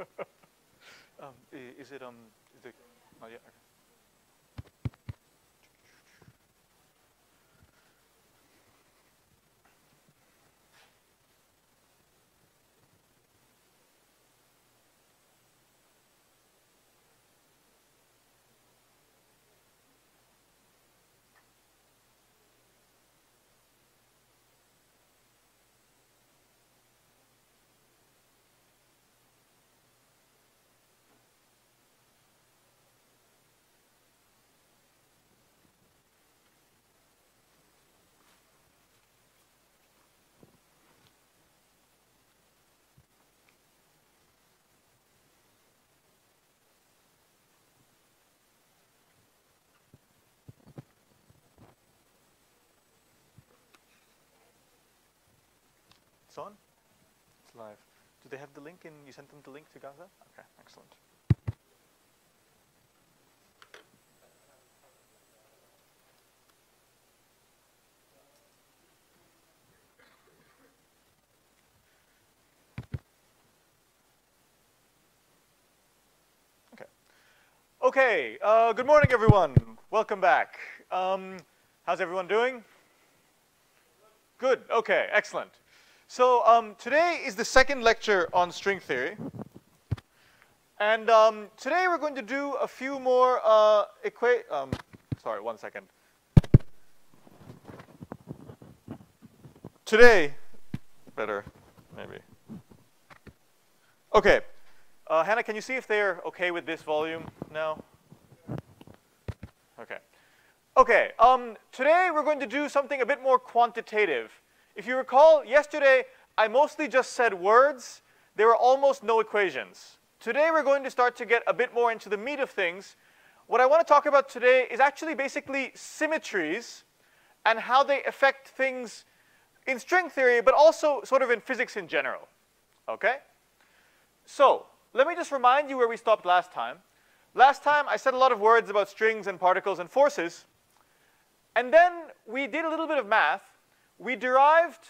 um, is it um it oh yeah okay. It's on? It's live. Do they have the link and you sent them the link to Gaza? Okay, excellent. Okay. Okay, uh, good morning everyone. Welcome back. Um, how's everyone doing? Good, okay, excellent. So um, today is the second lecture on string theory. And um, today we're going to do a few more uh, um, sorry, one second. Today, better, maybe. Okay, uh, Hannah, can you see if they're okay with this volume now? Okay. Okay, um, today we're going to do something a bit more quantitative. If you recall, yesterday I mostly just said words. There were almost no equations. Today we're going to start to get a bit more into the meat of things. What I want to talk about today is actually basically symmetries and how they affect things in string theory, but also sort of in physics in general. Okay? So, let me just remind you where we stopped last time. Last time I said a lot of words about strings and particles and forces. And then we did a little bit of math. We derived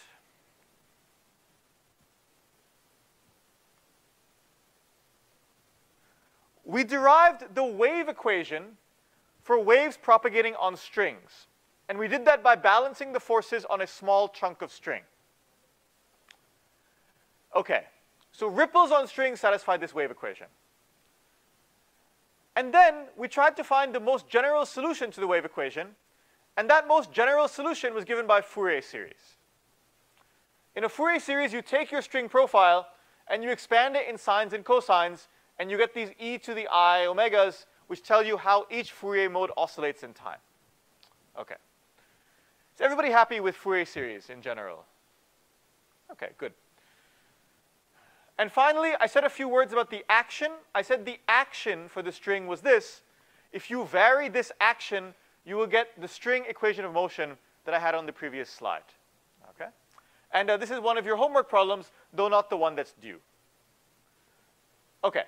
we derived the wave equation for waves propagating on strings. And we did that by balancing the forces on a small chunk of string. Okay, so ripples on strings satisfy this wave equation. And then we tried to find the most general solution to the wave equation, and that most general solution was given by Fourier series. In a Fourier series, you take your string profile and you expand it in sines and cosines, and you get these e to the i omegas, which tell you how each Fourier mode oscillates in time. Okay. Is everybody happy with Fourier series in general? Okay, good. And finally, I said a few words about the action. I said the action for the string was this. If you vary this action, you will get the string equation of motion that I had on the previous slide. Okay? And uh, this is one of your homework problems, though not the one that's due. Okay.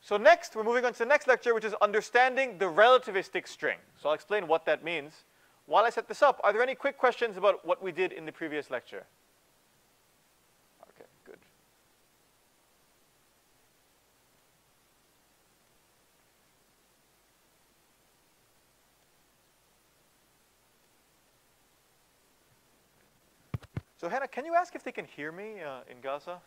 So next, we're moving on to the next lecture, which is understanding the relativistic string. So I'll explain what that means. While I set this up, are there any quick questions about what we did in the previous lecture? Okay, good. So Hannah, can you ask if they can hear me uh, in Gaza?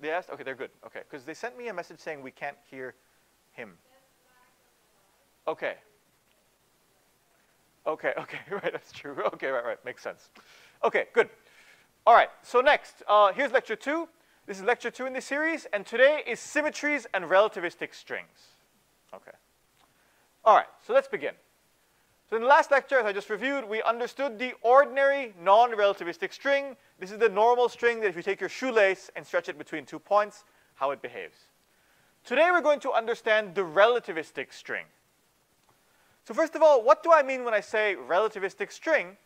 They asked? Okay, they're good. Okay, because they sent me a message saying we can't hear him. Okay. Okay, okay, right, that's true. Okay, right, right, makes sense. Okay, good. All right, so next, uh, here's lecture two. This is lecture two in this series, and today is symmetries and relativistic strings. Okay. All right, so let's begin. So in the last lecture, as I just reviewed, we understood the ordinary non-relativistic string. This is the normal string that if you take your shoelace and stretch it between two points, how it behaves. Today we're going to understand the relativistic string. So first of all, what do I mean when I say relativistic string?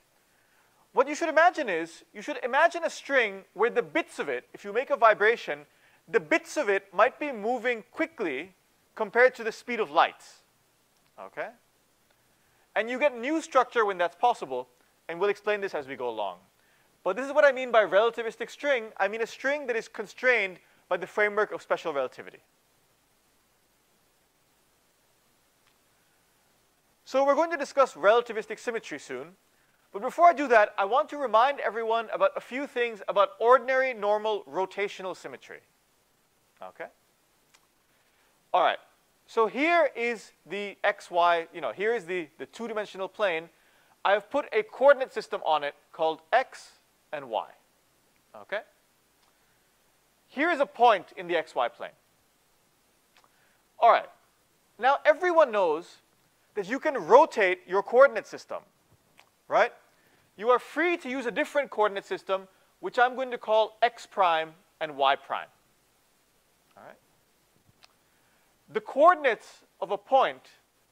What you should imagine is, you should imagine a string where the bits of it, if you make a vibration, the bits of it might be moving quickly compared to the speed of light. Okay? And you get new structure when that's possible, and we'll explain this as we go along. But this is what I mean by relativistic string. I mean a string that is constrained by the framework of special relativity. So we're going to discuss relativistic symmetry soon. But before I do that, I want to remind everyone about a few things about ordinary normal rotational symmetry. Okay? All right. So here is the xy, you know, here is the, the two-dimensional plane. I have put a coordinate system on it called x and y. Okay? Here is a point in the xy plane. All right. Now everyone knows that you can rotate your coordinate system, right? You are free to use a different coordinate system, which I'm going to call x prime and y prime. All right? The coordinates of a point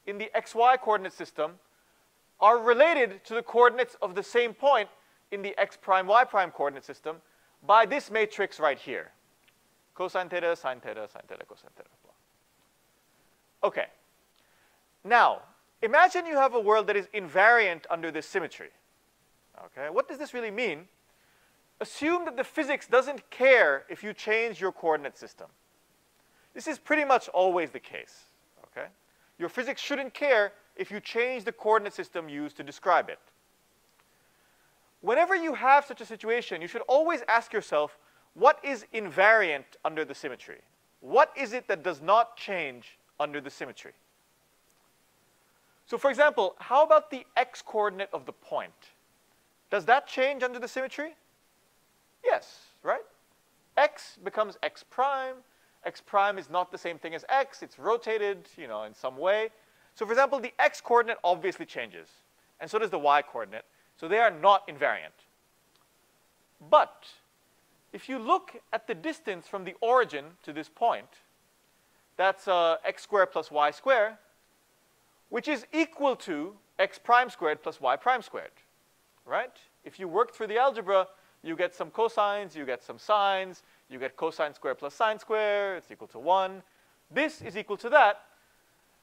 in the xy coordinate system are related to the coordinates of the same point in the x prime y prime coordinate system by this matrix right here. Cosine theta, sine theta, sine theta, cosine theta. Okay. Now, imagine you have a world that is invariant under this symmetry. Okay, what does this really mean? Assume that the physics doesn't care if you change your coordinate system. This is pretty much always the case. Okay? Your physics shouldn't care if you change the coordinate system used to describe it. Whenever you have such a situation, you should always ask yourself, what is invariant under the symmetry? What is it that does not change under the symmetry? So for example, how about the x-coordinate of the point? Does that change under the symmetry? Yes, right? x becomes x prime. X prime is not the same thing as x. It's rotated, you know, in some way. So for example, the x-coordinate obviously changes, and so does the y-coordinate. So they are not invariant. But if you look at the distance from the origin to this point, that's uh, x squared plus y squared, which is equal to x prime squared plus y prime squared, right? If you work through the algebra, you get some cosines, you get some sines, you get cosine squared plus sine squared, it's equal to 1. This is equal to that.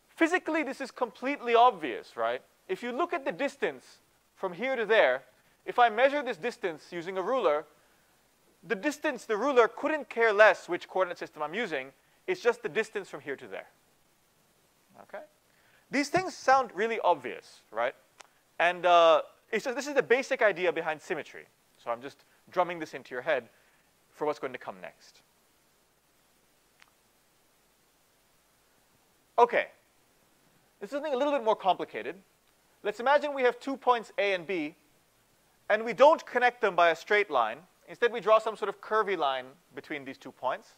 Physically, this is completely obvious, right? If you look at the distance from here to there, if I measure this distance using a ruler, the distance, the ruler couldn't care less which coordinate system I'm using. It's just the distance from here to there. Okay? These things sound really obvious, right? And uh, just, this is the basic idea behind symmetry. So I'm just drumming this into your head for what's going to come next. Okay. This is something a little bit more complicated. Let's imagine we have two points A and B, and we don't connect them by a straight line. Instead, we draw some sort of curvy line between these two points.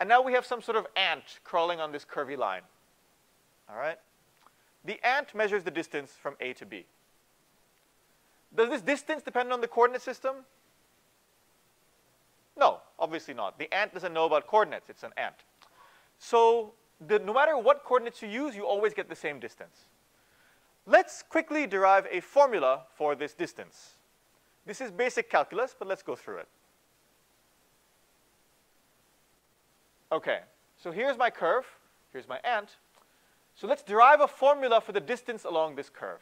And now we have some sort of ant crawling on this curvy line. All right? The ant measures the distance from A to B. Does this distance depend on the coordinate system? No, obviously not. The ant doesn't know about coordinates. It's an ant. So the, no matter what coordinates you use, you always get the same distance. Let's quickly derive a formula for this distance. This is basic calculus, but let's go through it. Okay, so here's my curve. Here's my ant. So let's derive a formula for the distance along this curve.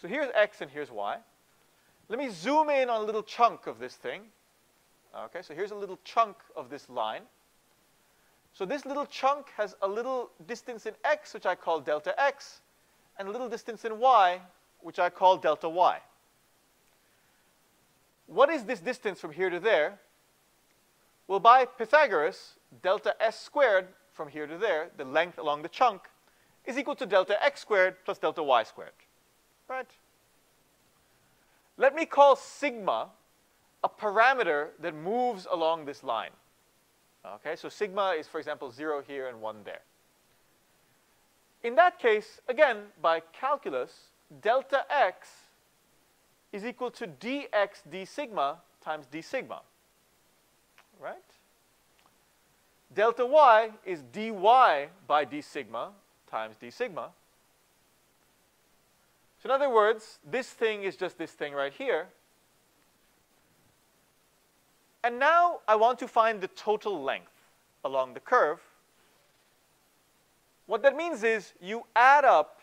So here's x and here's y. Let me zoom in on a little chunk of this thing. Okay, so here's a little chunk of this line. So this little chunk has a little distance in x, which I call delta x, and a little distance in y, which I call delta y. What is this distance from here to there? Well, by Pythagoras, delta s squared from here to there, the length along the chunk, is equal to delta x squared plus delta y squared right? Let me call sigma a parameter that moves along this line. Okay, so sigma is, for example, 0 here and 1 there. In that case, again, by calculus, delta x is equal to dx d sigma times d sigma, right? Delta y is dy by d sigma times d sigma. So in other words, this thing is just this thing right here. And now I want to find the total length along the curve. What that means is you add up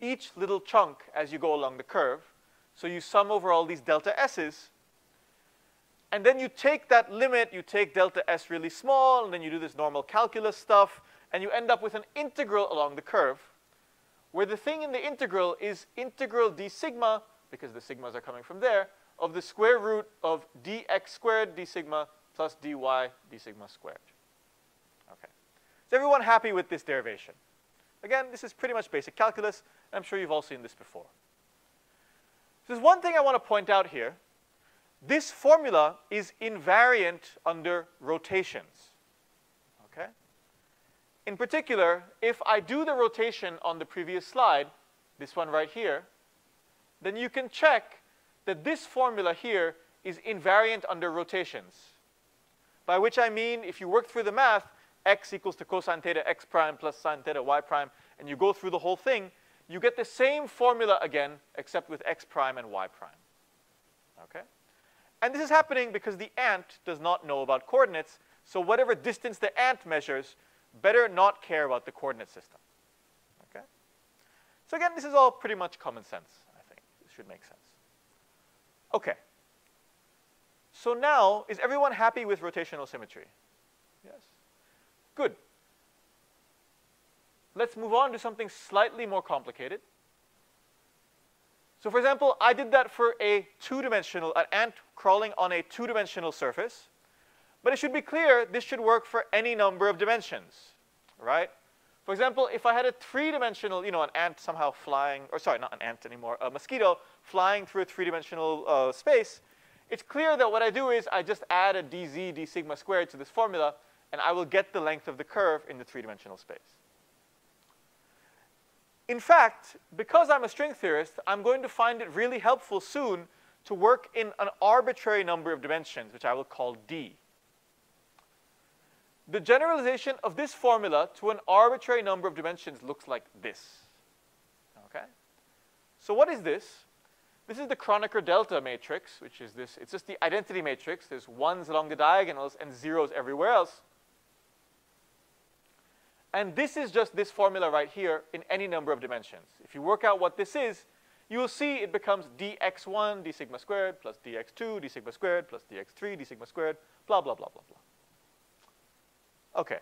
each little chunk as you go along the curve. So you sum over all these delta s's. And then you take that limit, you take delta S really small, and then you do this normal calculus stuff, and you end up with an integral along the curve, where the thing in the integral is integral d sigma, because the sigmas are coming from there, of the square root of dx squared d sigma plus dy d sigma squared. Okay. Is everyone happy with this derivation? Again, this is pretty much basic calculus. I'm sure you've all seen this before. There's one thing I want to point out here. This formula is invariant under rotations. In particular, if I do the rotation on the previous slide, this one right here, then you can check that this formula here is invariant under rotations. By which I mean, if you work through the math, x equals to cosine theta x prime plus sine theta y prime, and you go through the whole thing, you get the same formula again, except with x prime and y prime. Okay? And this is happening because the ant does not know about coordinates, so whatever distance the ant measures, better not care about the coordinate system. Okay? So again, this is all pretty much common sense, I think. It should make sense. Okay. So now, is everyone happy with rotational symmetry? Yes. Good. Let's move on to something slightly more complicated. So for example, I did that for a two-dimensional, an ant crawling on a two-dimensional surface. But it should be clear this should work for any number of dimensions, right? For example, if I had a three-dimensional, you know, an ant somehow flying, or sorry, not an ant anymore, a mosquito flying through a three-dimensional uh, space, it's clear that what I do is I just add a dz d sigma squared to this formula, and I will get the length of the curve in the three-dimensional space. In fact, because I'm a string theorist, I'm going to find it really helpful soon to work in an arbitrary number of dimensions, which I will call d. The generalization of this formula to an arbitrary number of dimensions looks like this. Okay? So what is this? This is the Kronecker delta matrix, which is this. It's just the identity matrix. There's ones along the diagonals and zeros everywhere else. And this is just this formula right here in any number of dimensions. If you work out what this is, you will see it becomes dx1 d sigma squared plus dx2 d sigma squared plus dx3 d sigma squared, blah, blah, blah, blah, blah. Okay.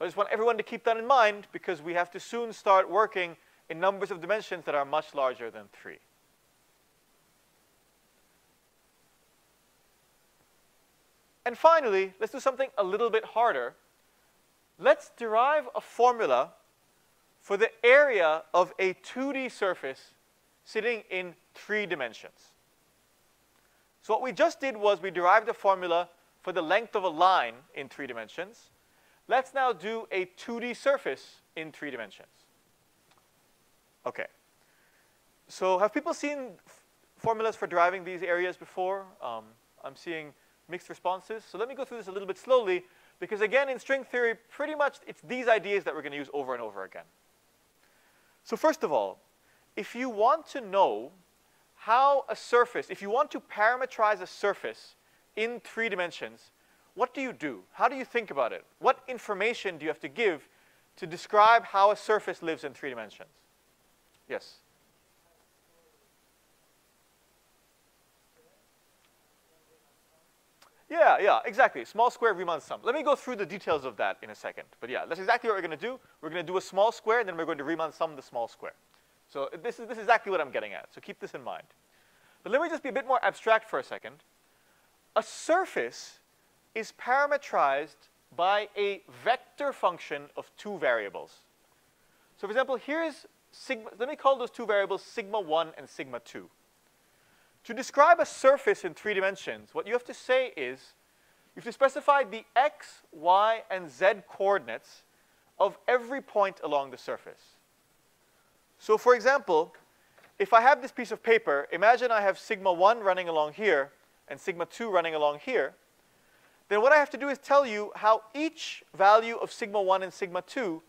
I just want everyone to keep that in mind because we have to soon start working in numbers of dimensions that are much larger than 3. And finally, let's do something a little bit harder. Let's derive a formula for the area of a 2D surface sitting in three dimensions. So what we just did was we derived a formula for the length of a line in three dimensions. Let's now do a 2D surface in three dimensions. Okay. So have people seen formulas for deriving these areas before? Um, I'm seeing mixed responses. So let me go through this a little bit slowly because again, in string theory, pretty much it's these ideas that we're going to use over and over again. So first of all, if you want to know how a surface, if you want to parameterize a surface in three dimensions, what do you do? How do you think about it? What information do you have to give to describe how a surface lives in three dimensions? Yes? Yeah, yeah, exactly. Small square Riemann sum. Let me go through the details of that in a second. But yeah, that's exactly what we're going to do. We're going to do a small square, and then we're going to Riemann sum the small square. So this is, this is exactly what I'm getting at. So keep this in mind. But let me just be a bit more abstract for a second a surface is parametrized by a vector function of two variables. So for example, here's sigma, let me call those two variables sigma 1 and sigma 2. To describe a surface in three dimensions, what you have to say is you have to specify the x, y, and z coordinates of every point along the surface. So for example, if I have this piece of paper, imagine I have sigma 1 running along here, and sigma 2 running along here, then what I have to do is tell you how each value of sigma 1 and sigma 2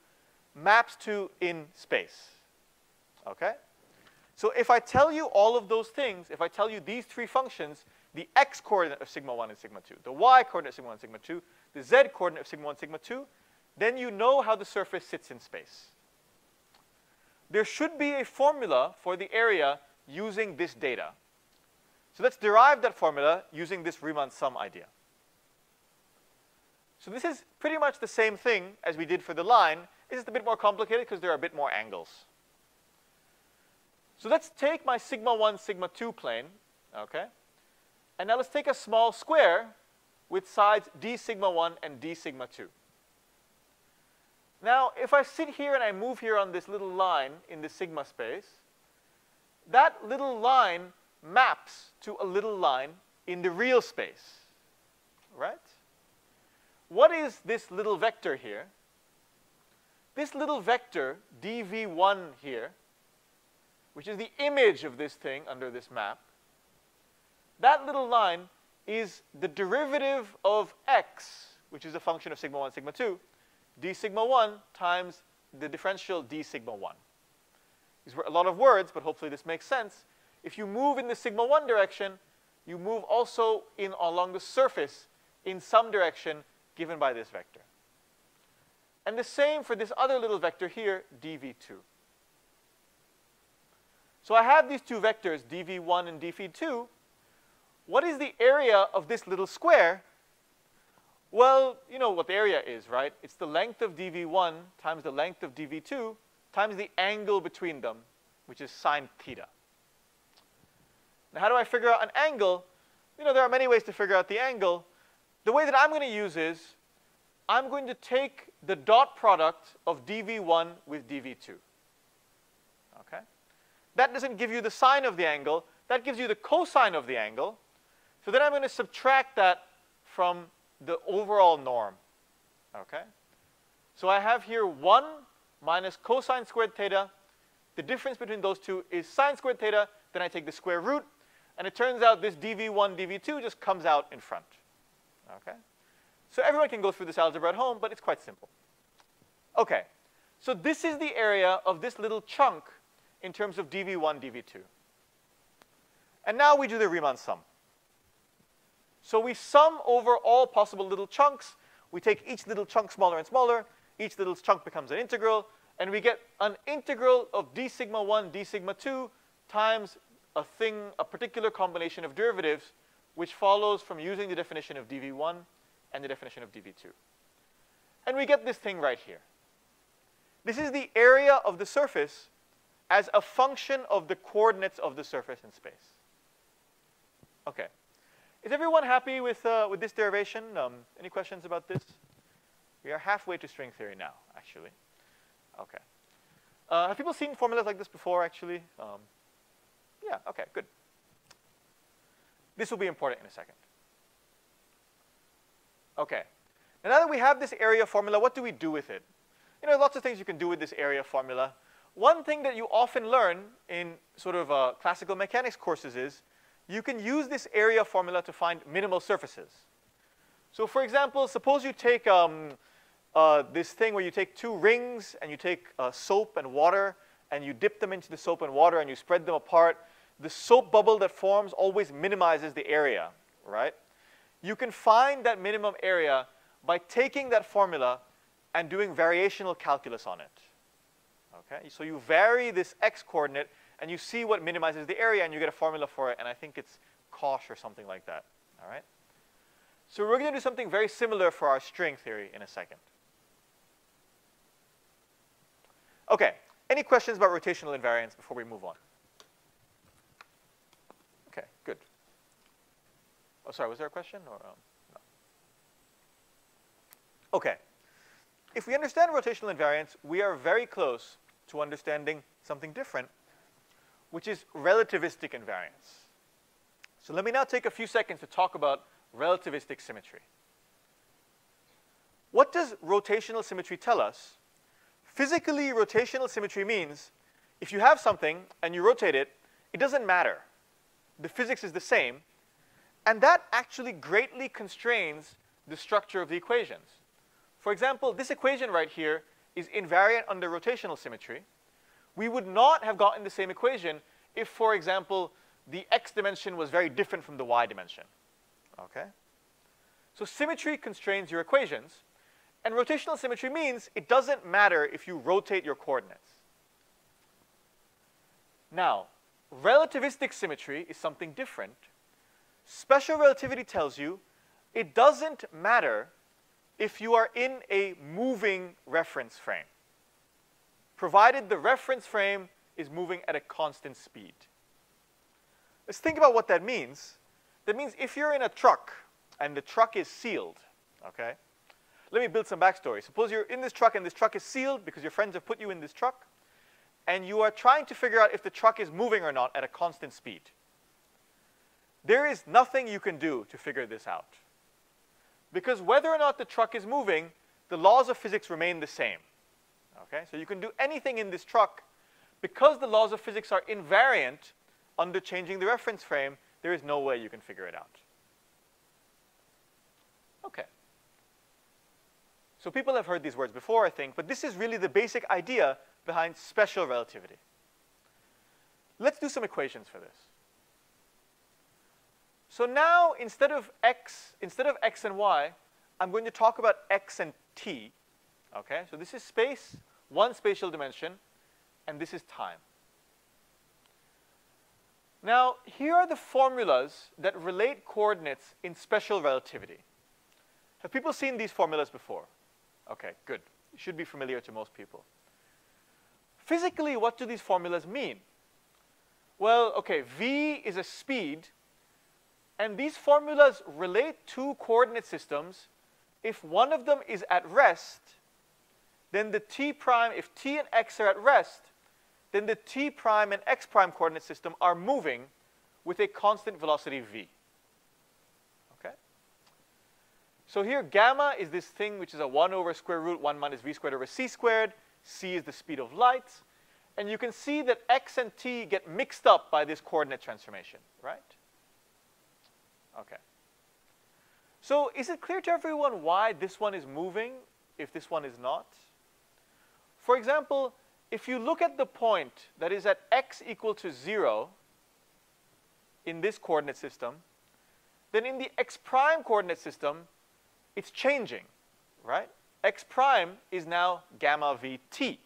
maps to in space. Okay? So if I tell you all of those things, if I tell you these three functions, the x coordinate of sigma 1 and sigma 2, the y coordinate of sigma 1 and sigma 2, the z coordinate of sigma 1 and sigma 2, then you know how the surface sits in space. There should be a formula for the area using this data. So let's derive that formula using this Riemann sum idea. So this is pretty much the same thing as we did for the line. It's just a bit more complicated because there are a bit more angles. So let's take my sigma 1, sigma 2 plane, okay? And now let's take a small square with sides d sigma 1 and d sigma 2. Now, if I sit here and I move here on this little line in the sigma space, that little line maps to a little line in the real space, right? What is this little vector here? This little vector, dv1 here, which is the image of this thing under this map, that little line is the derivative of x, which is a function of sigma 1, sigma 2, d sigma 1 times the differential d sigma 1. These were a lot of words, but hopefully this makes sense. If you move in the sigma 1 direction, you move also in along the surface in some direction given by this vector. And the same for this other little vector here, dv2. So I have these two vectors, dv1 and dv2. What is the area of this little square? Well, you know what the area is, right? It's the length of dv1 times the length of dv2 times the angle between them, which is sine theta. Now, how do I figure out an angle? You know, there are many ways to figure out the angle. The way that I'm going to use is I'm going to take the dot product of dv1 with dv2. Okay? That doesn't give you the sine of the angle. That gives you the cosine of the angle. So then I'm going to subtract that from the overall norm. Okay? So I have here 1 minus cosine squared theta. The difference between those two is sine squared theta. Then I take the square root. And it turns out this dv1, dv2 just comes out in front. Okay? So everyone can go through this algebra at home, but it's quite simple. Okay, so this is the area of this little chunk in terms of dv1, dv2. And now we do the Riemann sum. So we sum over all possible little chunks. We take each little chunk smaller and smaller. Each little chunk becomes an integral. And we get an integral of d sigma 1, d sigma 2 times a thing, a particular combination of derivatives, which follows from using the definition of dv1 and the definition of dv2. And we get this thing right here. This is the area of the surface as a function of the coordinates of the surface in space. Okay. Is everyone happy with, uh, with this derivation? Um, any questions about this? We are halfway to string theory now, actually. Okay. Uh, have people seen formulas like this before, actually? Um, yeah, okay, good. This will be important in a second. Okay. Now that we have this area formula, what do we do with it? You know, lots of things you can do with this area formula. One thing that you often learn in sort of uh, classical mechanics courses is you can use this area formula to find minimal surfaces. So for example, suppose you take um, uh, this thing where you take two rings and you take uh, soap and water and you dip them into the soap and water and you spread them apart the soap bubble that forms always minimizes the area, right? You can find that minimum area by taking that formula and doing variational calculus on it. Okay, so you vary this x coordinate and you see what minimizes the area and you get a formula for it and I think it's Cauchy or something like that, all right? So we're going to do something very similar for our string theory in a second. Okay, any questions about rotational invariance before we move on? Okay, good. Oh, sorry, was there a question? Or, um, no. Okay. If we understand rotational invariance, we are very close to understanding something different, which is relativistic invariance. So let me now take a few seconds to talk about relativistic symmetry. What does rotational symmetry tell us? Physically, rotational symmetry means if you have something and you rotate it, it doesn't matter the physics is the same. And that actually greatly constrains the structure of the equations. For example, this equation right here is invariant under rotational symmetry. We would not have gotten the same equation if, for example, the x dimension was very different from the y dimension. Okay? So symmetry constrains your equations. And rotational symmetry means it doesn't matter if you rotate your coordinates. Now, relativistic symmetry is something different special relativity tells you it doesn't matter if you are in a moving reference frame, provided the reference frame is moving at a constant speed. Let's think about what that means. That means if you're in a truck and the truck is sealed, okay? Let me build some backstory. Suppose you're in this truck and this truck is sealed because your friends have put you in this truck, and you are trying to figure out if the truck is moving or not at a constant speed. There is nothing you can do to figure this out. Because whether or not the truck is moving, the laws of physics remain the same. Okay? So you can do anything in this truck. Because the laws of physics are invariant under changing the reference frame, there is no way you can figure it out. Okay. So people have heard these words before, I think, but this is really the basic idea behind special relativity. Let's do some equations for this. So now instead of x, instead of x and y, I'm going to talk about x and t. Okay? So this is space, one spatial dimension, and this is time. Now, here are the formulas that relate coordinates in special relativity. Have people seen these formulas before? Okay, good. It should be familiar to most people. Physically, what do these formulas mean? Well, okay, v is a speed, and these formulas relate two coordinate systems. If one of them is at rest, then the t prime, if t and x are at rest, then the t prime and x prime coordinate system are moving with a constant velocity v. Okay? So here gamma is this thing which is a 1 over square root 1 minus v squared over c squared. c is the speed of light. And you can see that x and t get mixed up by this coordinate transformation, right? Okay. So is it clear to everyone why this one is moving if this one is not? For example, if you look at the point that is at x equal to 0 in this coordinate system, then in the x prime coordinate system, it's changing, right? x prime is now gamma vt.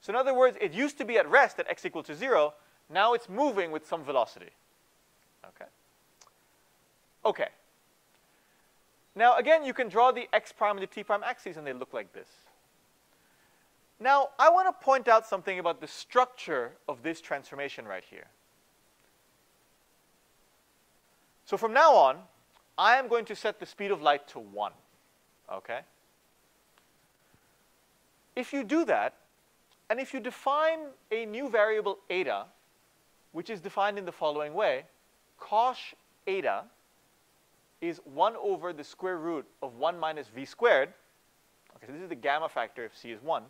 So in other words, it used to be at rest at x equal to 0. Now it's moving with some velocity. Okay? Okay. Now again, you can draw the x prime and the t prime axes, and they look like this. Now, I want to point out something about the structure of this transformation right here. So from now on, I am going to set the speed of light to 1. Okay? If you do that, and if you define a new variable eta, which is defined in the following way, cosh eta is 1 over the square root of 1 minus v squared. Okay, so this is the gamma factor if c is 1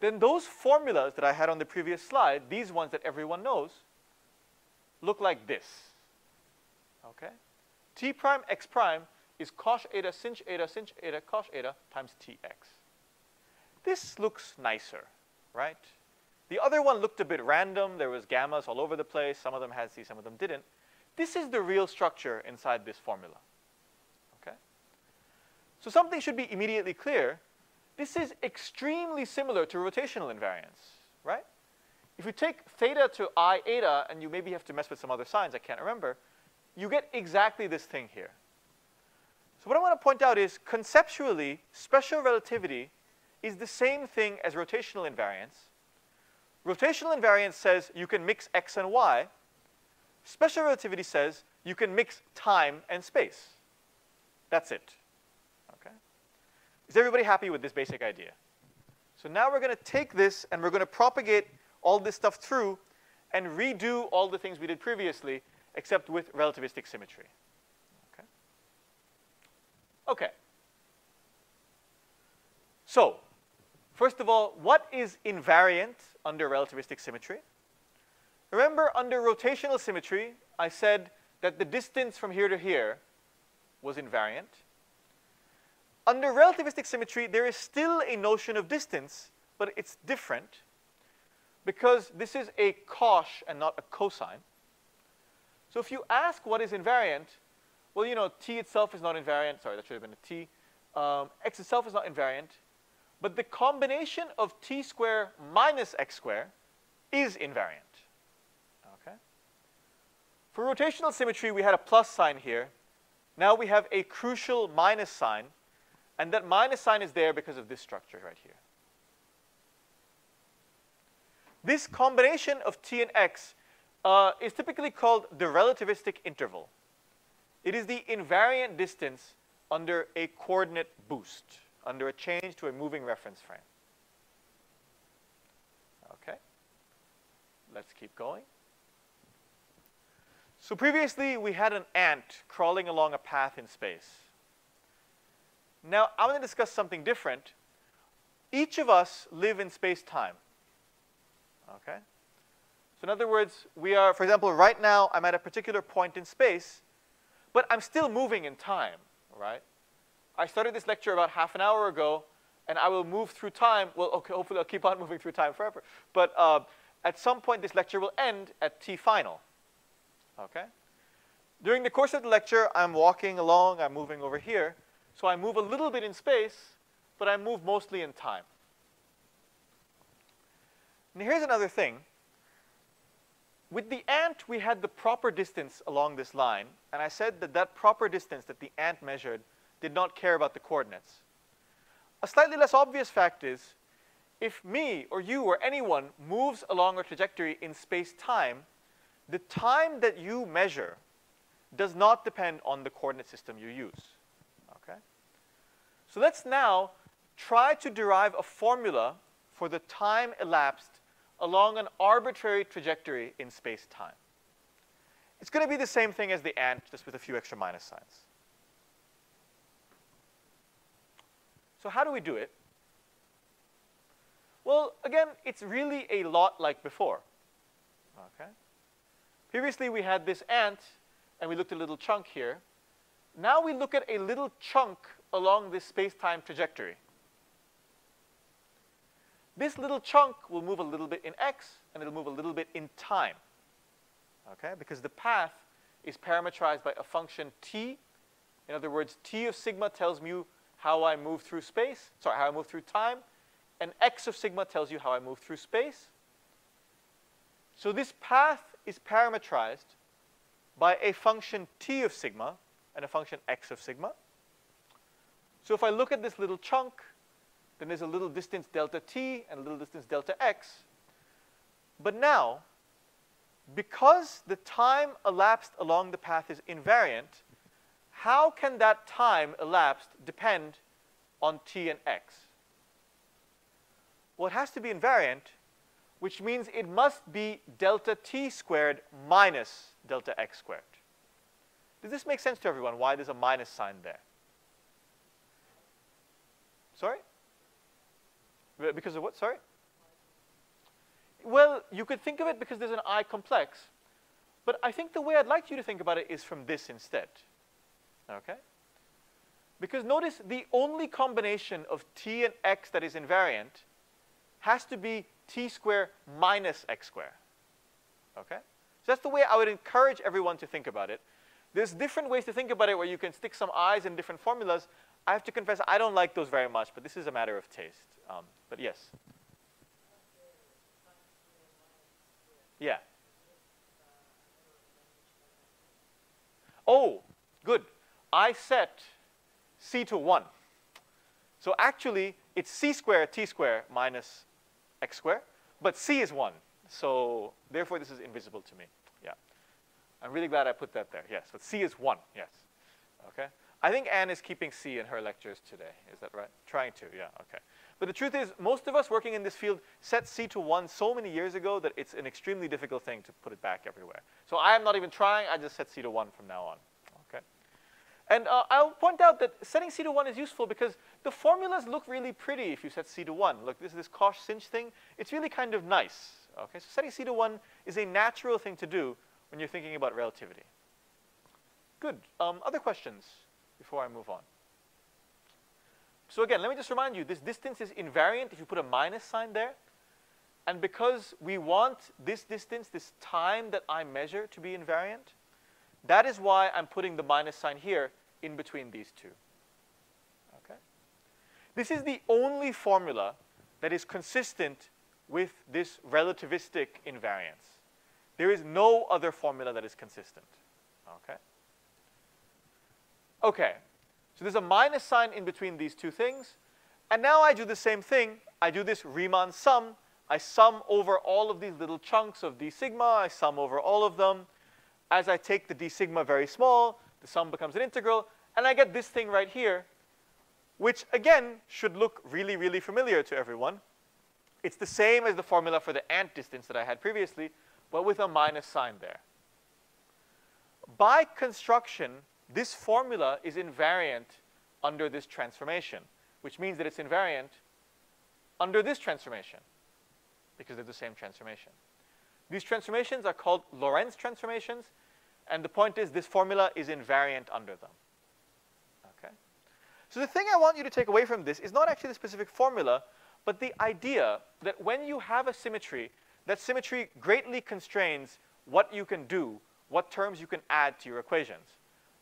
then those formulas that I had on the previous slide, these ones that everyone knows, look like this. Okay? T prime x prime is cosh eta sinh eta sinh eta cosh eta times tx. This looks nicer, right? The other one looked a bit random. There was gammas all over the place. Some of them had C, some of them didn't. This is the real structure inside this formula. Okay? So something should be immediately clear this is extremely similar to rotational invariance, right? If you take theta to i eta, and you maybe have to mess with some other signs, I can't remember, you get exactly this thing here. So what I want to point out is, conceptually, special relativity is the same thing as rotational invariance. Rotational invariance says you can mix x and y. Special relativity says you can mix time and space. That's it. Is everybody happy with this basic idea? So now we're going to take this and we're going to propagate all this stuff through and redo all the things we did previously, except with relativistic symmetry. Okay? Okay. So, first of all, what is invariant under relativistic symmetry? Remember, under rotational symmetry, I said that the distance from here to here was invariant. Under relativistic symmetry, there is still a notion of distance, but it's different because this is a cosh and not a cosine. So if you ask what is invariant, well, you know, t itself is not invariant. Sorry, that should have been a t. Um, x itself is not invariant. But the combination of t square minus x square is invariant. For rotational symmetry, we had a plus sign here. Now we have a crucial minus sign, and that minus sign is there because of this structure right here. This combination of t and x uh, is typically called the relativistic interval. It is the invariant distance under a coordinate boost, under a change to a moving reference frame. Okay, let's keep going. So previously we had an ant crawling along a path in space. Now I'm going to discuss something different. Each of us live in space-time. Okay? So in other words, we are, for example, right now I'm at a particular point in space, but I'm still moving in time, right? I started this lecture about half an hour ago, and I will move through time. Well, okay, hopefully I'll keep on moving through time forever. But uh, at some point, this lecture will end at t final. Okay? During the course of the lecture, I'm walking along, I'm moving over here. So I move a little bit in space, but I move mostly in time. Now here's another thing. With the ant, we had the proper distance along this line, and I said that that proper distance that the ant measured did not care about the coordinates. A slightly less obvious fact is, if me or you or anyone moves along a trajectory in space-time, the time that you measure does not depend on the coordinate system you use. Okay? So let's now try to derive a formula for the time elapsed along an arbitrary trajectory in space-time. It's going to be the same thing as the ant, just with a few extra minus signs. So how do we do it? Well, again, it's really a lot like before. Previously, we had this ant, and we looked at a little chunk here. Now we look at a little chunk along this space-time trajectory. This little chunk will move a little bit in x, and it'll move a little bit in time. Okay? Because the path is parametrized by a function t. In other words, t of sigma tells me how I move through space, sorry, how I move through time, and x of sigma tells you how I move through space. So this path is parametrized by a function t of sigma and a function x of sigma. So if I look at this little chunk, then there's a little distance delta t and a little distance delta x. But now, because the time elapsed along the path is invariant, how can that time elapsed depend on t and x? Well, it has to be invariant, which means it must be delta t squared minus delta x squared. Does this make sense to everyone, why there's a minus sign there? Sorry? Because of what, sorry? Well, you could think of it because there's an I complex, but I think the way I'd like you to think about it is from this instead. Okay? Because notice the only combination of t and x that is invariant has to be t squared minus x squared. Okay? So that's the way I would encourage everyone to think about it. There's different ways to think about it where you can stick some i's in different formulas. I have to confess I don't like those very much, but this is a matter of taste. Um, but yes. Yeah. Oh, good. I set c to 1. So actually, it's c squared t squared minus x squared, but c is 1. So therefore, this is invisible to me. Yeah. I'm really glad I put that there. Yes, but c is 1. Yes. Okay. I think Ann is keeping c in her lectures today. Is that right? Trying to, yeah, okay. But the truth is, most of us working in this field set C to 1 so many years ago that it's an extremely difficult thing to put it back everywhere. So I am not even trying. I just set C to 1 from now on. And uh, I'll point out that setting C to 1 is useful because the formulas look really pretty if you set C to 1. Look, this is this cosh-sinh thing. It's really kind of nice. Okay, so setting C to 1 is a natural thing to do when you're thinking about relativity. Good. Um, other questions before I move on? So again, let me just remind you, this distance is invariant if you put a minus sign there. And because we want this distance, this time that I measure to be invariant, that is why I'm putting the minus sign here in between these two. Okay? This is the only formula that is consistent with this relativistic invariance. There is no other formula that is consistent. Okay? Okay, so there's a minus sign in between these two things. And now I do the same thing. I do this Riemann sum. I sum over all of these little chunks of d sigma. I sum over all of them. As I take the d sigma very small, the sum becomes an integral. And I get this thing right here, which again should look really, really familiar to everyone. It's the same as the formula for the ant distance that I had previously, but with a minus sign there. By construction, this formula is invariant under this transformation, which means that it's invariant under this transformation because they're the same transformation. These transformations are called Lorentz transformations, and the point is this formula is invariant under them. Okay? So the thing I want you to take away from this is not actually the specific formula, but the idea that when you have a symmetry, that symmetry greatly constrains what you can do, what terms you can add to your equations.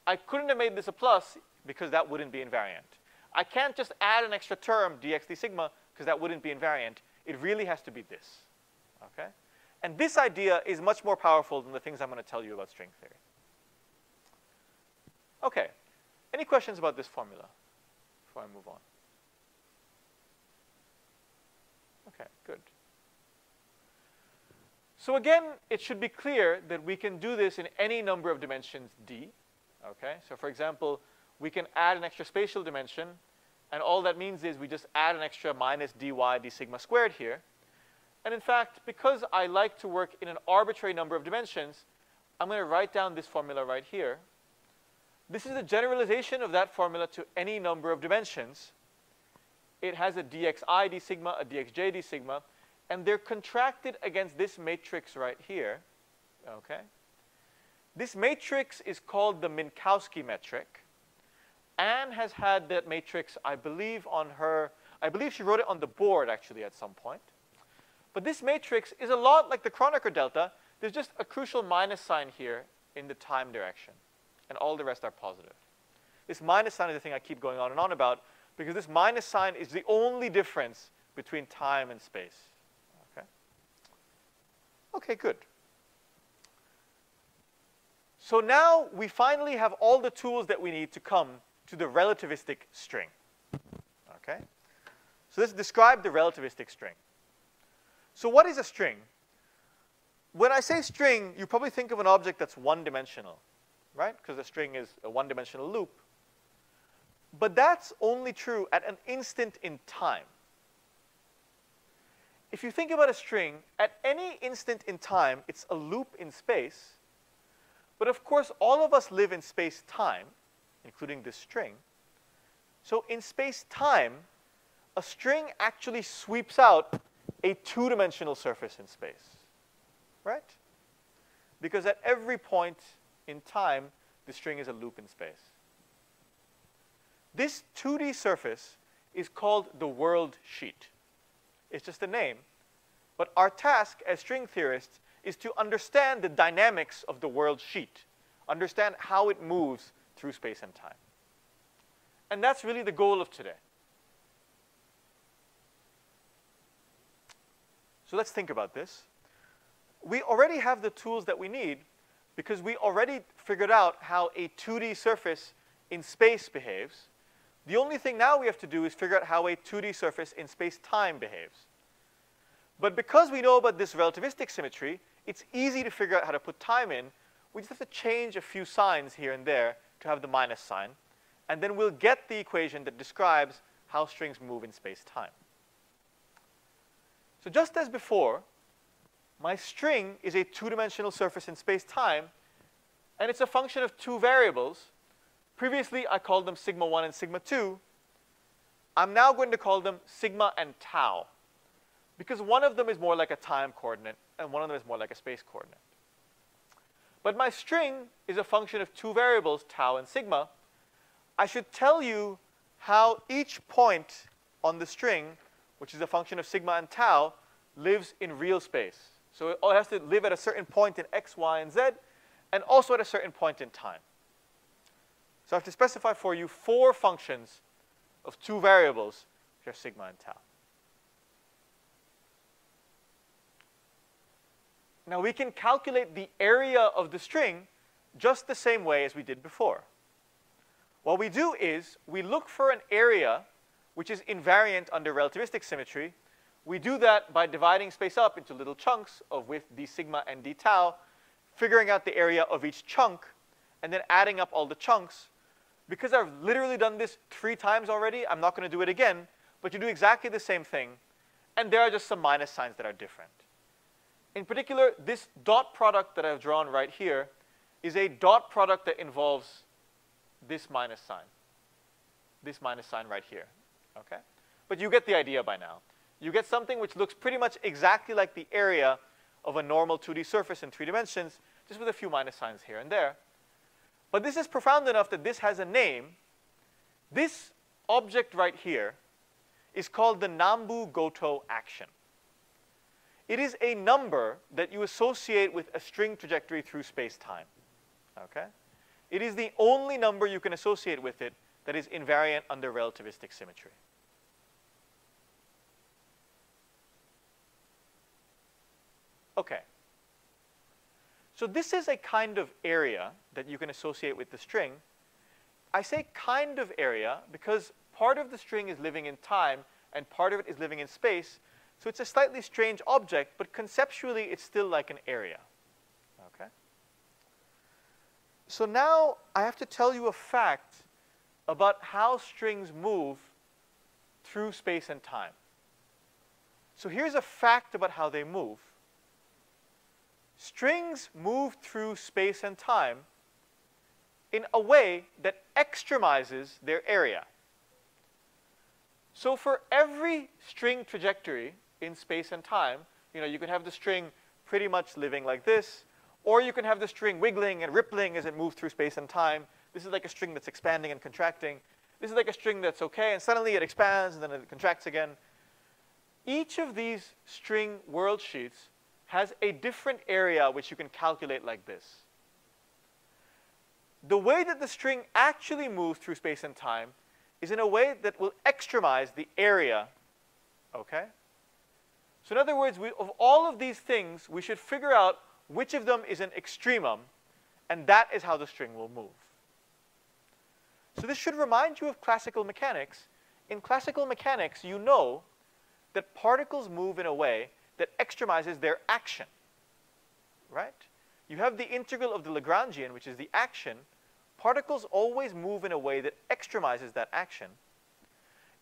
I couldn't have made this a plus because that wouldn't be invariant. I can't just add an extra term, dx d sigma, because that wouldn't be invariant. It really has to be this. Okay? And this idea is much more powerful than the things I'm going to tell you about string theory. Okay. Any questions about this formula before I move on? Okay, good. So again, it should be clear that we can do this in any number of dimensions d. Okay, so for example, we can add an extra spatial dimension, and all that means is we just add an extra minus dy d sigma squared here. And in fact, because I like to work in an arbitrary number of dimensions, I'm going to write down this formula right here. This is the generalization of that formula to any number of dimensions. It has a dxi d sigma, a dxj d sigma, and they're contracted against this matrix right here. Okay? This matrix is called the Minkowski metric. Ann has had that matrix, I believe, on her, I believe she wrote it on the board actually at some point. But this matrix is a lot like the Kronecker delta. There's just a crucial minus sign here in the time direction. And all the rest are positive. This minus sign is the thing I keep going on and on about because this minus sign is the only difference between time and space. Okay? Okay, good. So now we finally have all the tools that we need to come to the relativistic string. Okay? So let's describe the relativistic string. So what is a string? When I say string, you probably think of an object that's one-dimensional, right? Because a string is a one-dimensional loop. But that's only true at an instant in time. If you think about a string, at any instant in time, it's a loop in space, but of course, all of us live in space-time, including this string. So in space-time, a string actually sweeps out a two-dimensional surface in space, right? Because at every point in time, the string is a loop in space. This 2D surface is called the world sheet. It's just a name. But our task as string theorists is to understand the dynamics of the world sheet, understand how it moves through space and time. And that's really the goal of today. So let's think about this. We already have the tools that we need because we already figured out how a 2D surface in space behaves. The only thing now we have to do is figure out how a 2D surface in space-time behaves. But because we know about this relativistic symmetry, it's easy to figure out how to put time in. We just have to change a few signs here and there to have the minus sign. And then we'll get the equation that describes how strings move in space-time. So just as before, my string is a two-dimensional surface in space-time, and it's a function of two variables. Previously, I called them sigma 1 and sigma 2. I'm now going to call them sigma and tau because one of them is more like a time coordinate and one of them is more like a space coordinate. But my string is a function of two variables, tau and sigma. I should tell you how each point on the string, which is a function of sigma and tau, lives in real space. So it has to live at a certain point in x, y, and z, and also at a certain point in time. So I have to specify for you four functions of two variables, which are sigma and tau. Now we can calculate the area of the string just the same way as we did before. What we do is we look for an area which is invariant under relativistic symmetry. We do that by dividing space up into little chunks of width d sigma and d tau, figuring out the area of each chunk, and then adding up all the chunks. Because I've literally done this three times already, I'm not going to do it again, but you do exactly the same thing, and there are just some minus signs that are different. In particular, this dot product that I've drawn right here is a dot product that involves this minus sign. This minus sign right here, okay? But you get the idea by now. You get something which looks pretty much exactly like the area of a normal 2D surface in three dimensions, just with a few minus signs here and there. But this is profound enough that this has a name. This object right here is called the Nambu-Goto action. It is a number that you associate with a string trajectory through space-time. Okay? It is the only number you can associate with it that is invariant under relativistic symmetry. Okay. So this is a kind of area that you can associate with the string. I say kind of area because part of the string is living in time and part of it is living in space. So it's a slightly strange object, but conceptually it's still like an area. Okay? So now I have to tell you a fact about how strings move through space and time. So here's a fact about how they move. Strings move through space and time in a way that extremizes their area. So for every string trajectory in space and time, you know, you can have the string pretty much living like this, or you can have the string wiggling and rippling as it moves through space and time. This is like a string that's expanding and contracting. This is like a string that's okay, and suddenly it expands and then it contracts again. Each of these string world sheets has a different area which you can calculate like this. The way that the string actually moves through space and time is in a way that will extremize the area, okay? So in other words, we, of all of these things, we should figure out which of them is an extremum, and that is how the string will move. So this should remind you of classical mechanics. In classical mechanics, you know that particles move in a way that extremizes their action, right? You have the integral of the Lagrangian, which is the action. Particles always move in a way that extremizes that action.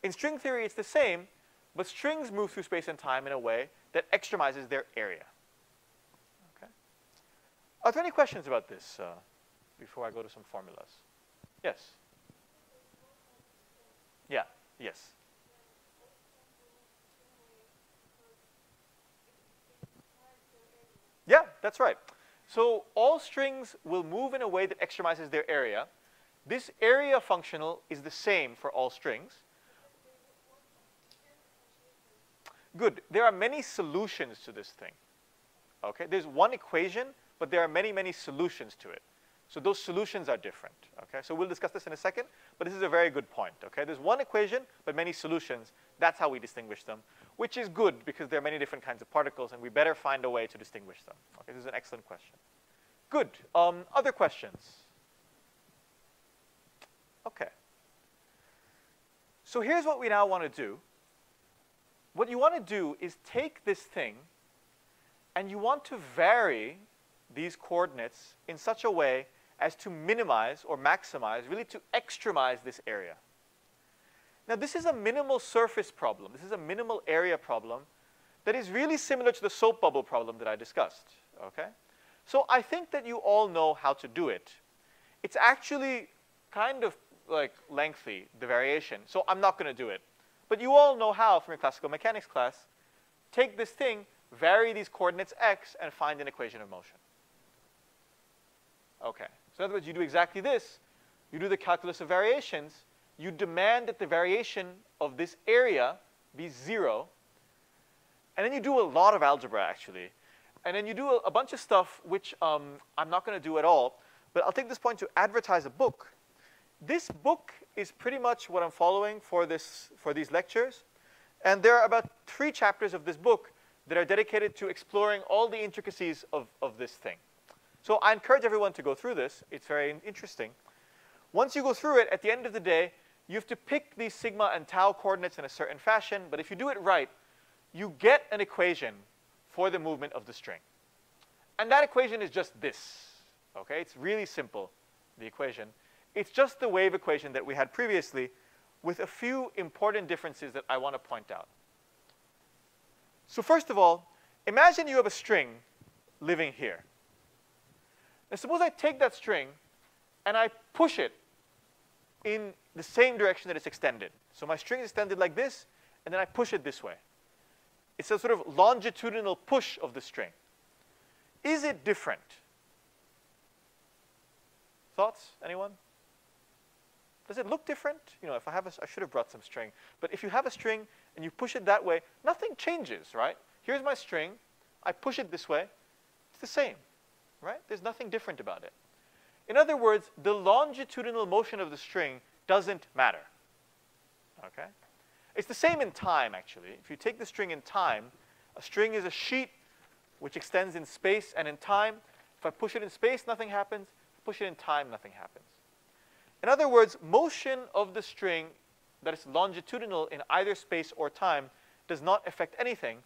In string theory, it's the same, but strings move through space and time in a way that extremizes their area. Okay? Are there any questions about this uh, before I go to some formulas? Yes? Yes. Yeah, that's right. So all strings will move in a way that extremizes their area. This area functional is the same for all strings. Good. There are many solutions to this thing. Okay? There's one equation, but there are many, many solutions to it. So those solutions are different. Okay? So we'll discuss this in a second, but this is a very good point. Okay? There's one equation, but many solutions. That's how we distinguish them which is good because there are many different kinds of particles and we better find a way to distinguish them. Okay, this is an excellent question. Good. Um, other questions? Okay. So here's what we now want to do. What you want to do is take this thing and you want to vary these coordinates in such a way as to minimize or maximize, really to extremize this area. Now this is a minimal surface problem. This is a minimal area problem that is really similar to the soap bubble problem that I discussed, okay? So I think that you all know how to do it. It's actually kind of like lengthy, the variation, so I'm not going to do it. But you all know how from your classical mechanics class. Take this thing, vary these coordinates x, and find an equation of motion. Okay, in other words, you do exactly this. You do the calculus of variations, you demand that the variation of this area be zero. And then you do a lot of algebra, actually. And then you do a, a bunch of stuff which um, I'm not going to do at all. But I'll take this point to advertise a book. This book is pretty much what I'm following for, this, for these lectures. And there are about three chapters of this book that are dedicated to exploring all the intricacies of, of this thing. So I encourage everyone to go through this. It's very interesting. Once you go through it, at the end of the day, you have to pick these sigma and tau coordinates in a certain fashion, but if you do it right, you get an equation for the movement of the string. And that equation is just this. Okay, it's really simple, the equation. It's just the wave equation that we had previously with a few important differences that I want to point out. So first of all, imagine you have a string living here. Now suppose I take that string and I push it in the same direction that it's extended. So my string is extended like this, and then I push it this way. It's a sort of longitudinal push of the string. Is it different? Thoughts, anyone? Does it look different? You know, if I have a, I should have brought some string. But if you have a string and you push it that way, nothing changes, right? Here's my string. I push it this way. It's the same, right? There's nothing different about it. In other words, the longitudinal motion of the string doesn't matter, okay? It's the same in time, actually. If you take the string in time, a string is a sheet which extends in space and in time. If I push it in space, nothing happens. If I push it in time, nothing happens. In other words, motion of the string that is longitudinal in either space or time does not affect anything.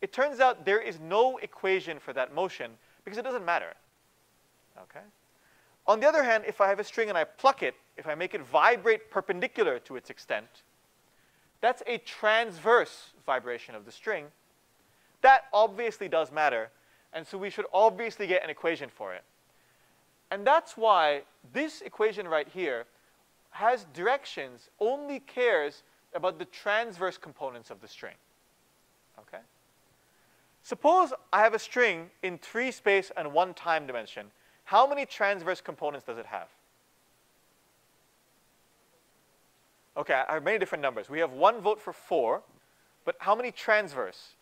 It turns out there is no equation for that motion because it doesn't matter. Okay? On the other hand, if I have a string and I pluck it, if I make it vibrate perpendicular to its extent, that's a transverse vibration of the string. That obviously does matter, and so we should obviously get an equation for it. And that's why this equation right here has directions, only cares about the transverse components of the string. Okay? Suppose I have a string in three space and one time dimension. How many transverse components does it have? Okay, I have many different numbers. We have one vote for four, but how many transverse?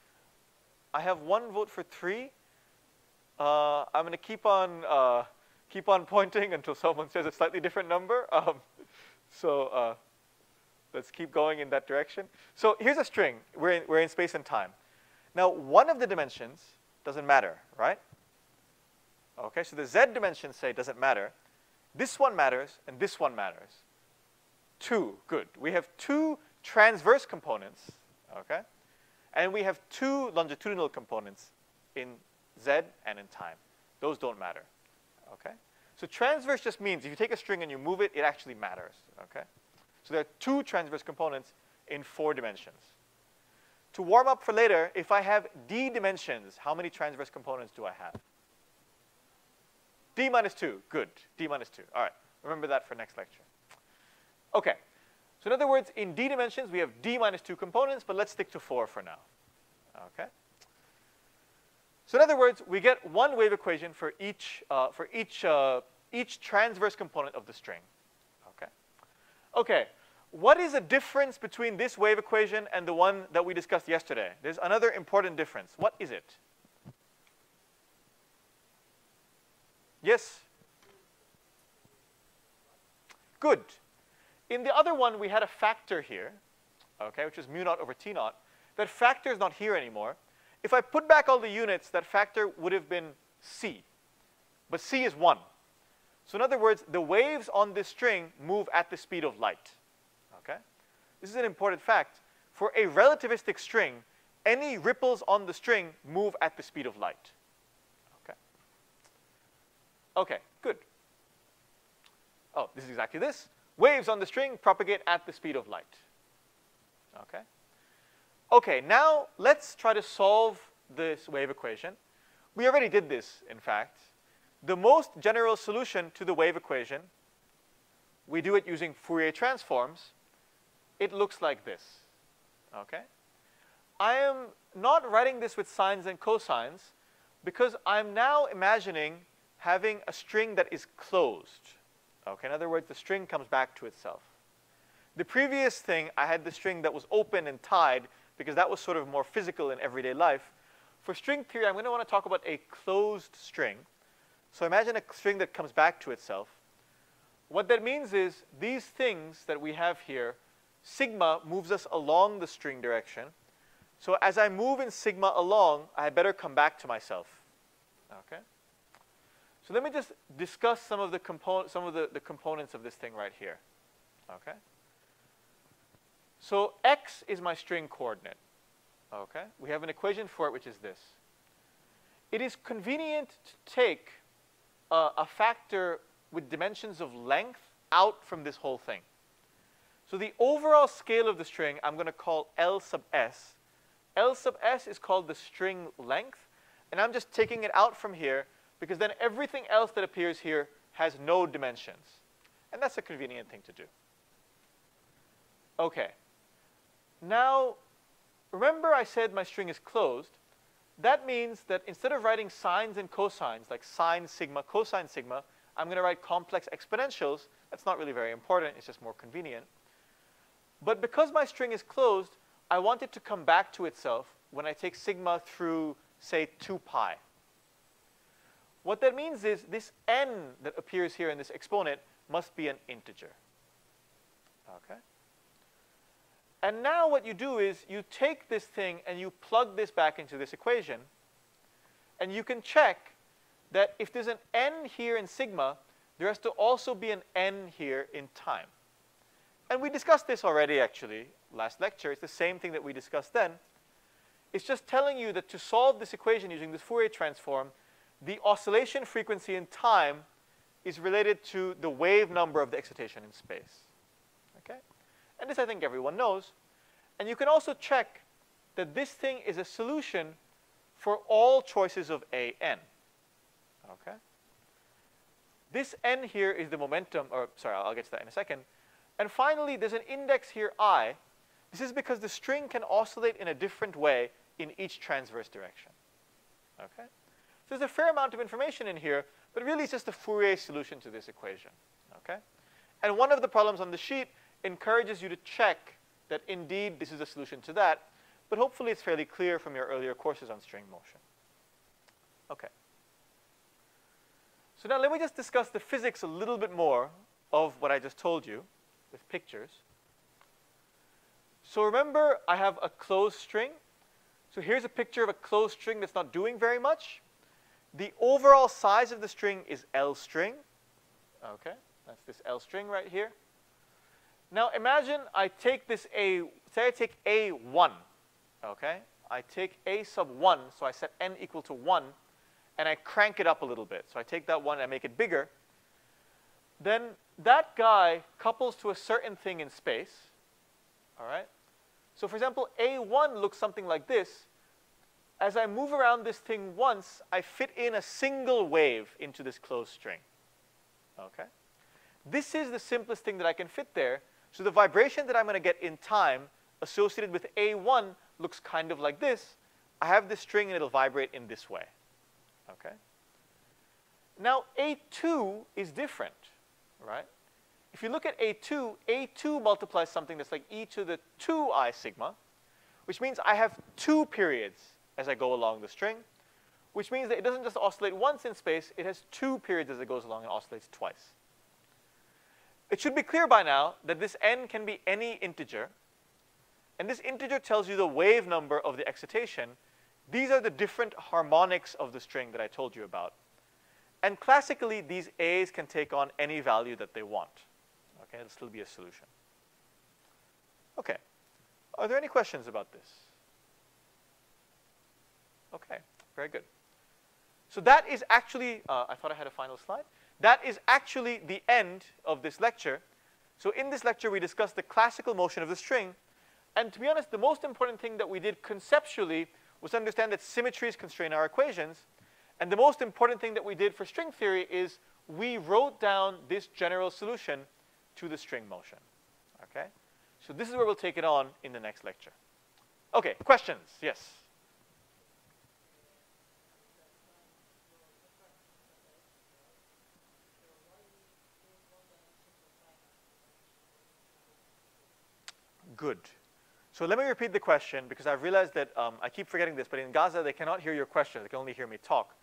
I have one vote for three. Uh, I'm going to keep on uh, keep on pointing until someone says a slightly different number. Um, so uh, let's keep going in that direction. So here's a string. We're in, we're in space and time. Now, one of the dimensions doesn't matter, right? Okay, so the z dimension, say doesn't matter. This one matters, and this one matters. Two, good. We have two transverse components, okay? And we have two longitudinal components in z and in time. Those don't matter, okay? So transverse just means if you take a string and you move it, it actually matters, okay? So there are two transverse components in four dimensions. To warm up for later, if I have d dimensions, how many transverse components do I have? d minus 2, good, d minus 2. All right, remember that for next lecture. Okay, so in other words, in d dimensions, we have d minus 2 components, but let's stick to 4 for now. Okay? So in other words, we get one wave equation for each, uh, for each, uh, each transverse component of the string. Okay? Okay, what is the difference between this wave equation and the one that we discussed yesterday? There's another important difference. What is it? Yes? Good. In the other one, we had a factor here, okay, which is mu naught over T naught. That factor is not here anymore. If I put back all the units, that factor would have been c. But c is 1. So in other words, the waves on this string move at the speed of light. This is an important fact. For a relativistic string, any ripples on the string move at the speed of light. Okay? Okay, good. Oh, this is exactly this. Waves on the string propagate at the speed of light. Okay? Okay, now let's try to solve this wave equation. We already did this, in fact. The most general solution to the wave equation, we do it using Fourier transforms. It looks like this. Okay? I am not writing this with sines and cosines because I'm now imagining having a string that is closed. Okay, in other words, the string comes back to itself. The previous thing, I had the string that was open and tied because that was sort of more physical in everyday life. For string theory, I'm going to want to talk about a closed string. So imagine a string that comes back to itself. What that means is these things that we have here, sigma moves us along the string direction. So as I move in sigma along, I better come back to myself. Okay? So let me just discuss some of the component, some of the, the components of this thing right here. Okay? So x is my string coordinate. Okay? We have an equation for it which is this. It is convenient to take a, a factor with dimensions of length out from this whole thing. So the overall scale of the string I'm going to call L sub s. L sub s is called the string length, and I'm just taking it out from here because then everything else that appears here has no dimensions. And that's a convenient thing to do. Okay. Now, remember I said my string is closed. That means that instead of writing sines and cosines, like sine sigma, cosine sigma, I'm going to write complex exponentials. That's not really very important. It's just more convenient. But because my string is closed, I want it to come back to itself when I take sigma through, say, 2 pi. What that means is this n that appears here in this exponent must be an integer. Okay? And now what you do is you take this thing and you plug this back into this equation, and you can check that if there's an n here in sigma, there has to also be an n here in time. And we discussed this already, actually, last lecture. It's the same thing that we discussed then. It's just telling you that to solve this equation using this Fourier transform, the oscillation frequency in time is related to the wave number of the excitation in space. Okay? And this I think everyone knows. And you can also check that this thing is a solution for all choices of a n. Okay? This n here is the momentum, or sorry, I'll get to that in a second. And finally, there's an index here i. This is because the string can oscillate in a different way in each transverse direction. Okay? So there's a fair amount of information in here, but really it's just a Fourier solution to this equation. Okay? And one of the problems on the sheet encourages you to check that indeed this is a solution to that, but hopefully it's fairly clear from your earlier courses on string motion. Okay. So now let me just discuss the physics a little bit more of what I just told you with pictures. So remember, I have a closed string. So here's a picture of a closed string that's not doing very much. The overall size of the string is L string. Okay, that's this L string right here. Now imagine I take this A, say I take A1, okay? I take A sub 1, so I set n equal to 1, and I crank it up a little bit. So I take that one and I make it bigger. Then that guy couples to a certain thing in space, all right? So for example, A1 looks something like this. As I move around this thing once, I fit in a single wave into this closed string, okay? This is the simplest thing that I can fit there. So the vibration that I'm going to get in time associated with A1 looks kind of like this. I have this string and it'll vibrate in this way, okay? Now A2 is different right? If you look at A2, A2 multiplies something that's like e to the 2i sigma, which means I have two periods as I go along the string, which means that it doesn't just oscillate once in space, it has two periods as it goes along and oscillates twice. It should be clear by now that this n can be any integer, and this integer tells you the wave number of the excitation. These are the different harmonics of the string that I told you about. And classically, these A's can take on any value that they want. Okay, it'll still be a solution. Okay. Are there any questions about this? Okay, very good. So that is actually, uh, I thought I had a final slide. That is actually the end of this lecture. So in this lecture, we discussed the classical motion of the string. And to be honest, the most important thing that we did conceptually was understand that symmetries constrain our equations. And the most important thing that we did for string theory is we wrote down this general solution to the string motion. Okay? So this is where we'll take it on in the next lecture. Okay, questions? Yes. Good. So let me repeat the question because I've realized that um, I keep forgetting this, but in Gaza they cannot hear your question. They can only hear me talk.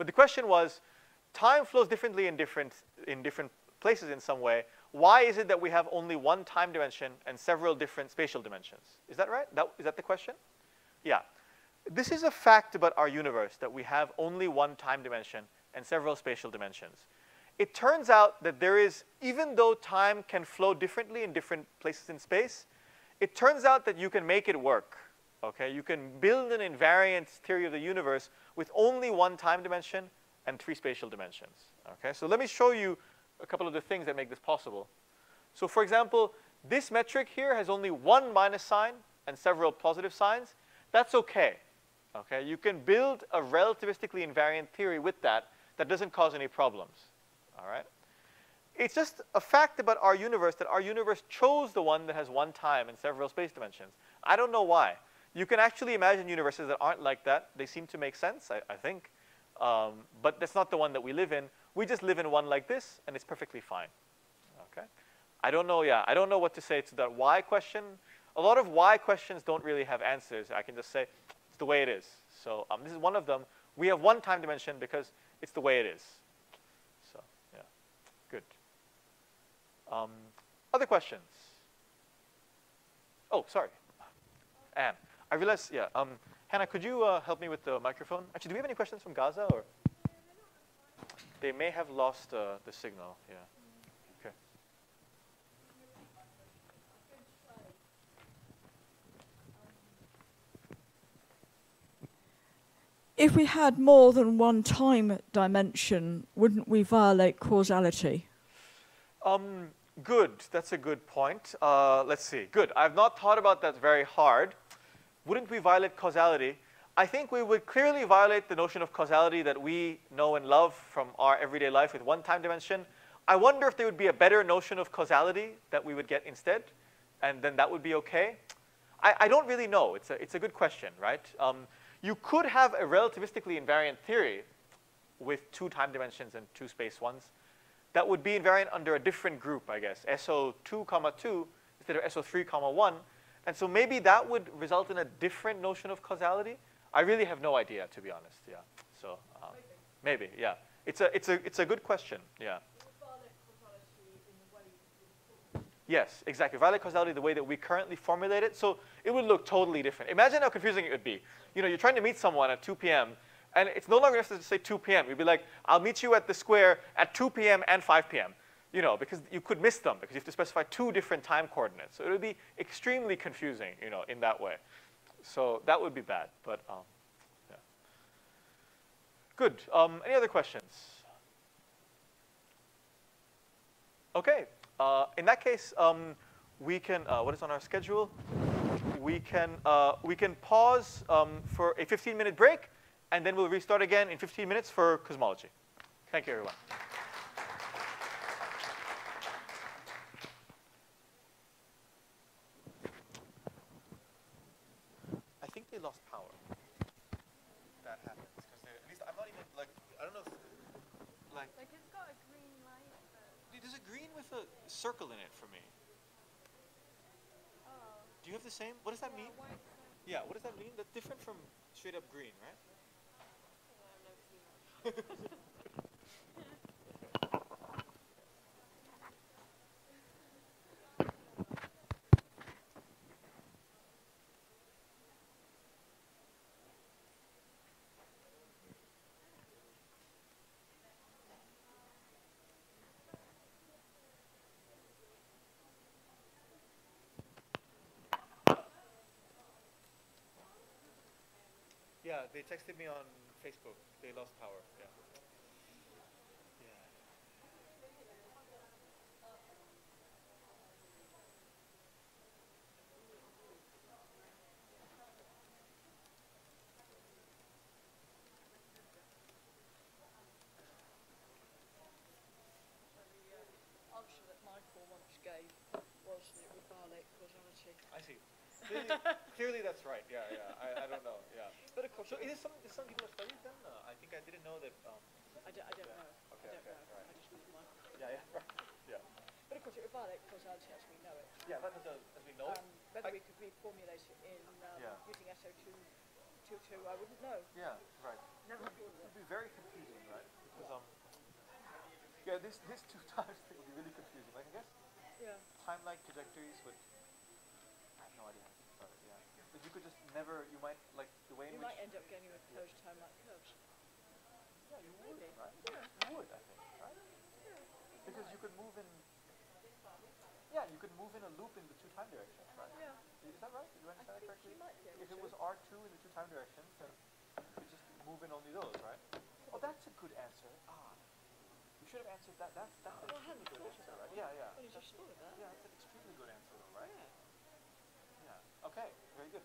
But the question was, time flows differently in different, in different places in some way. Why is it that we have only one time dimension and several different spatial dimensions? Is that right? That, is that the question? Yeah. This is a fact about our universe that we have only one time dimension and several spatial dimensions. It turns out that there is, even though time can flow differently in different places in space, it turns out that you can make it work. Okay, you can build an invariant theory of the universe with only one time dimension and three spatial dimensions. Okay, so let me show you a couple of the things that make this possible. So for example, this metric here has only one minus sign and several positive signs. That's okay. Okay, you can build a relativistically invariant theory with that that doesn't cause any problems. All right. It's just a fact about our universe that our universe chose the one that has one time and several space dimensions. I don't know why. You can actually imagine universes that aren't like that. They seem to make sense, I, I think. Um, but that's not the one that we live in. We just live in one like this, and it's perfectly fine. Okay? I don't know, yeah, I don't know what to say to that why question. A lot of why questions don't really have answers. I can just say, it's the way it is. So um, this is one of them. We have one time dimension because it's the way it is. So, yeah, good. Um, other questions? Oh, sorry. Ann. I realize, yeah. Um, Hannah, could you uh, help me with the microphone? Actually, do we have any questions from Gaza? or? They may have lost uh, the signal, yeah. Okay. If we had more than one time dimension, wouldn't we violate causality? Um, good. That's a good point. Uh, let's see. Good. I've not thought about that very hard. Wouldn't we violate causality? I think we would clearly violate the notion of causality that we know and love from our everyday life with one time dimension. I wonder if there would be a better notion of causality that we would get instead, and then that would be okay. I, I don't really know. It's a, it's a good question, right? Um, you could have a relativistically invariant theory with two time dimensions and two space ones. That would be invariant under a different group, I guess, SO2, comma 2 instead of SO3, comma 1. And so maybe that would result in a different notion of causality. I really have no idea, to be honest. Yeah. So um, maybe. yeah. It's a it's a it's a good question. Yeah. Yes, exactly. Violate causality the way that we currently formulate it. So it would look totally different. Imagine how confusing it would be. You know, you're trying to meet someone at 2 p.m. and it's no longer necessary to say 2 p.m. You'd be like, I'll meet you at the square at 2 p.m. and 5 p.m. You know, because you could miss them because you have to specify two different time coordinates. So it would be extremely confusing, you know, in that way. So that would be bad, but um, yeah. Good. Um, any other questions? Okay. Uh, in that case, um, we can. Uh, what is on our schedule? We can uh, we can pause um, for a 15-minute break, and then we'll restart again in 15 minutes for cosmology. Thank you, everyone. lost power. That happens because at least I'm not even like I don't know if like like it's got a green light. There's a green with a circle in it for me. Oh. Do you have the same? What does that mean? Yeah, what does that mean? That's different from straight up green, right? Yeah, they texted me on Facebook. They lost power. Yeah. Yeah. answer that Michael once gave was that it would violate causality. I see. Clearly, clearly that's right. Yeah, yeah. I, I don't know. Yeah. But of course, So is this something that some people have studied then? I think I didn't know that. Um, I, don't, yeah. know. Okay, I don't okay, know. right. I just yeah, yeah. Right. Yeah. But of course, it would violate causality as we know it. Yeah, is, uh, as we know. Um, whether I- we could reformulate it in um, Yeah. using SO2, 2, I wouldn't know. yeah, right. Never It would, be very confusing, right? Because um, yeah, this this two times thing would be really confusing. Like I guess Yeah. time-like trajectories would. I have no idea. How to think about it, yeah. But you could just never, you might, like, the way in which... You might end up getting a closed time like curves. Yeah, you would, Maybe. right? Yeah. You would, I think, right? Because you could move in... Yeah, you could move in a loop in the two time directions, right? Yeah. Is that right? Did you I understand that correctly? might If it was R2 in the two time directions, then you could just move in only those, right? Oh, that's a good answer. Ah. You should have answered that. That's, that's Well, I an extremely good answer, right? Yeah, yeah. Only That's- just thought of that. Yeah, that's an extremely good answer, though, right? Yeah. Yeah. Okay. Very good.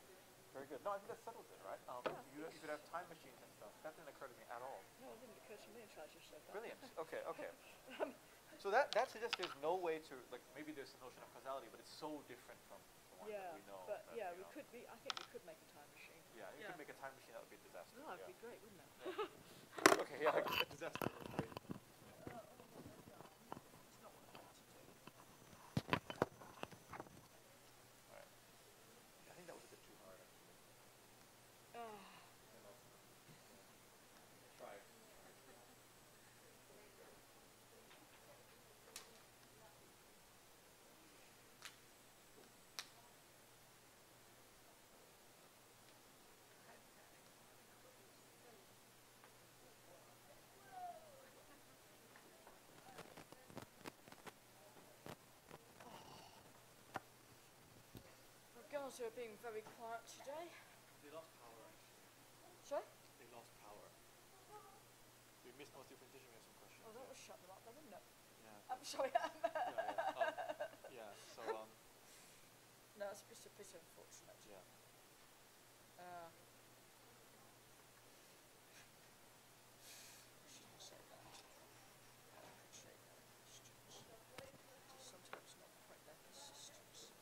Very good. No, I think that settles it, right? Um, Yeah, you, you could have time machines and stuff. That didn't occur to me at all. No, it didn't occur to me until I just said that. Brilliant. Okay. Okay. so that that suggests there's no way to like maybe there's a notion of causality, but it's so different from the one Yeah, that we know. but that, yeah, we know. could be. I think we could make a time machine. Yeah, you yeah. could make a time machine that would be a disaster. No, it'd yeah. be great, wouldn't it? Okay. Yeah. a disaster. Great. Alright. I think that was a bit too hard. Actually. Ah, Try. Girls are being very quiet today. They lost power. Sorry? They lost power. We missed some questions. Oh, that would shut them up, then, wouldn't it? Yeah. I'm sorry. yeah, yeah. Um, yeah. So um, no, it's a bit, a bit unfortunate. yeah. Uh, I shouldn't say that. I appreciate their questions. It is sometimes not quite their persistence.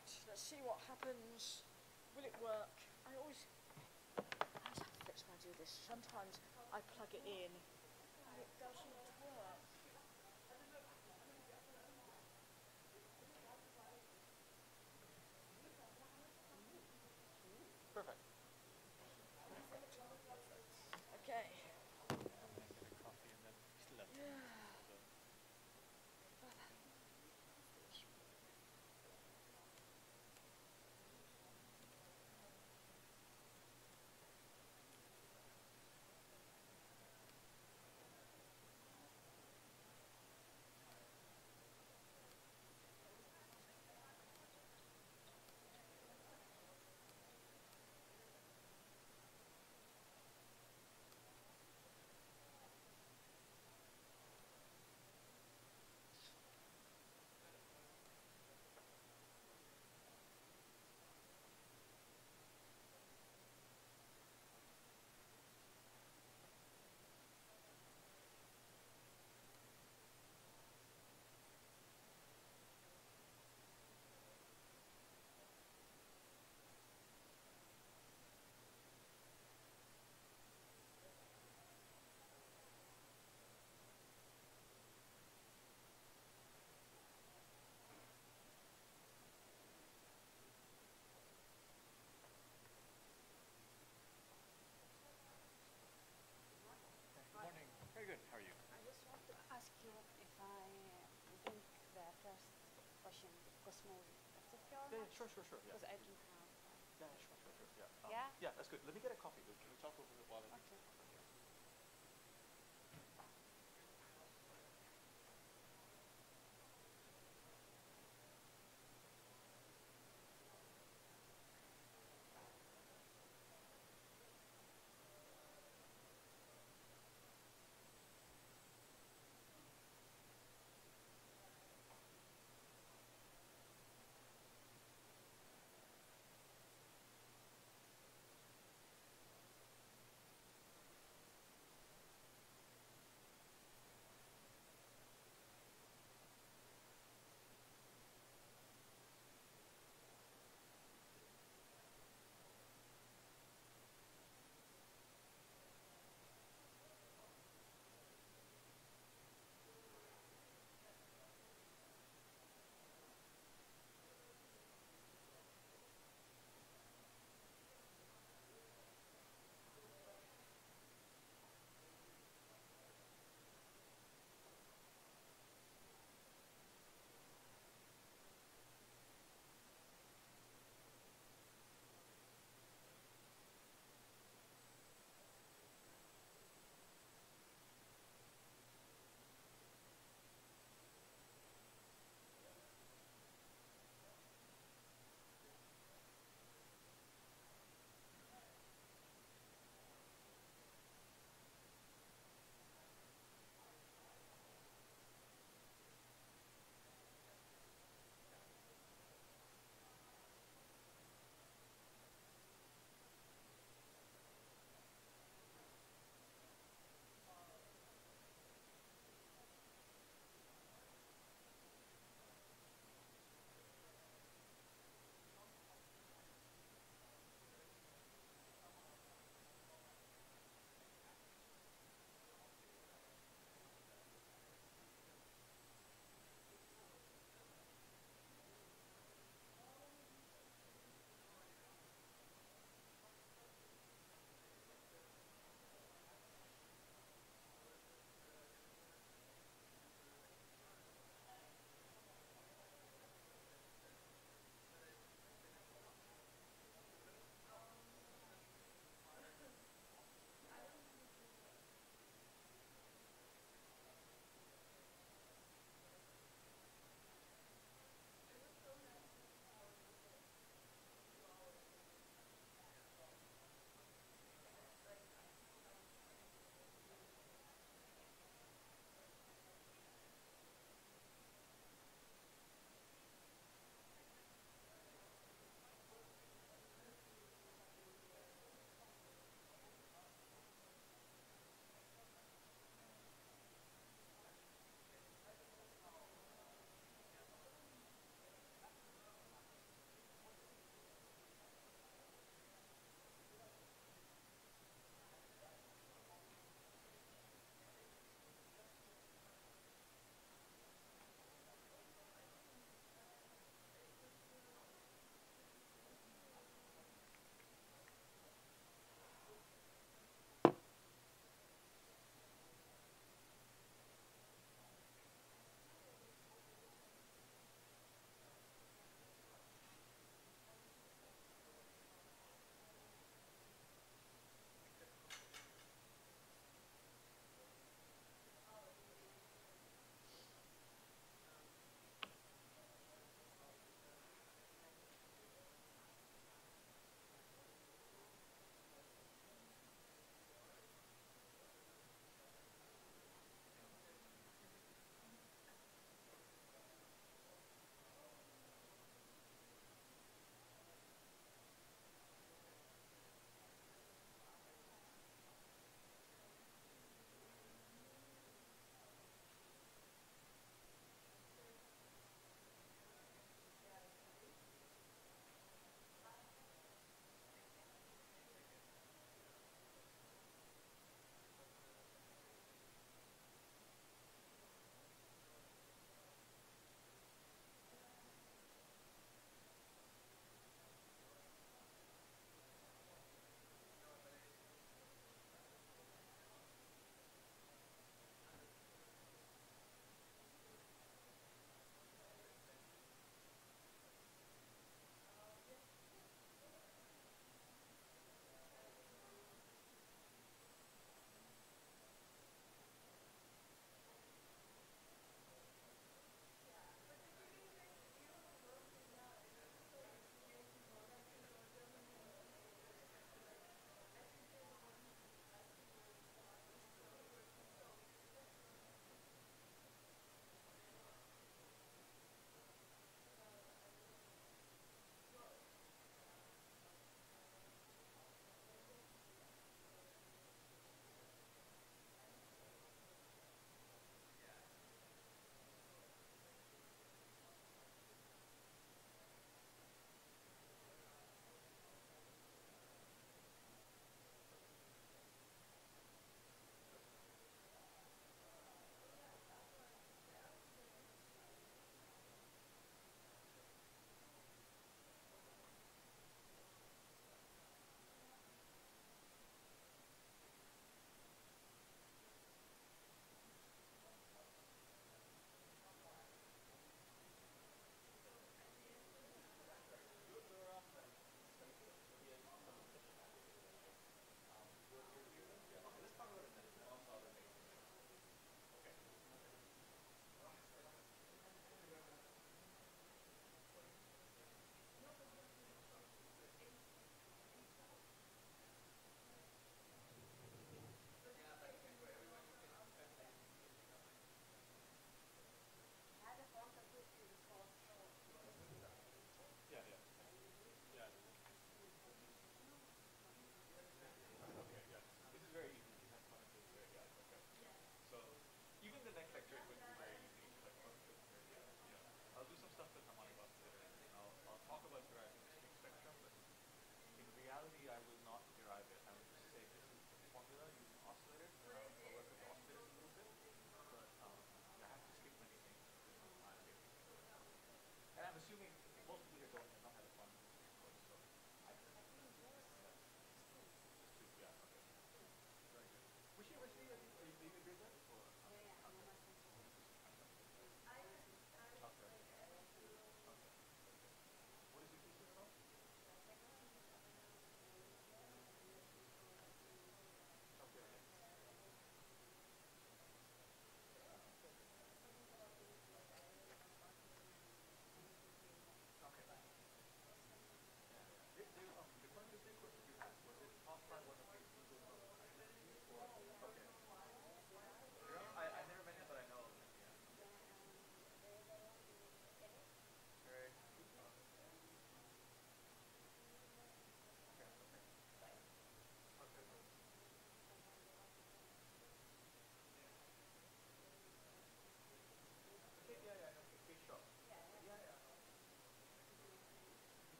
Right, let's see what happens. Will it work? I always, I always have fits when I do this. Sometimes I plug it in and it doesn't work. Perfect. Okay. I'm gonna get a coffee and then still have time. So, Morning. Very good. How are you? I just want to ask you if I think the first that's okay or Yeah, yeah, sure, sure, sure. Yeah. Because I don't have. Yeah, sure, sure, sure. Yeah. Um, Yeah? Yeah, that's good. Let me get a coffee. Can we talk over it while I Okay.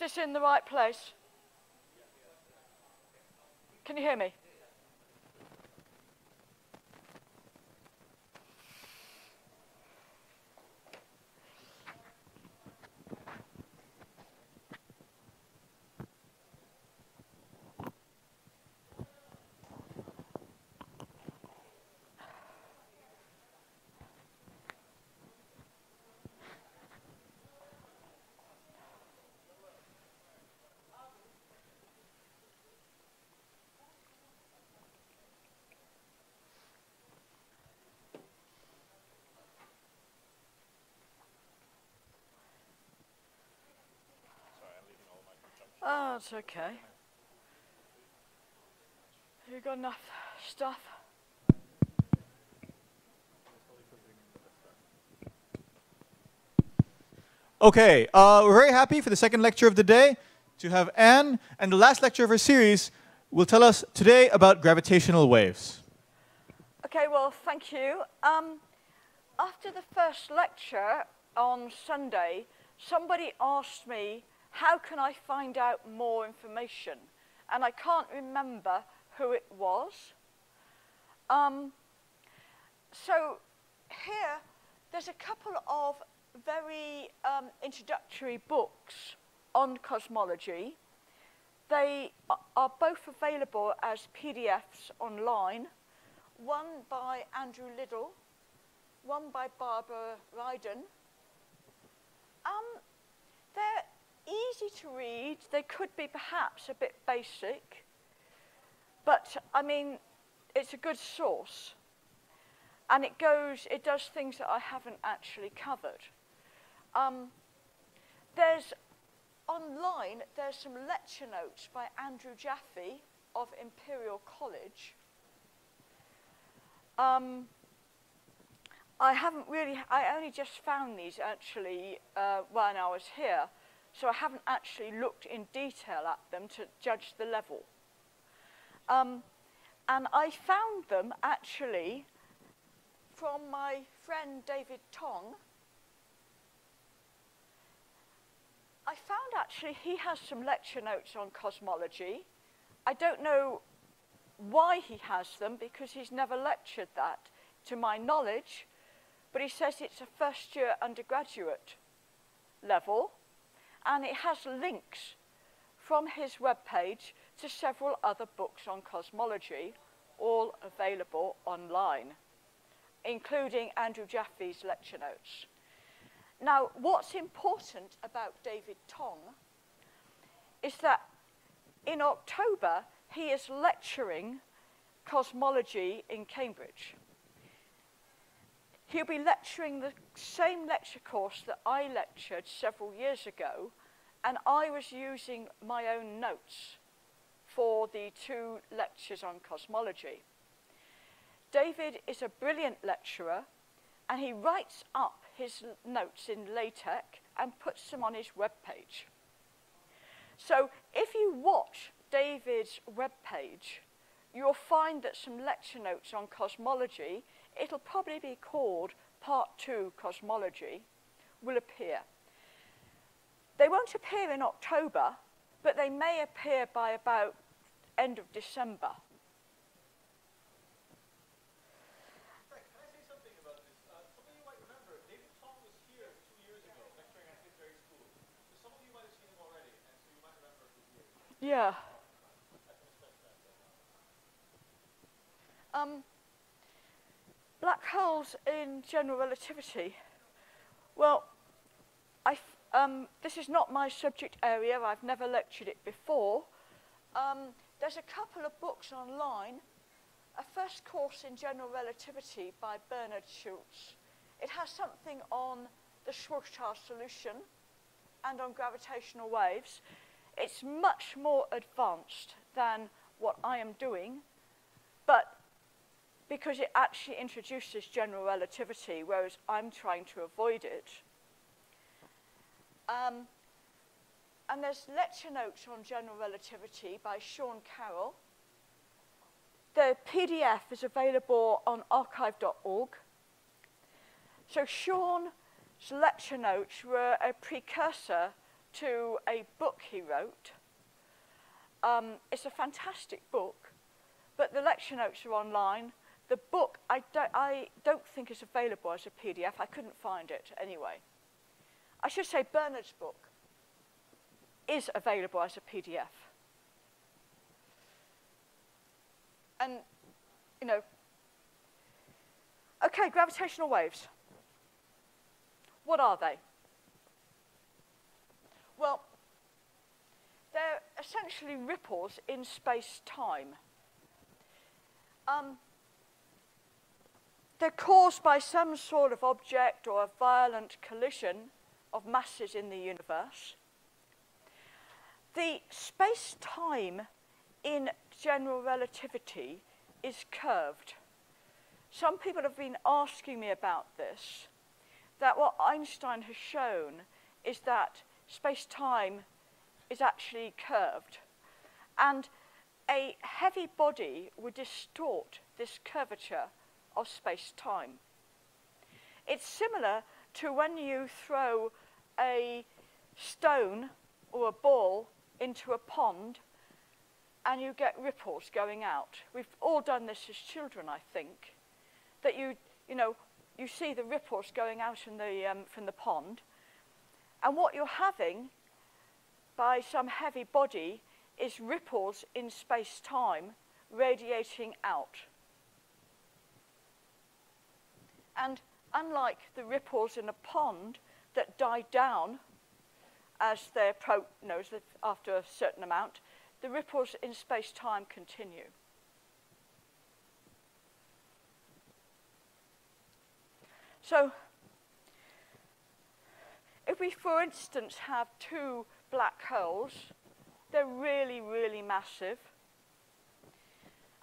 This in the right place? Can you hear me? Oh, it's okay. You got enough stuff? Okay, uh, we're very happy for the second lecture of the day to have Ann, and the last lecture of her series will tell us today about gravitational waves. Okay, well, thank you. Um, after the first lecture on Sunday, somebody asked me, how can I find out more information? And I can't remember who it was. Um, so here, there's a couple of very um, introductory books on cosmology. They are both available as PDFs online. One by Andrew Liddle, one by Barbara Ryden. Um, they're easy to read. They could be perhaps a bit basic, but I mean, it's a good source. And it goes, it does things that I haven't actually covered. Um, there's online, there's some lecture notes by Andrew Jaffe of Imperial College. Um, I haven't really, I only just found these actually uh, when I was here, so I haven't actually looked in detail at them to judge the level. Um, and I found them actually from my friend David Tong. I found actually he has some lecture notes on cosmology. I don't know why he has them because he's never lectured that to my knowledge, but he says it's a first year undergraduate level and it has links from his webpage to several other books on cosmology, all available online, including Andrew Jaffe's lecture notes. Now, what's important about David Tong is that in October, he is lecturing cosmology in Cambridge. He'll be lecturing the same lecture course that I lectured several years ago, and I was using my own notes for the two lectures on cosmology. David is a brilliant lecturer, and he writes up his notes in LaTeX and puts them on his webpage. So if you watch David's webpage, you'll find that some lecture notes on cosmology, it'll probably be called Part 2 Cosmology, will appear. They won't appear in October, but they may appear by about end of December. Frank, can I say something about this? Uh, some of you might remember, David Tong was here two years ago lecturing at his very school. So some of you might have seen him already, and so you might remember who he is. Yeah. Um, black holes in general relativity. Well, I, um, this is not my subject area. I've never lectured it before. Um, there's a couple of books online. A first course in general relativity by Bernard Schultz. It has something on the Schwarzschild solution and on gravitational waves. It's much more advanced than what I am doing, but because it actually introduces general relativity, whereas I'm trying to avoid it. Um, and there's lecture notes on general relativity by Sean Carroll. The PDF is available on arXiv.org. So Sean's lecture notes were a precursor to a book he wrote. Um, it's a fantastic book, but the lecture notes are online. The book, I don't, I don't think is available as a PDF. I couldn't find it anyway. I should say Bernard's book is available as a PDF. And, you know, okay, gravitational waves. What are they? Well, they're essentially ripples in space-time. Um, they're caused by some sort of object or a violent collision of masses in the universe. The space-time in general relativity is curved. Some people have been asking me about this, that what Einstein has shown is that space-time is actually curved. And a heavy body would distort this curvature of space-time. It's similar to when you throw a stone or a ball into a pond and you get ripples going out. We've all done this as children, I think, that you, you know, you see the ripples going out in the, um, from the pond. And what you're having by some heavy body is ripples in space-time radiating out. And unlike the ripples in a pond that die down as they're pro- no, after a certain amount, the ripples in space-time continue. So if we, for instance, have two black holes, they're really, really massive.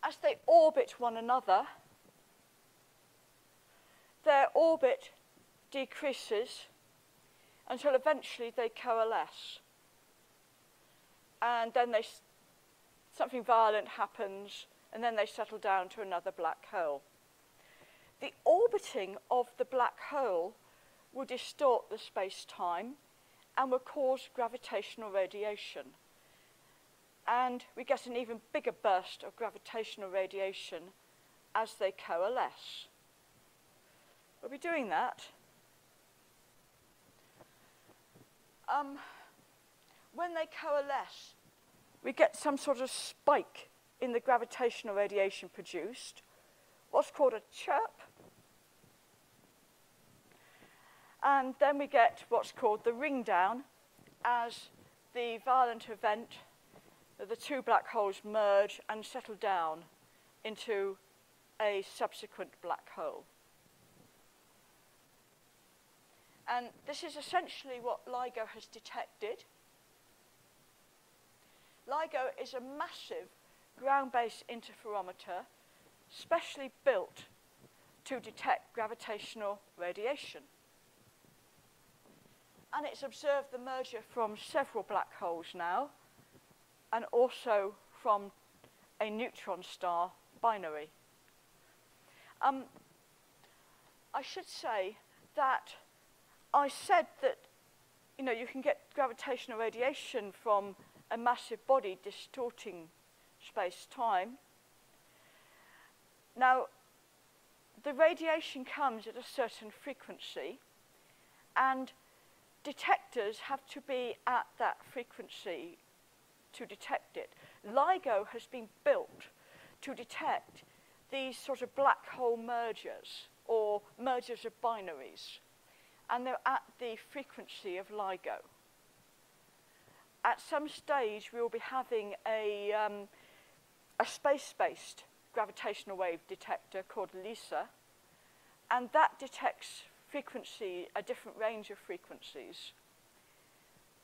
As they orbit one another, their orbit decreases until eventually they coalesce. And then they, something violent happens and then they settle down to another black hole. The orbiting of the black hole will distort the space-time and will cause gravitational radiation. And we get an even bigger burst of gravitational radiation as they coalesce. We'll be doing that. Um, when they coalesce, we get some sort of spike in the gravitational radiation produced, what's called a chirp. And then we get what's called the ring down as the violent event, the two black holes merge and settle down into a subsequent black hole. And this is essentially what LIGO has detected. LIGO is a massive ground-based interferometer specially built to detect gravitational radiation and it's observed the merger from several black holes now, and also from a neutron star binary. Um, I should say that I said that, you know, you can get gravitational radiation from a massive body distorting space-time. Now, the radiation comes at a certain frequency and detectors have to be at that frequency to detect it. LIGO has been built to detect these sort of black hole mergers or mergers of binaries. And they're at the frequency of LIGO. At some stage, we will be having a, um, a space-based gravitational wave detector called LISA, and that detects frequency, a different range of frequencies.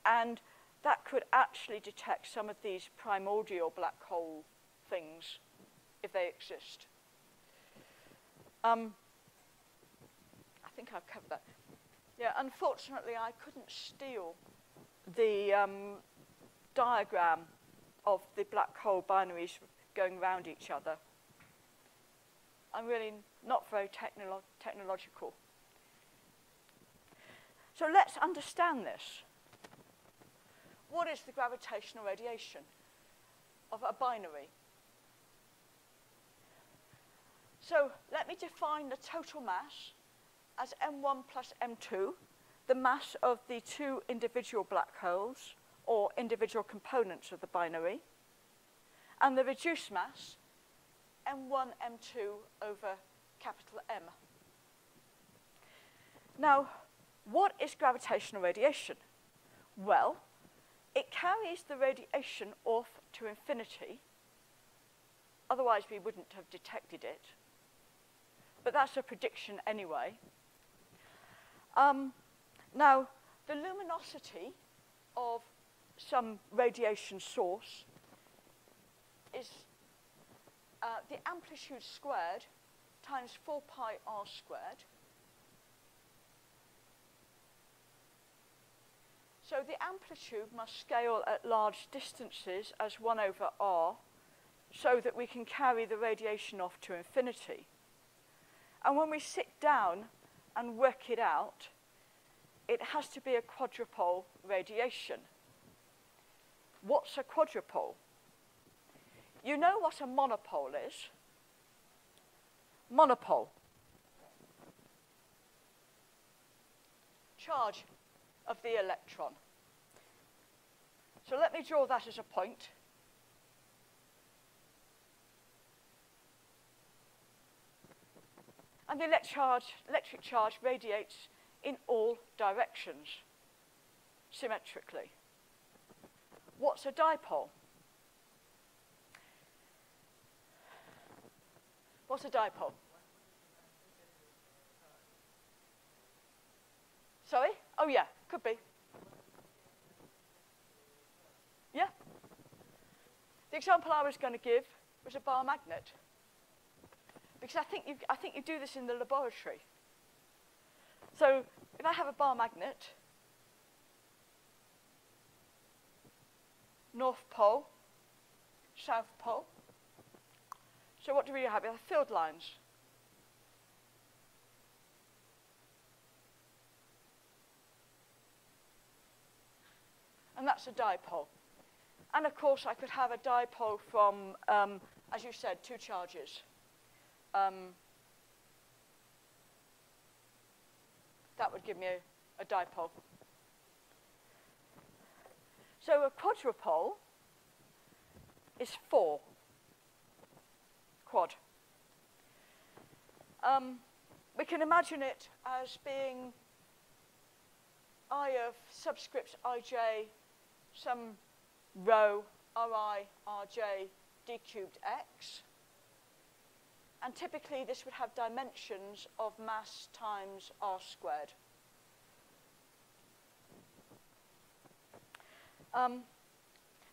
And that could actually detect some of these primordial black hole things if they exist. Um, I think I've covered that. Yeah, unfortunately, I couldn't steal the um, diagram of the black hole binaries going round each other. I'm really not very technolo technological. So let's understand this. What is the gravitational radiation of a binary? So let me define the total mass as M1 plus M2, the mass of the two individual black holes or individual components of the binary, and the reduced mass, M1, M2 over capital M. Now, what is gravitational radiation? Well, it carries the radiation off to infinity, otherwise we wouldn't have detected it. But that's a prediction anyway. Um, now, the luminosity of some radiation source is uh, the amplitude squared times 4 pi r squared. So the amplitude must scale at large distances as 1 over r so that we can carry the radiation off to infinity. And when we sit down and work it out, it has to be a quadrupole radiation. What's a quadrupole? You know what a monopole is? Monopole. Charge of the electron. So let me draw that as a point. And the electric charge, electric charge radiates in all directions, symmetrically. What's a dipole? What's a dipole? Sorry? Oh, yeah, could be. Yeah. The example I was going to give was a bar magnet. Because I think, you, I think you do this in the laboratory. So if I have a bar magnet, North Pole, South Pole, so what do we have? We have field lines. And that's a dipole. And of course, I could have a dipole from, um, as you said, two charges. Um, that would give me a, a dipole. So a quadrupole is four. Quad. Um, we can imagine it as being I of subscript ij, some rho ri rj d cubed x. And typically this would have dimensions of mass times r squared. Um,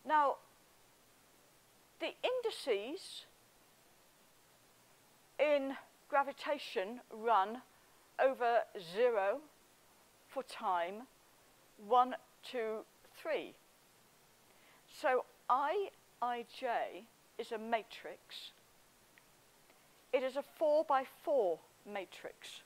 now, the indices in gravitation run over 0 for time, 1, 2, 3. So i, ij is a matrix it is a 4 by 4 matrix.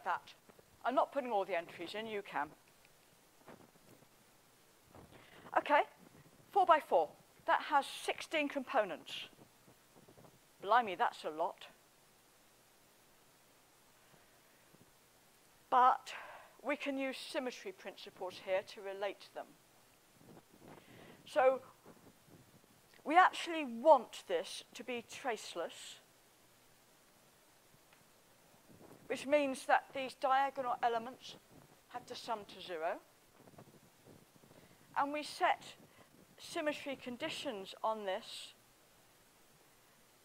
Like that. I'm not putting all the entries in, you can. Okay, 4 by 4. That has 16 components. Blimey, that's a lot. But we can use symmetry principles here to relate them. So we actually want this to be traceless which means that these diagonal elements have to sum to zero. And we set symmetry conditions on this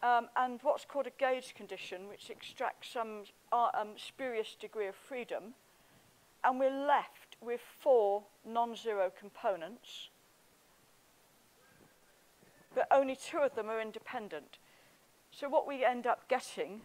um, and what's called a gauge condition, which extracts some uh, um, spurious degree of freedom. And we're left with four non-zero components, but only two of them are independent. So what we end up getting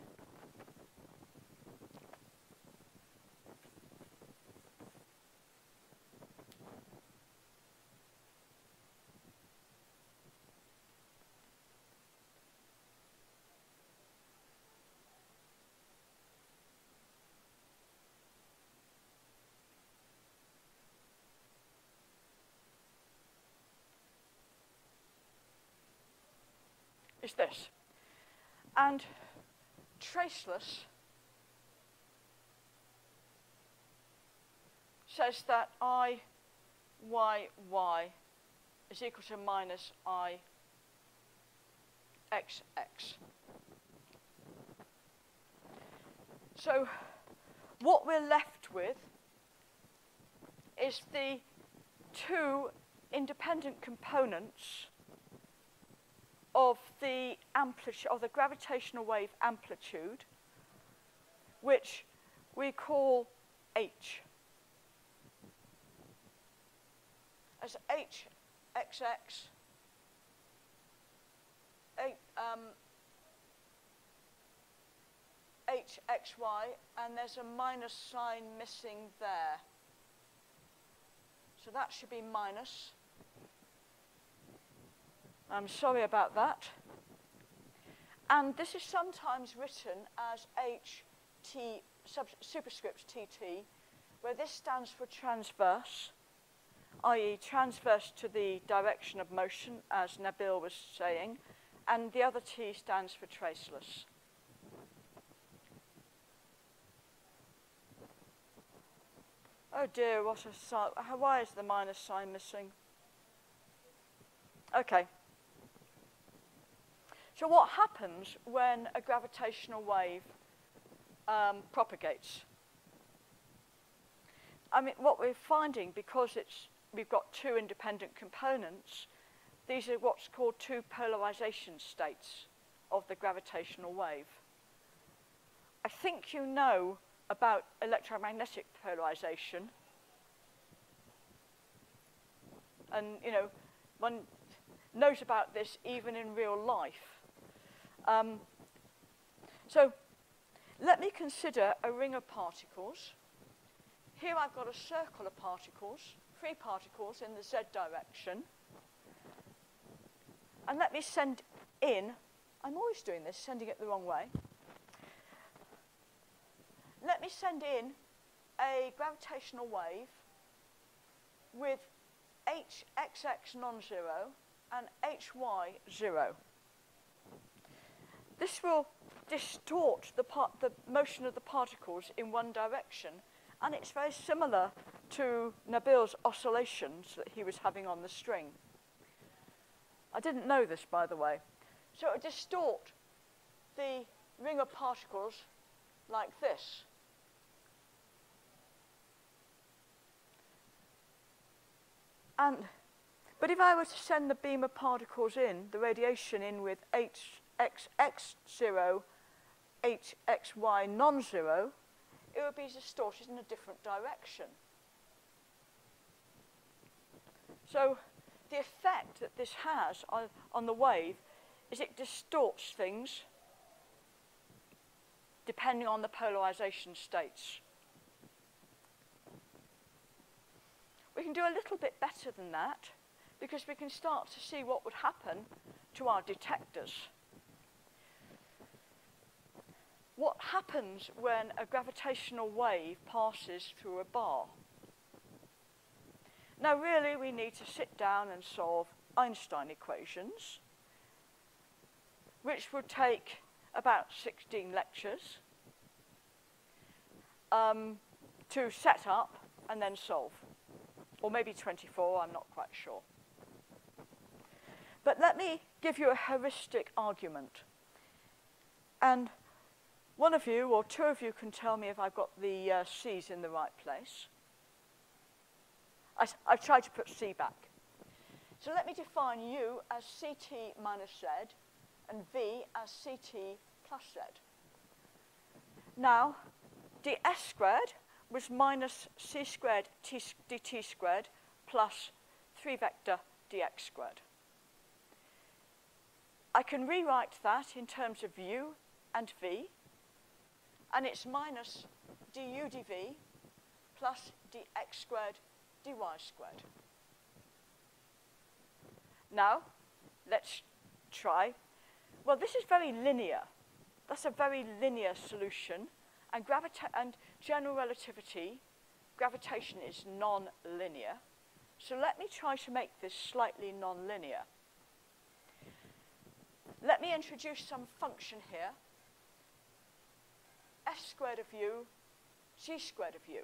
is this. And traceless says that I, y, y is equal to minus i, x, x. So what we're left with is the two independent components of the amplitude of the gravitational wave amplitude, which we call h. As h xx, h, um, hxy, and there's a minus sign missing there. So that should be minus. I'm sorry about that. And this is sometimes written as HT superscript TT, where this stands for transverse, i.e. transverse to the direction of motion, as Nabil was saying, and the other T stands for traceless. Oh dear, what a sign. Why is the minus sign missing? Okay. So what happens when a gravitational wave um, propagates? I mean, what we're finding, because it's, we've got two independent components, these are what's called two polarization states of the gravitational wave. I think you know about electromagnetic polarization. And, you know, one knows about this even in real life. Um, so let me consider a ring of particles. Here I've got a circle of particles, three particles in the z direction. And let me send in, I'm always doing this, sending it the wrong way. Let me send in a gravitational wave with hxx non-zero and hy zero. This will distort the, the motion of the particles in one direction, and it's very similar to Nabil's oscillations that he was having on the string. I didn't know this, by the way. So it distort the ring of particles like this. And, but if I were to send the beam of particles in, the radiation in with H xx0, hxy non-zero, it would be distorted in a different direction. So the effect that this has on, on the wave is it distorts things depending on the polarization states. We can do a little bit better than that because we can start to see what would happen to our detectors what happens when a gravitational wave passes through a bar? Now, really, we need to sit down and solve Einstein equations, which would take about 16 lectures um, to set up and then solve. Or maybe 24, I'm not quite sure. But let me give you a heuristic argument. And one of you or two of you can tell me if I've got the uh, C's in the right place. I, I've tried to put C back. So let me define u as ct minus z and v as ct plus z. Now, ds squared was minus c squared t, dt squared plus 3 vector dx squared. I can rewrite that in terms of u and v, and it's minus du dv plus dx squared dy squared. Now, let's try. Well, this is very linear. That's a very linear solution. And, and general relativity, gravitation is non-linear. So let me try to make this slightly non-linear. Let me introduce some function here. F squared of u, g squared of u.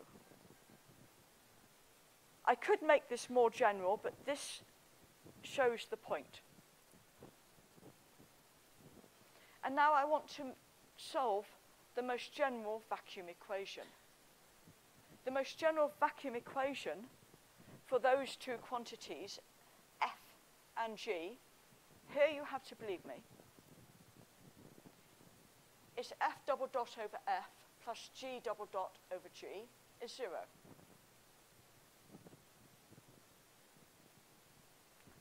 I could make this more general, but this shows the point. And now I want to solve the most general vacuum equation. The most general vacuum equation for those two quantities, f and g, here you have to believe me, is f double dot over f plus g double dot over g is zero.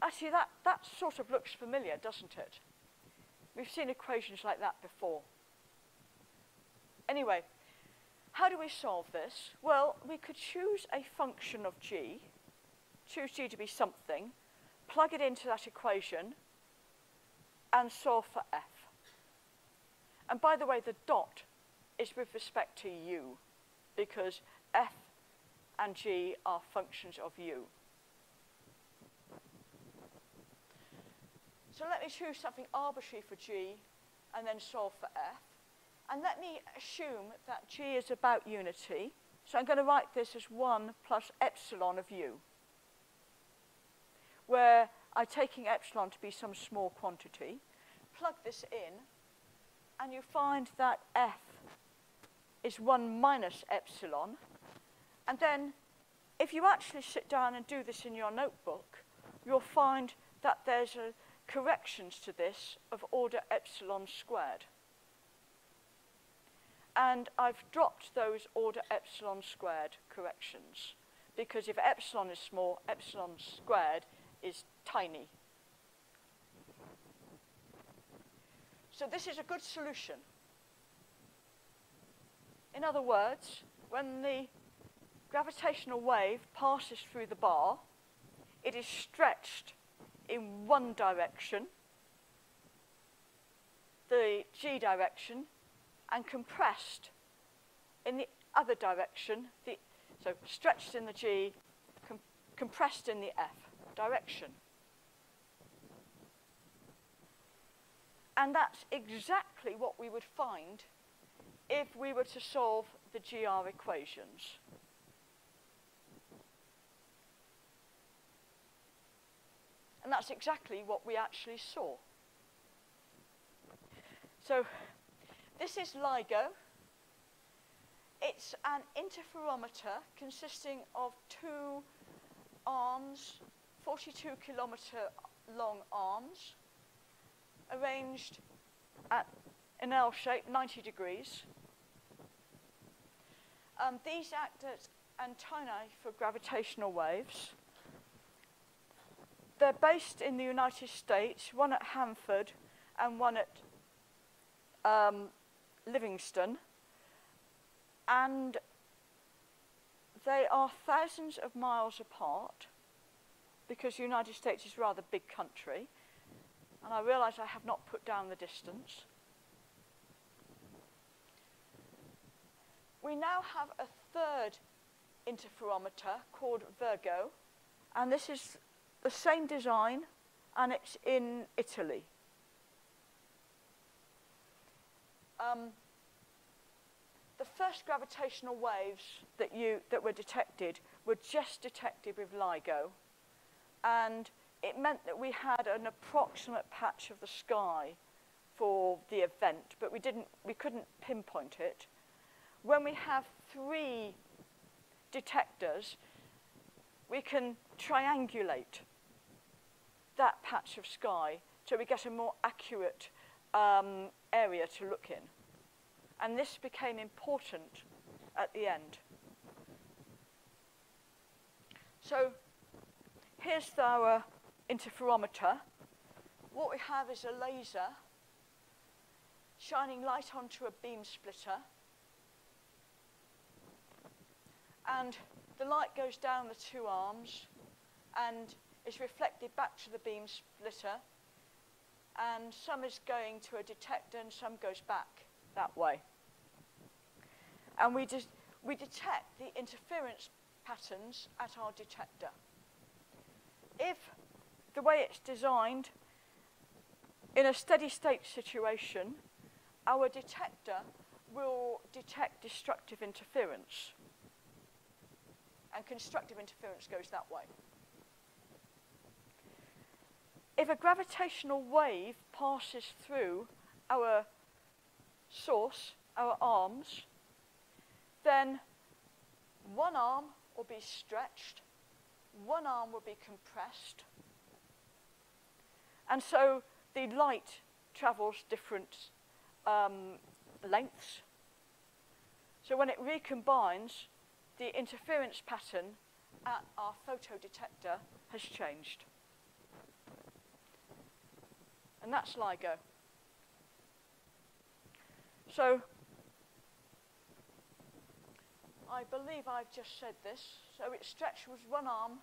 Actually, that, that sort of looks familiar, doesn't it? We've seen equations like that before. Anyway, how do we solve this? Well, we could choose a function of g, choose g to be something, plug it into that equation, and solve for f. And by the way, the dot is with respect to u, because f and g are functions of u. So let me choose something arbitrary for g and then solve for f. And let me assume that g is about unity. So I'm going to write this as 1 plus epsilon of u, where I'm taking epsilon to be some small quantity. Plug this in, and you find that f is 1 minus epsilon. And then if you actually sit down and do this in your notebook, you'll find that there's a corrections to this of order epsilon squared. And I've dropped those order epsilon squared corrections because if epsilon is small, epsilon squared is tiny. So this is a good solution. In other words, when the gravitational wave passes through the bar, it is stretched in one direction, the g direction, and compressed in the other direction, the, so stretched in the g, com compressed in the f direction. And that's exactly what we would find if we were to solve the GR equations. And that's exactly what we actually saw. So this is LIGO. It's an interferometer consisting of two arms, 42 kilometer long arms, arranged at an L shape, 90 degrees. Um, these act as antennae for gravitational waves. They're based in the United States, one at Hanford and one at um, Livingston. And they are thousands of miles apart because the United States is a rather big country. And I realise I have not put down the distance. We now have a third interferometer called Virgo, and this is the same design, and it's in Italy. Um, the first gravitational waves that, you, that were detected were just detected with LIGO, and it meant that we had an approximate patch of the sky for the event, but we, didn't, we couldn't pinpoint it. When we have three detectors, we can triangulate that patch of sky so we get a more accurate um, area to look in. And this became important at the end. So here's our interferometer. What we have is a laser shining light onto a beam splitter. And the light goes down the two arms and is reflected back to the beam splitter. And some is going to a detector and some goes back that way. And we, de we detect the interference patterns at our detector. If the way it's designed, in a steady state situation, our detector will detect destructive interference. And constructive interference goes that way. If a gravitational wave passes through our source, our arms, then one arm will be stretched, one arm will be compressed, and so the light travels different um, lengths. So when it recombines, the interference pattern at our photodetector has changed. And that's LIGO. So I believe I've just said this. So it stretches one arm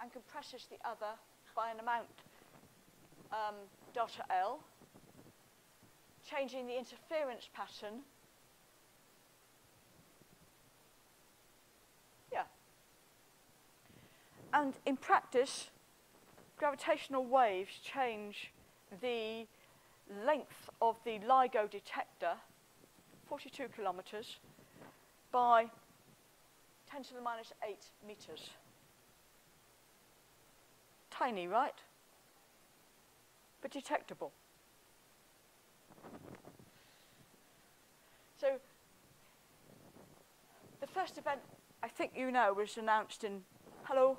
and compresses the other by an amount um, delta L changing the interference pattern. Yeah. And in practice, gravitational waves change the length of the LIGO detector, 42 kilometers, by 10 to the minus 8 meters. Tiny, right? but detectable. So the first event I think you know was announced in, hello,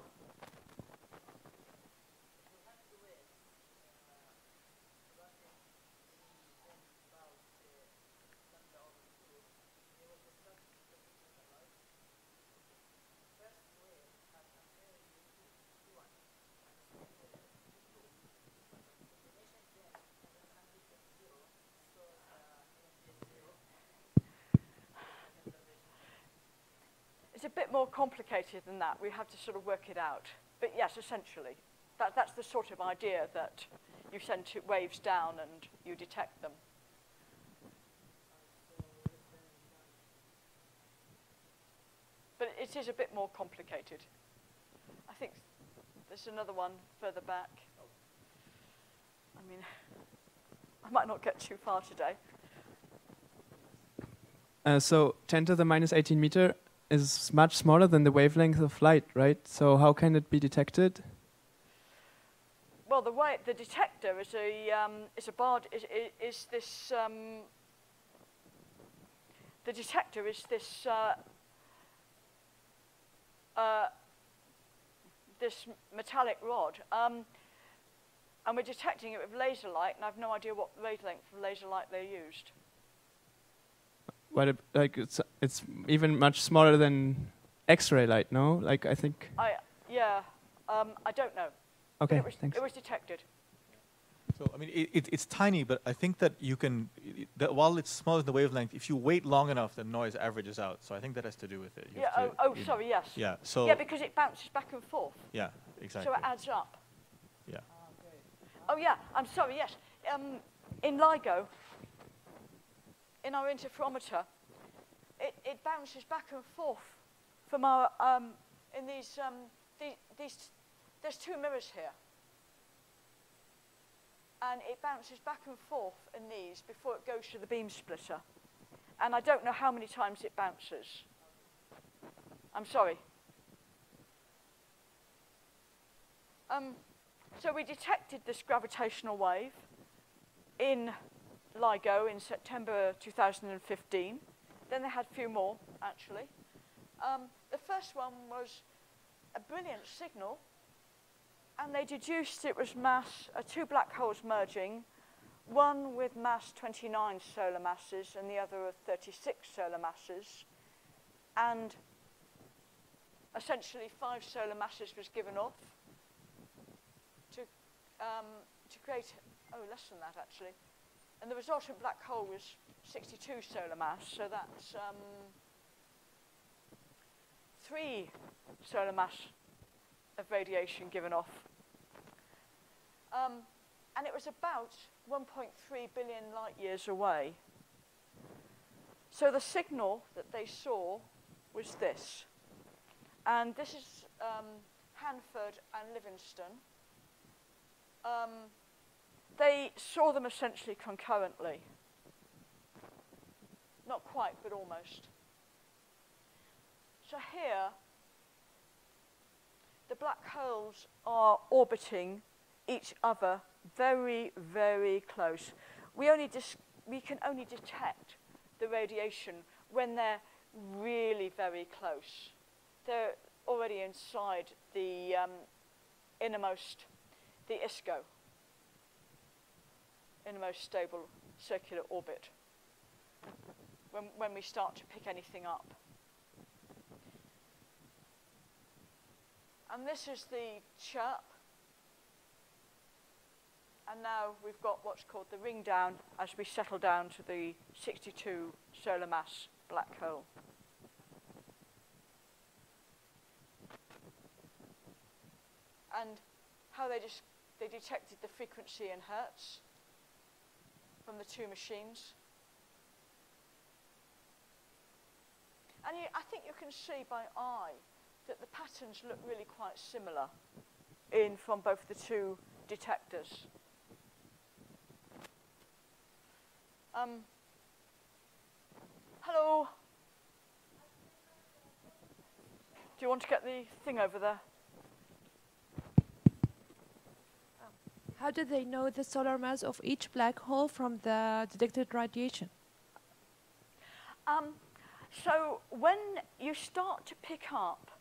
a bit more complicated than that. We have to sort of work it out. But yes, essentially, that, that's the sort of idea that you send waves down and you detect them. But it is a bit more complicated. I think there's another one further back. I mean, I might not get too far today. Uh, so 10 to the minus 18 meter is much smaller than the wavelength of light, right? So how can it be detected? Well, the way the detector is a um, is a bar is, is, is this um, the detector is this uh, uh, this metallic rod, um, and we're detecting it with laser light, and I've no idea what wavelength of laser light they used. What like it's it's even much smaller than X-ray light, no? Like I think. I yeah, um, I don't know. Okay, it was, thanks. It was detected. So I mean, it, it, it's tiny, but I think that you can, i- that while it's smaller than the wavelength, if you wait long enough, the noise averages out. So I think that has to do with it. You Yeah. Oh, to- oh sorry. Yes. Yeah. So yeah, because it bounces back and forth, yeah, exactly. so it adds up. yeah. Oh yeah, I'm sorry, yes. Um, in LIGO, in our interferometer, it, bounces back and forth from our, um, in these, um, the, these, there's two mirrors here. And it bounces back and forth in these before it goes to the beam splitter. And I don't know how many times it bounces. I'm sorry. Um, so we detected this gravitational wave in LIGO in September 2015. Then they had a few more, actually. Um, the first one was a brilliant signal and they deduced it was mass, uh, two black holes merging, one with mass 29 solar masses and the other of 36 solar masses. And essentially five solar masses was given off to, um, to create, oh, less than that actually. And the resultant black hole was 62 solar mass, so that's um, three solar mass of radiation given off. Um, and it was about 1.3 billion light years away. So the signal that they saw was this. And this is um, Hanford and Livingston. Um, they saw them essentially concurrently. Not quite, but almost. So here, the black holes are orbiting each other very, very close. We, only we can only detect the radiation when they're really very close. They're already inside the um, innermost, the ISCO, innermost stable circular orbit, when, when we start to pick anything up. And this is the chirp. And now we've got what's called the ring down as we settle down to the 62 solar mass black hole. And how they just they detected the frequency in hertz from the two machines. And you, I think you can see by eye that the patterns look really quite similar in from both the two detectors. Um, hello. Do you want to get the thing over there? How do they know the solar mass of each black hole from the detected radiation? Um, so when you start to pick up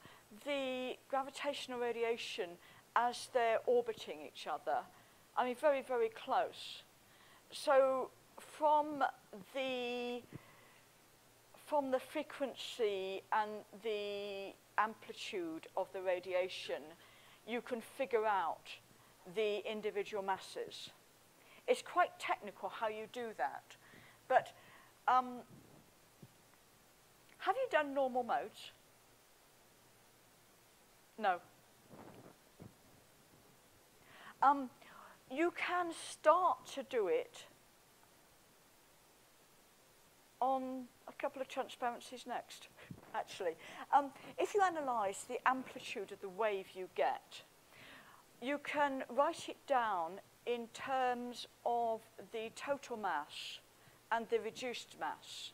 the gravitational radiation as they're orbiting each other, I mean very, very close. So from the from the frequency and the amplitude of the radiation, you can figure out the individual masses. It's quite technical how you do that, but um, have you done normal modes? No. Um, you can start to do it on a couple of transparencies next, actually. Um, if you analyse the amplitude of the wave you get, you can write it down in terms of the total mass and the reduced mass.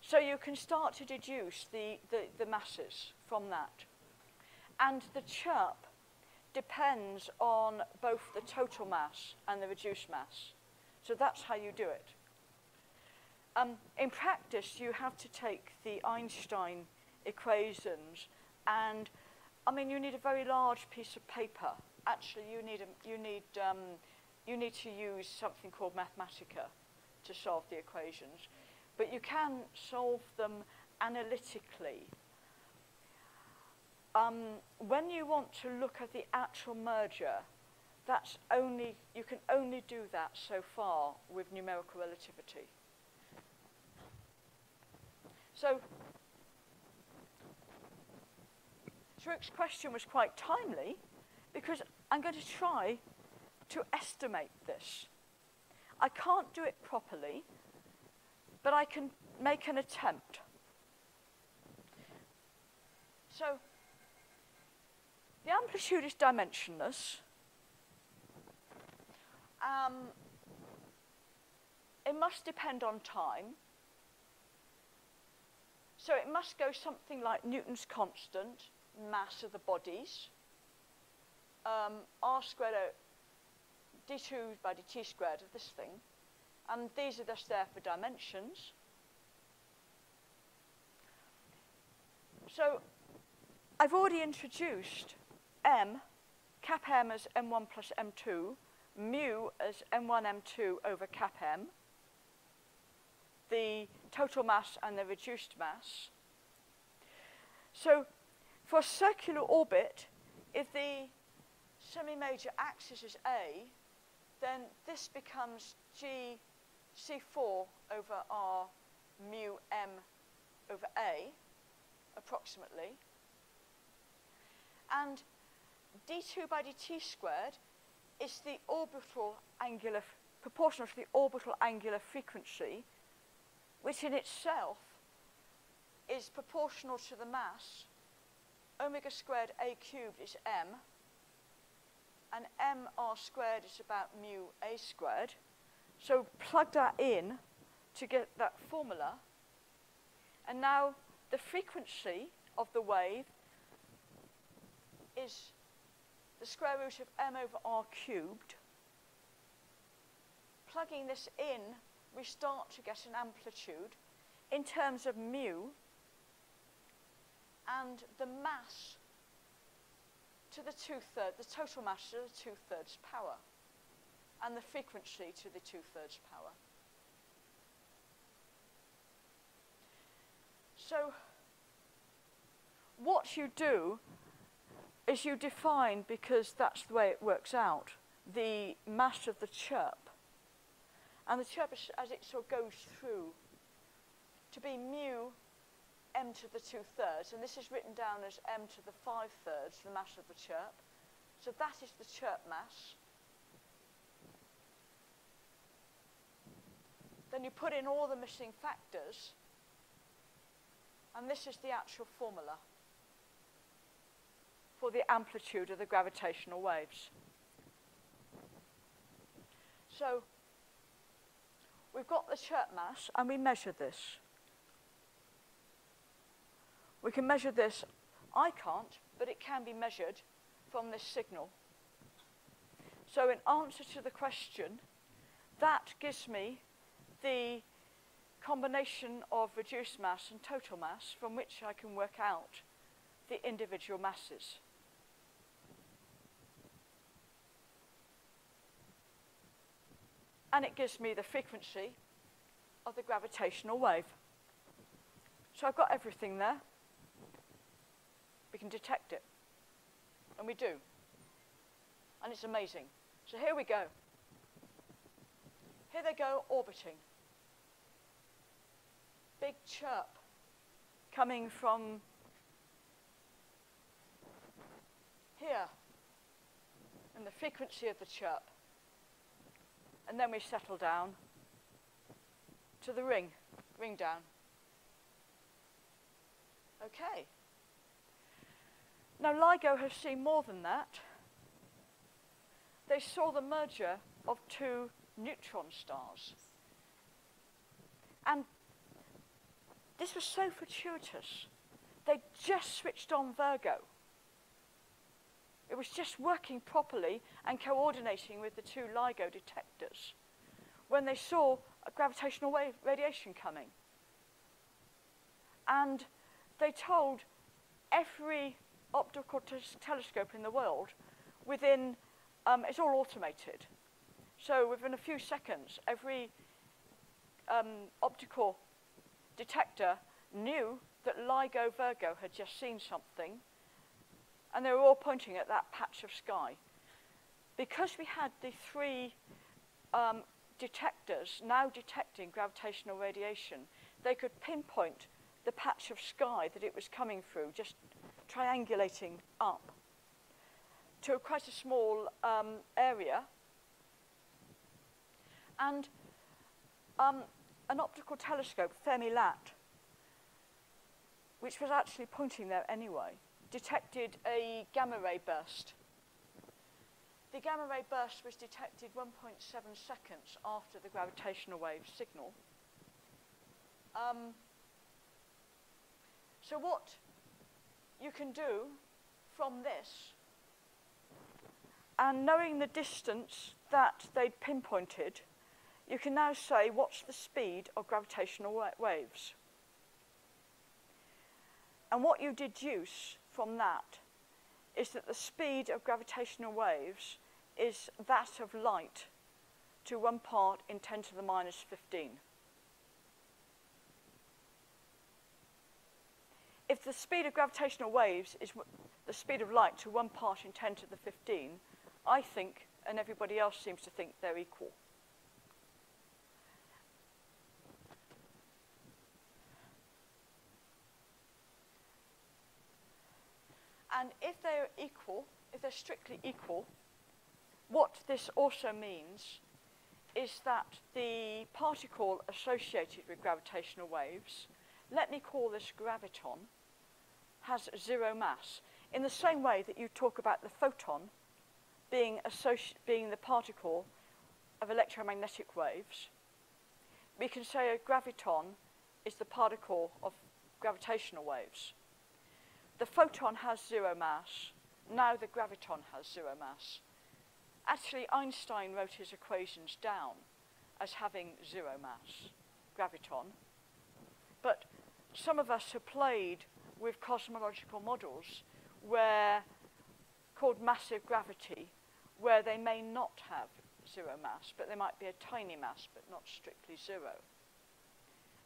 So you can start to deduce the, the, the masses from that. And the chirp depends on both the total mass and the reduced mass. So that's how you do it. Um, in practice, you have to take the Einstein equations and, I mean, you need a very large piece of paper. Actually, you need, a, you need, um, you need to use something called Mathematica to solve the equations. But you can solve them analytically. Um, when you want to look at the actual merger, that's only, you can only do that so far with numerical relativity. So, Zurich's question was quite timely because I'm going to try to estimate this. I can't do it properly, but I can make an attempt. So, the amplitude is dimensionless. Um, it must depend on time. So it must go something like Newton's constant, mass of the bodies, um, r squared out d2 by dt squared of this thing. And these are just there for dimensions. So I've already introduced m cap m as m1 plus m2, mu as m1, m2 over cap m, the total mass and the reduced mass. So for a circular orbit, if the semi-major axis is A, then this becomes g c4 over r mu m over A, approximately. And d2 by dt squared is the orbital angular, proportional to the orbital angular frequency, which in itself is proportional to the mass. Omega squared a cubed is m, and mr squared is about mu a squared. So plug that in to get that formula. And now the frequency of the wave is the square root of m over r cubed. Plugging this in, we start to get an amplitude in terms of mu and the mass to the two-thirds, the total mass to the two-thirds power and the frequency to the two-thirds power. So what you do is you define, because that's the way it works out, the mass of the chirp. And the chirp, as it sort of goes through, to be mu m to the two-thirds, and this is written down as m to the five-thirds, the mass of the chirp. So that is the chirp mass. Then you put in all the missing factors, and this is the actual formula for the amplitude of the gravitational waves. So we've got the chirp mass, and we measure this. We can measure this. I can't, but it can be measured from this signal. So in answer to the question, that gives me the combination of reduced mass and total mass from which I can work out the individual masses. And it gives me the frequency of the gravitational wave. So I've got everything there. We can detect it. And we do. And it's amazing. So here we go. Here they go orbiting. Big chirp coming from here. And the frequency of the chirp. And then we settle down to the ring, ring down. Okay. Now LIGO has seen more than that. They saw the merger of two neutron stars. And this was so fortuitous. They just switched on Virgo. It was just working properly and coordinating with the two LIGO detectors when they saw a gravitational wave radiation coming. And they told every optical telescope in the world within, um, it's all automated. So within a few seconds, every um, optical detector knew that LIGO Virgo had just seen something, and they were all pointing at that patch of sky. Because we had the three um, detectors now detecting gravitational radiation, they could pinpoint the patch of sky that it was coming through just triangulating up to quite a small um, area. And um, an optical telescope, Fermi-LAT, which was actually pointing there anyway, detected a gamma ray burst. The gamma ray burst was detected 1.7 seconds after the gravitational wave signal. Um, so what you can do from this, and knowing the distance that they'd pinpointed, you can now say what's the speed of gravitational wa waves. And what you deduce from that is that the speed of gravitational waves is that of light to one part in 10 to the minus 15. If the speed of gravitational waves is the speed of light to one part in 10 to the 15, I think, and everybody else seems to think, they're equal. And if they're equal, if they're strictly equal, what this also means is that the particle associated with gravitational waves, let me call this graviton, has zero mass. In the same way that you talk about the photon being, being the particle of electromagnetic waves, we can say a graviton is the particle of gravitational waves. The photon has zero mass. Now the graviton has zero mass. Actually, Einstein wrote his equations down as having zero mass, graviton. But some of us have played with cosmological models where, called massive gravity, where they may not have zero mass, but they might be a tiny mass, but not strictly zero.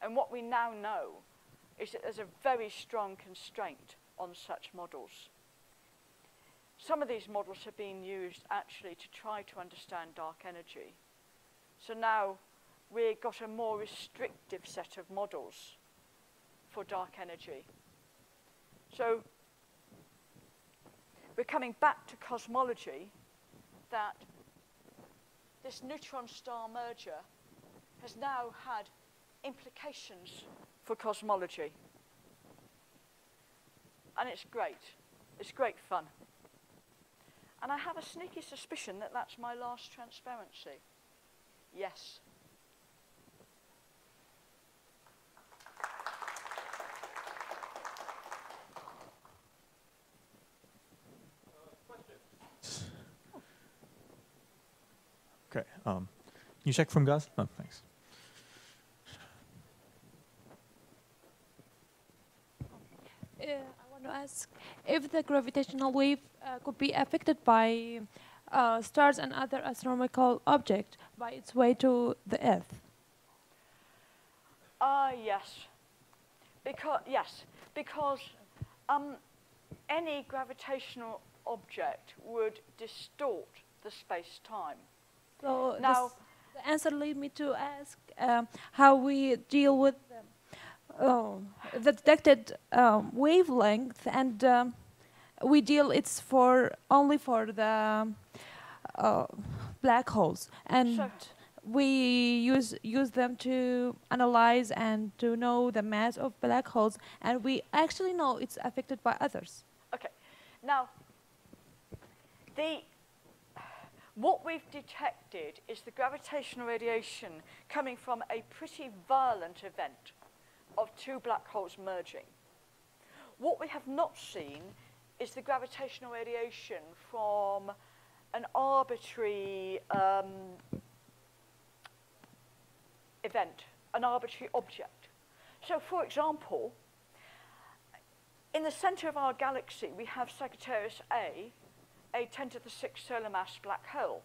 And what we now know is that there's a very strong constraint on such models. Some of these models have been used actually to try to understand dark energy. So now we've got a more restrictive set of models for dark energy. So we're coming back to cosmology that this neutron star merger has now had implications for cosmology. And it's great. It's great fun. And I have a sneaky suspicion that that's my last transparency. Yes. Okay. Um, you check from Gaz? No, thanks. Uh, I want to ask if the gravitational wave uh, could be affected by uh, stars and other astronomical objects by its way to the Earth. Ah, yes. Because yes, because um, any gravitational object would distort the space-time. So Now- the answer lead me to ask um, how we deal with um, oh, the detected um, wavelength, and um, we deal it's for only for the uh, black holes, and So- we use use them to analyze and to know the mass of black holes, and we actually know it's affected by others. Okay. Now, the what we've detected is the gravitational radiation coming from a pretty violent event of two black holes merging. What we have not seen is the gravitational radiation from an arbitrary um, event, an arbitrary object. So, for example, in the center of our galaxy, we have Sagittarius A, a 10 to the 6 solar mass black hole.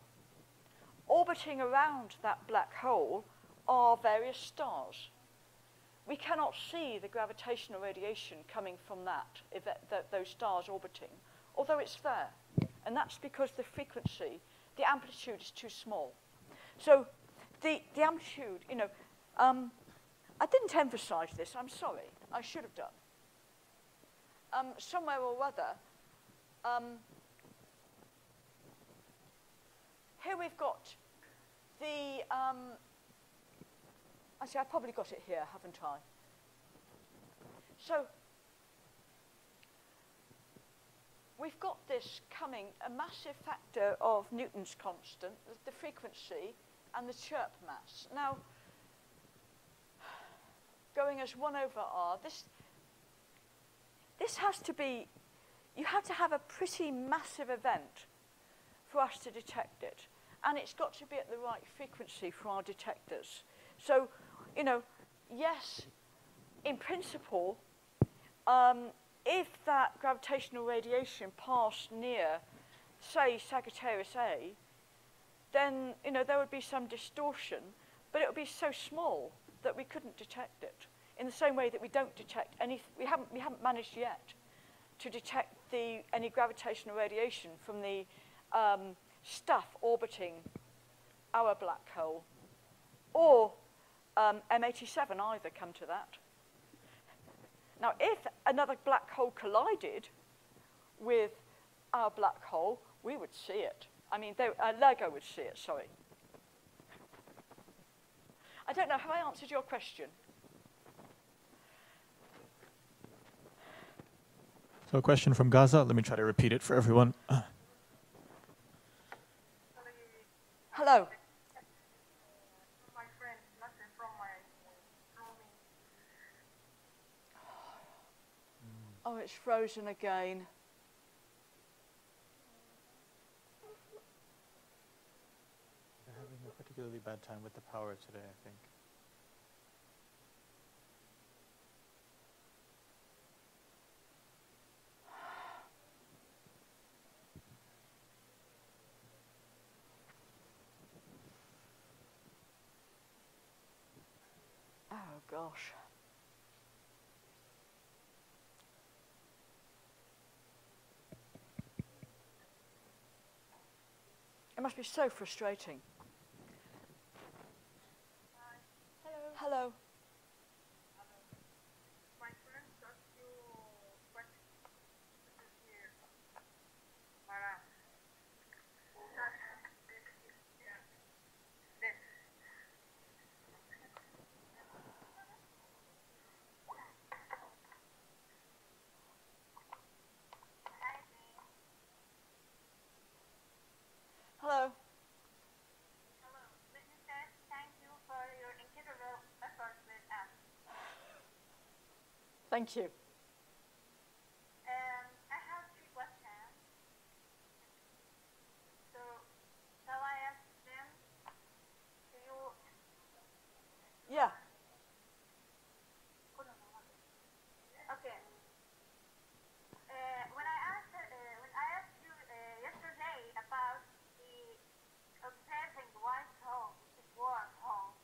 Orbiting around that black hole are various stars. We cannot see the gravitational radiation coming from that, that, those stars orbiting, although it's there. And that's because the frequency, the amplitude is too small. So the, the amplitude, you know, um, I didn't emphasize this, I'm sorry, I should have done. Um, somewhere or other, um, here we've got the, um, actually I've probably got it here, haven't I? So, we've got this coming, a massive factor of Newton's constant, the, frequency, and the chirp mass. Now, going as 1 over r, this, this has to be, you have to have a pretty massive event for us to detect it. And it's got to be at the right frequency for our detectors. So, you know, yes, in principle, um, if that gravitational radiation passed near, say, Sagittarius A, then you know there would be some distortion, but it would be so small that we couldn't detect it. In the same way that we don't detect any, we haven't, we haven't managed yet to detect the, any gravitational radiation from the um, stuff orbiting our black hole, or um, M87 either come to that. Now, if another black hole collided with our black hole, we would see it. I mean, they, uh, LIGO would see it, sorry. I don't know, have I answered your question? So a question from Gaza. Let me try to repeat it for everyone. Hello. Oh, it's frozen again. They're having a particularly bad time with the power today, I think. Oh, gosh. It must be so frustrating. Hello. Hello. Hello. Hello. Let me say thank you for your incredible effort with us. Thank you. Um, I have three questions. So, shall I ask them to you? Yeah. Okay. Uh, when I asked uh, when I asked you uh, yesterday about the observing the white hole, which is warm hole,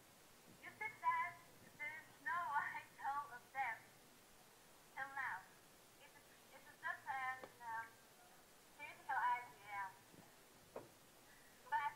you said that there is no white hole observed till now. It is it is just an um, theoretical idea. But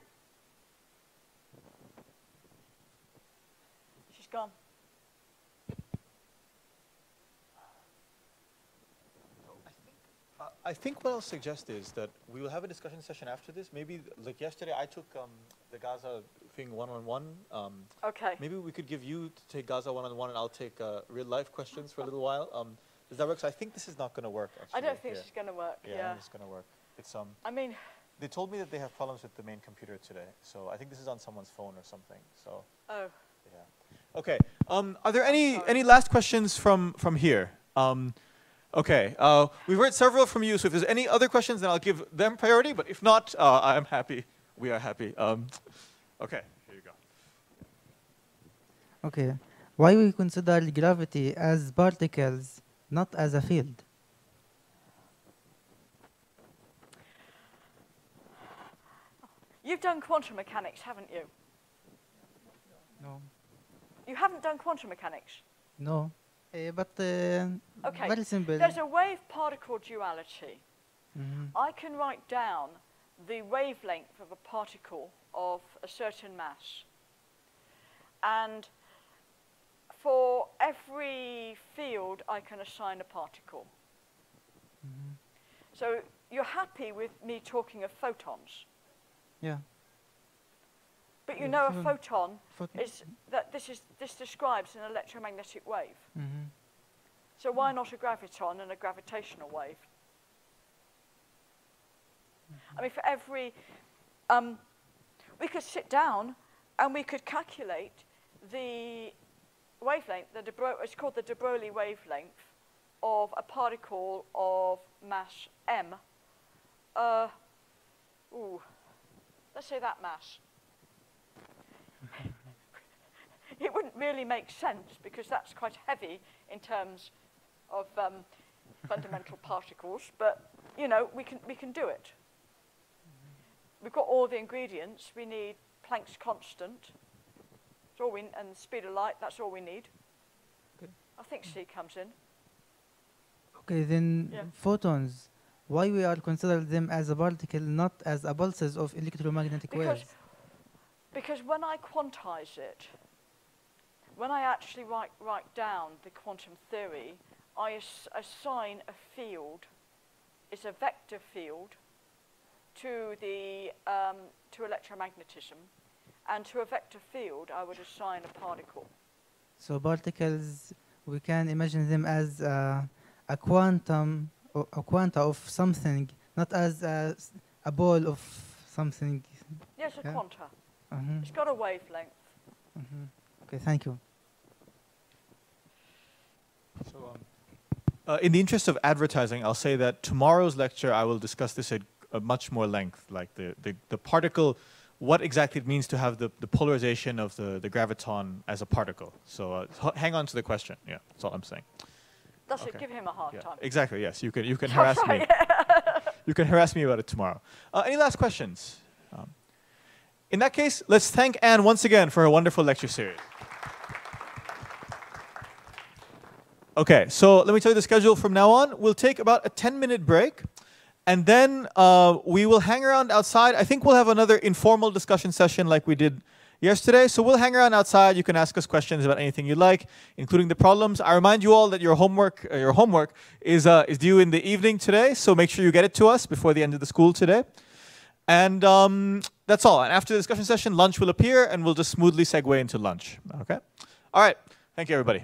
I think what I'll suggest is that we will have a discussion session after this. Maybe, like yesterday, I took um, the Gaza thing one-on-one. Um, Okay. maybe we could give you to take Gaza one-on-one, and I'll take uh, real-life questions for a little while. Um, does that work? So I think this is not going to work. Actually, I don't think this going to work. Yeah, Yeah. it's going to work. It's um. I mean, They told me that they have problems with the main computer today, so I think this is on someone's phone or something. So oh. Yeah. Okay. Um, are there any any last questions from from here? Um, okay. Uh, we've heard several from you, so if there's any other questions, then I'll give them priority. But if not, uh, I'm happy. We are happy. Um, okay. Here you go. Okay. Why we consider gravity as particles, not as a field? You've done quantum mechanics, haven't you? No. You haven't done quantum mechanics. No. Eh, but uh, Okay. very simple. There's a wave-particle duality. Mhm. I can write down the wavelength of a particle of a certain mass. And for every field, I can assign a particle. Mhm. So you're happy with me talking of photons, Yeah. But you know a pho- photon is that this is this describes an electromagnetic wave. Mhm. So why not a graviton and a gravitational wave? I mean, for every, um, we could sit down and we could calculate the wavelength, the de Bro- it's called the de Broglie wavelength of a particle of mass m. Uh, ooh, let's say that mass. It wouldn't really make sense because that's quite heavy in terms of um, fundamental particles, but you know, we can, we can do it. We've got all the ingredients. We need Planck's constant. That's all we, and the speed of light, that's all we need. I think C comes in. Okay, then Yeah. photons. Why we are considering them as a particle, not as a pulses of electromagnetic Because, waves? because when I quantize it, when I actually write, write down the quantum theory, I as- assign a field, it's a vector field, to the um, to electromagnetism, and to a vector field I would assign a particle. So particles, we can imagine them as uh, a quantum, a quanta of something, not as a ball of something. Yes, a Yeah. quanta. Mhm, It's got a wavelength. mhm. Okay, thank you. So, um, uh, in the interest of advertising, I'll say that tomorrow's lecture I will discuss this at a much more length, like the, the, the particle, what exactly it means to have the, the polarization of the, the graviton as a particle. So uh, hang on to the question. Yeah, that's all I'm saying. That's Okay. Give him a hard Yeah, time. exactly. Yes, you can you can harass right. me. You can harass me about it tomorrow. Uh, any last questions? Um, in that case, let's thank Ann once again for her wonderful lecture series. Okay, so let me tell you the schedule from now on. We'll take about a 10 minute break. And then uh, we will hang around outside. I think we'll have another informal discussion session like we did yesterday. So we'll hang around outside. You can ask us questions about anything you like, including the problems. I remind you all that your homework, uh, your homework is uh, is due in the evening today. So make sure you get it to us before the end of the school today. And um, that's all. And after the discussion session, lunch will appear, and we'll just smoothly segue into lunch. Okay. All right. Thank you, everybody.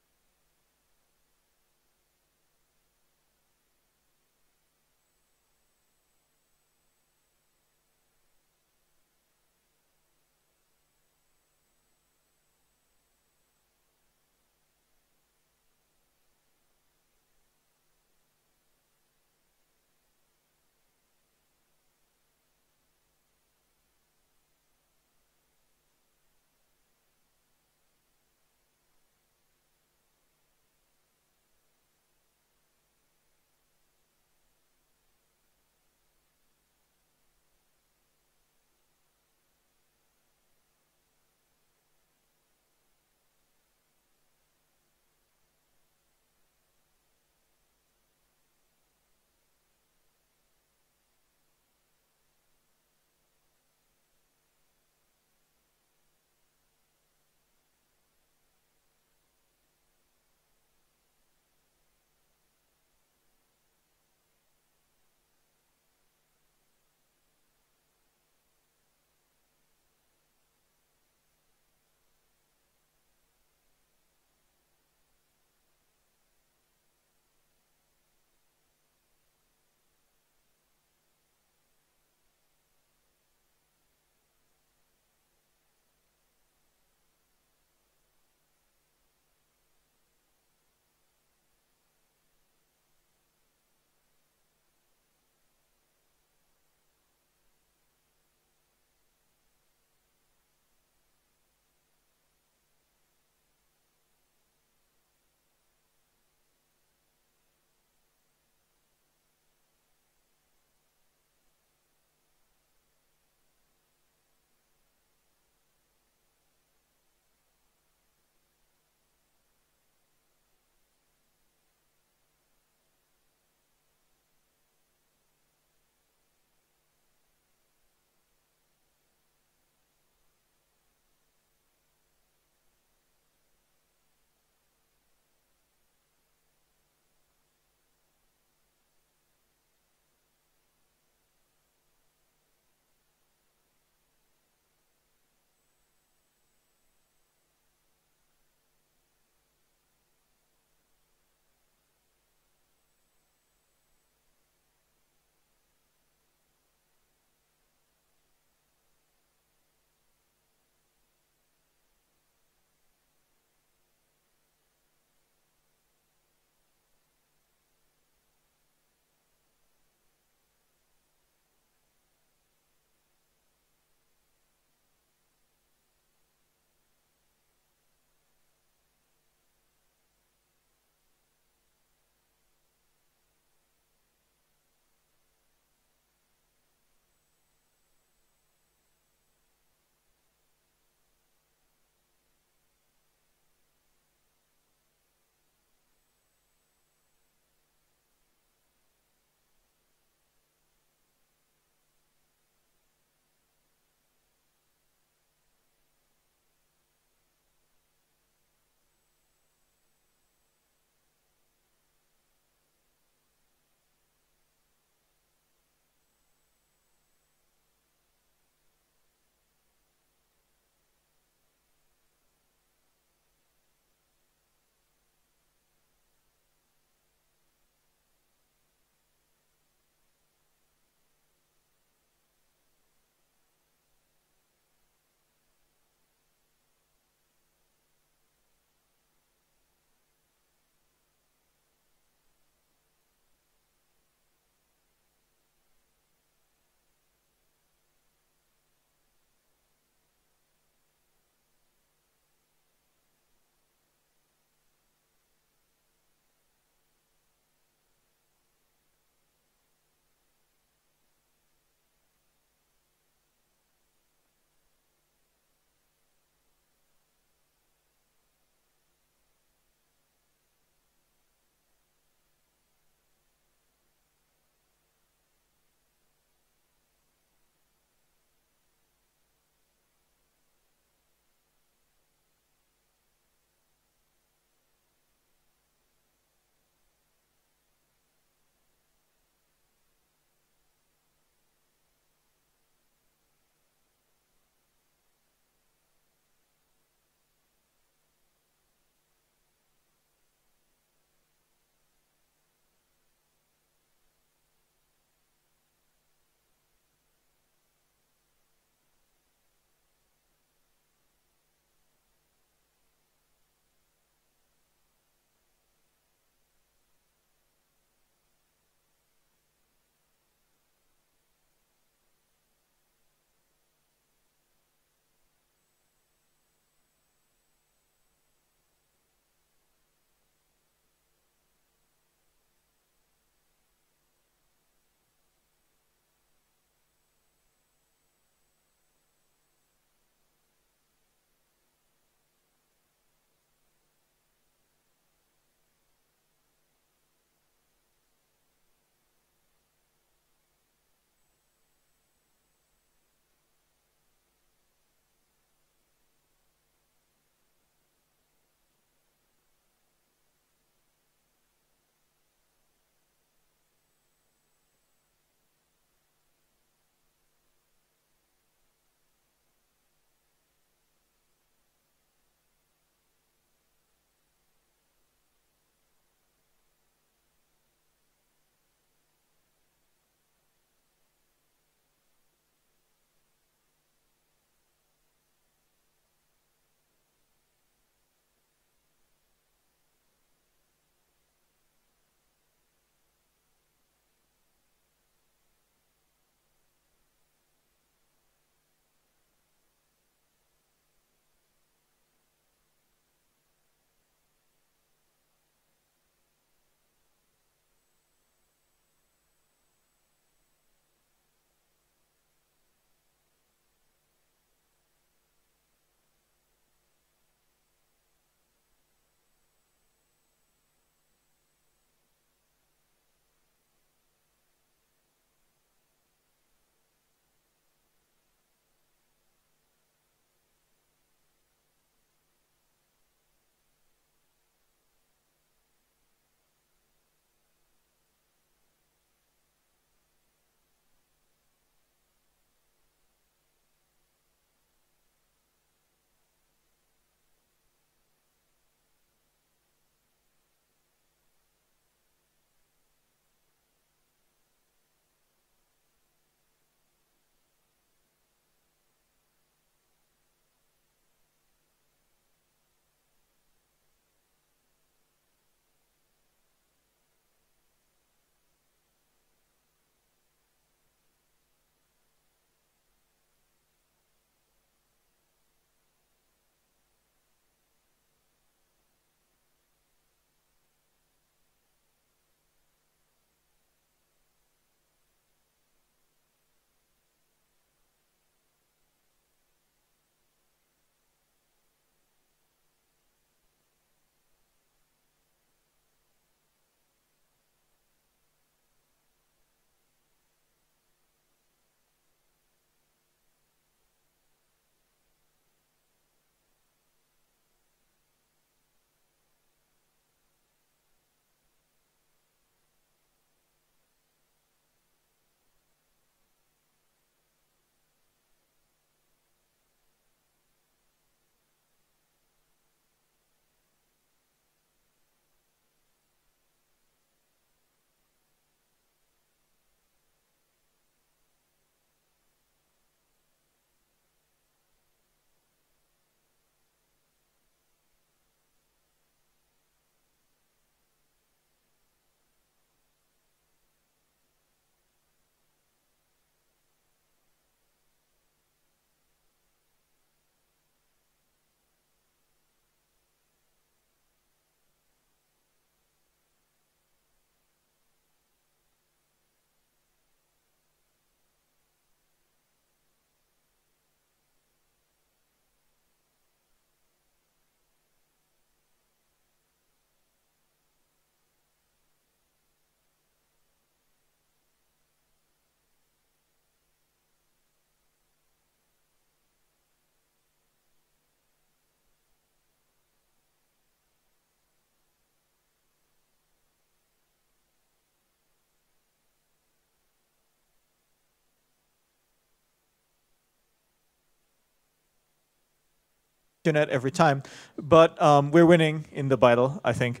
Internet every time. But um, we're winning in the battle, I think.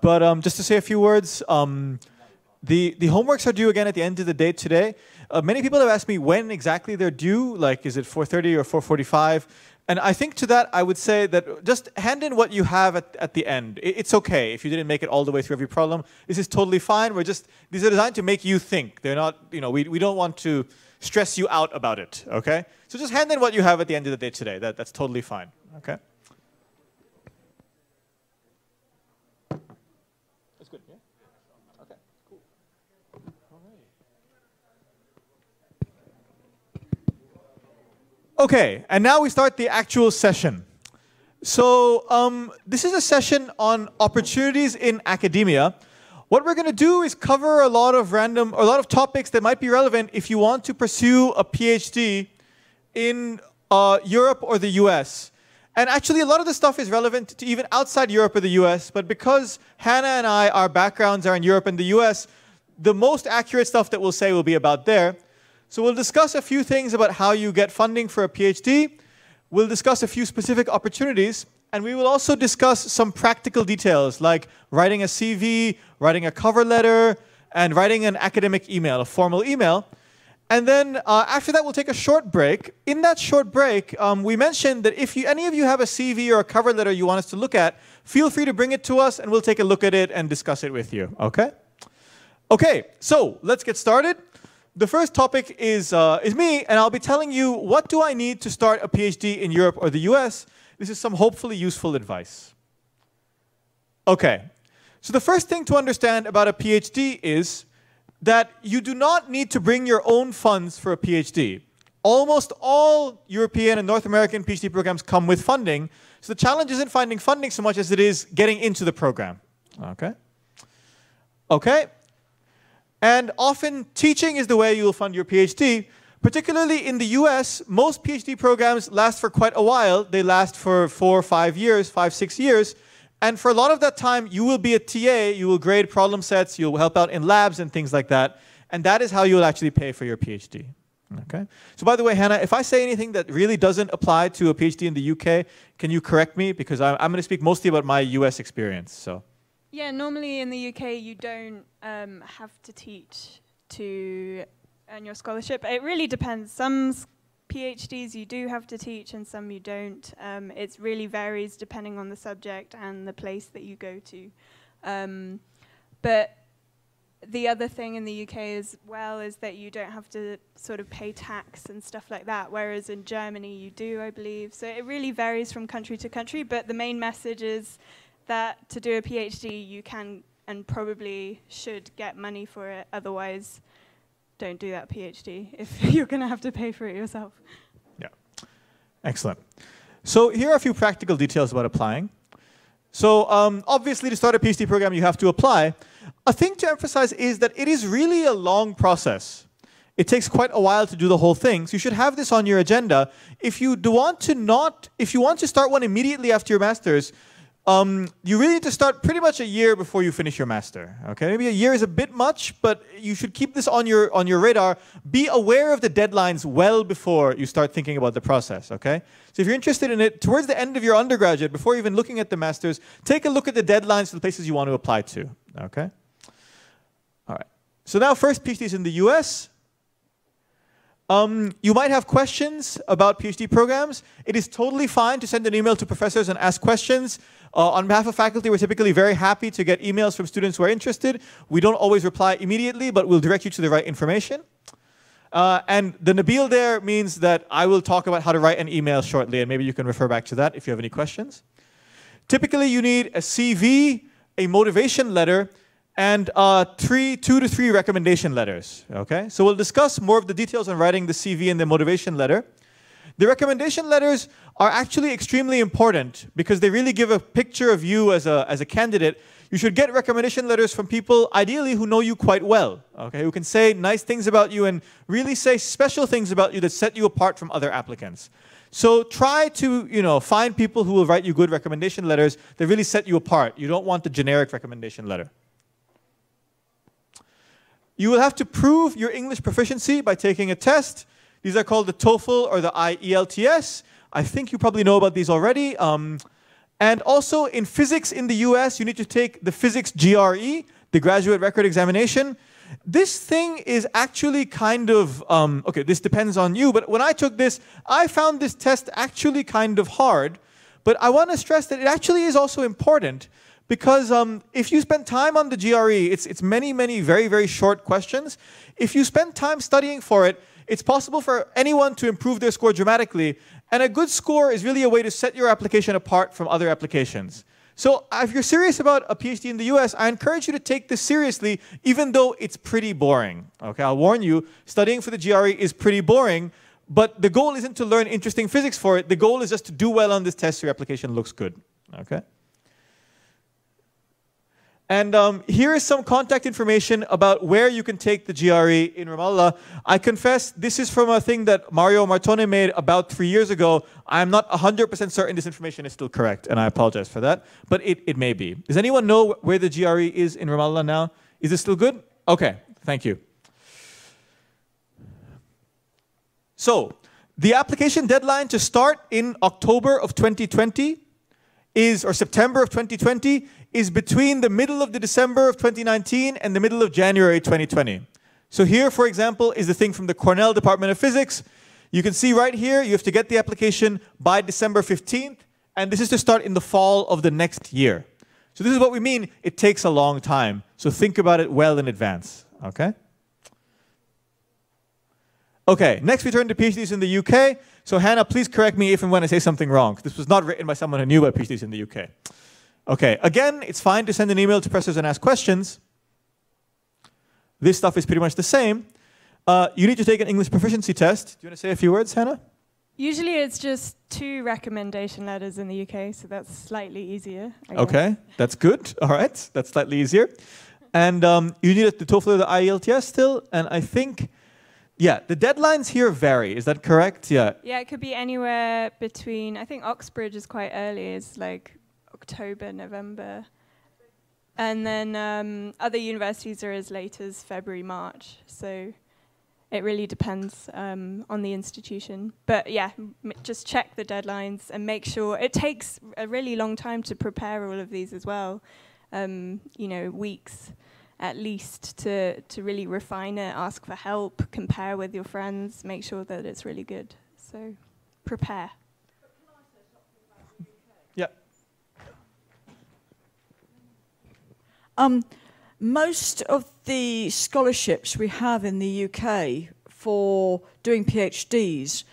But um, just to say a few words, um, the, the homeworks are due again at the end of the day today. Uh, many people have asked me when exactly they're due, like is it 4.30 or 4.45? And I think to that, I would say that just hand in what you have at, at the end. I- It's okay if you didn't make it all the way through every problem. This is totally fine. We're just, these are designed to make you think. They're not, you know, we, we don't want to stress you out about it, okay? So just hand in what you have at the end of the day today. That, that's totally fine, okay? That's good, yeah? Okay, cool. All right. Okay, and now we start the actual session. So um, this is a session on opportunities in academia. What we're going to do is cover a lot of random, a lot of topics that might be relevant if you want to pursue a PhD in uh, Europe or the US. And actually, a lot of this stuff is relevant to even outside Europe or the US, but because Hannah and I, our backgrounds are in Europe and the US, the most accurate stuff that we'll say will be about there. So we'll discuss a few things about how you get funding for a PhD. We'll discuss a few specific opportunities, and we will also discuss some practical details like writing a CV, writing a cover letter, and writing an academic email, a formal email. And then uh, after that, we'll take a short break. In that short break, um, we mentioned that if you, any of you have a CV or a cover letter you want us to look at, feel free to bring it to us, and we'll take a look at it and discuss it with you. Okay? Okay, so let's get started. The first topic is, uh, is me, and I'll be telling you what do I need to start a PhD in Europe or the US. This is some hopefully useful advice. Okay, so the first thing to understand about a PhD is that you do not need to bring your own funds for a PhD. Almost all European and North American PhD programs come with funding, so the challenge isn't finding funding so much as it is getting into the program. Okay? Okay? And often teaching is the way you will fund your PhD. Particularly in the US, most PhD programs last for quite a while. They last for four, five years, five, six years. And for a lot of that time, you will be a TA, you will grade problem sets, you'll help out in labs and things like that. And that is how you'll actually pay for your PhD. Okay? So, by the way, Hannah, if I say anything that really doesn't apply to a PhD in the UK, can you correct me? Because I- I'm going to speak mostly about my US experience. So. Yeah, normally in the UK you don't um, have to teach to earn your scholarship. It really depends. Some PhDs you do have to teach, and some you don't. Um, it really varies depending on the subject and the place that you go to. Um, but the other thing in the UK as well is that you don't have to sort of pay tax and stuff like that, whereas in Germany you do, I believe. So it really varies from country to country. But the main message is that to do a PhD, you can and probably should get money for it. Otherwise, don't do that PhD if you're going to have to pay for it yourself. Yeah, excellent. So here are a few practical details about applying. So um, obviously, to start a PhD program, you have to apply. A thing to emphasize is that it is really a long process. It takes quite a while to do the whole thing, so you should have this on your agenda. If you do want to not, if you want to start one immediately after your master's, um, you really need to start pretty much a year before you finish your master. Okay, maybe a year is a bit much, but you should keep this on your on your radar. Be aware of the deadlines well before you start thinking about the process. Okay, so if you're interested in it towards the end of your undergraduate, before even looking at the masters, take a look at the deadlines for the places you want to apply to. Okay. All right. So now, first PhDs in the U.S. Um, you might have questions about PhD programs. It is totally fine to send an email to professors and ask questions. Uh, on behalf of faculty, we're typically very happy to get emails from students who are interested. We don't always reply immediately, but we'll direct you to the right information. Uh, and the Nabil there means that I will talk about how to write an email shortly, and maybe you can refer back to that if you have any questions. Typically, you need a CV, a motivation letter, and uh, three, two to three recommendation letters. Okay, so we'll discuss more of the details on writing the CV and the motivation letter. The recommendation letters are actually extremely important because they really give a picture of you as a, as a candidate. You should get recommendation letters from people, ideally, who know you quite well, okay, who can say nice things about you and really say special things about you that set you apart from other applicants. So try to, you know, find people who will write you good recommendation letters that really set you apart. You don't want the generic recommendation letter. You will have to prove your English proficiency by taking a test. These are called the TOEFL or the IELTS. I think you probably know about these already. Um, and also in physics in the US, you need to take the physics GRE, the graduate record examination. This thing is actually kind of, um, okay, this depends on you, but when I took this, I found this test actually kind of hard. But I want to stress that it actually is also important because um, if you spend time on the GRE, it's, it's many, many very, very short questions. If you spend time studying for it, it's possible for anyone to improve their score dramatically. And a good score is really a way to set your application apart from other applications. So if you're serious about a PhD in the US, I encourage you to take this seriously, even though it's pretty boring. Okay, I'll warn you, studying for the GRE is pretty boring, but the goal isn't to learn interesting physics for it. The goal is just to do well on this test so your application looks good. Okay? And um, here is some contact information about where you can take the GRE in Ramallah. I confess, this is from a thing that Mario Martone made about three years ago. I'm not 100% certain this information is still correct, and I apologize for that, but it, it may be. Does anyone know where the GRE is in Ramallah now? Is it still good? Okay, thank you. So, the application deadline to start in October of 2020 is, or September of 2020, is between the middle of the December of 2019 and the middle of January 2020. So here, for example, is the thing from the Cornell Department of Physics. You can see right here, you have to get the application by December 15th, and this is to start in the fall of the next year. So this is what we mean, it takes a long time. So think about it well in advance, okay? Okay, next we turn to PhDs in the UK. So Hannah, please correct me if and when I say something wrong. This was not written by someone who knew about PhDs in the UK. Okay, again, it's fine to send an email to professors and ask questions. This stuff is pretty much the same. Uh, you need to take an English proficiency test. Do you want to say a few words, Hannah? Usually it's just two recommendation letters in the UK, so that's slightly easier. Okay, that's good. All right, that's slightly easier. And um, you need the TOEFL or the IELTS still. And I think, yeah, the deadlines here vary. Is that correct? Yeah. Yeah, it could be anywhere between. I think Oxbridge is quite early. It's like October, November, and then um, other universities are as late as February, March. So it really depends um, on the institution. But yeah, just check the deadlines and make sure. It takes a really long time to prepare all of these as well. Um, you know, weeks at least to to really refine it, ask for help, compare with your friends, make sure that it's really good. So prepare. Um, most of the scholarships we have in the UK for doing PhDs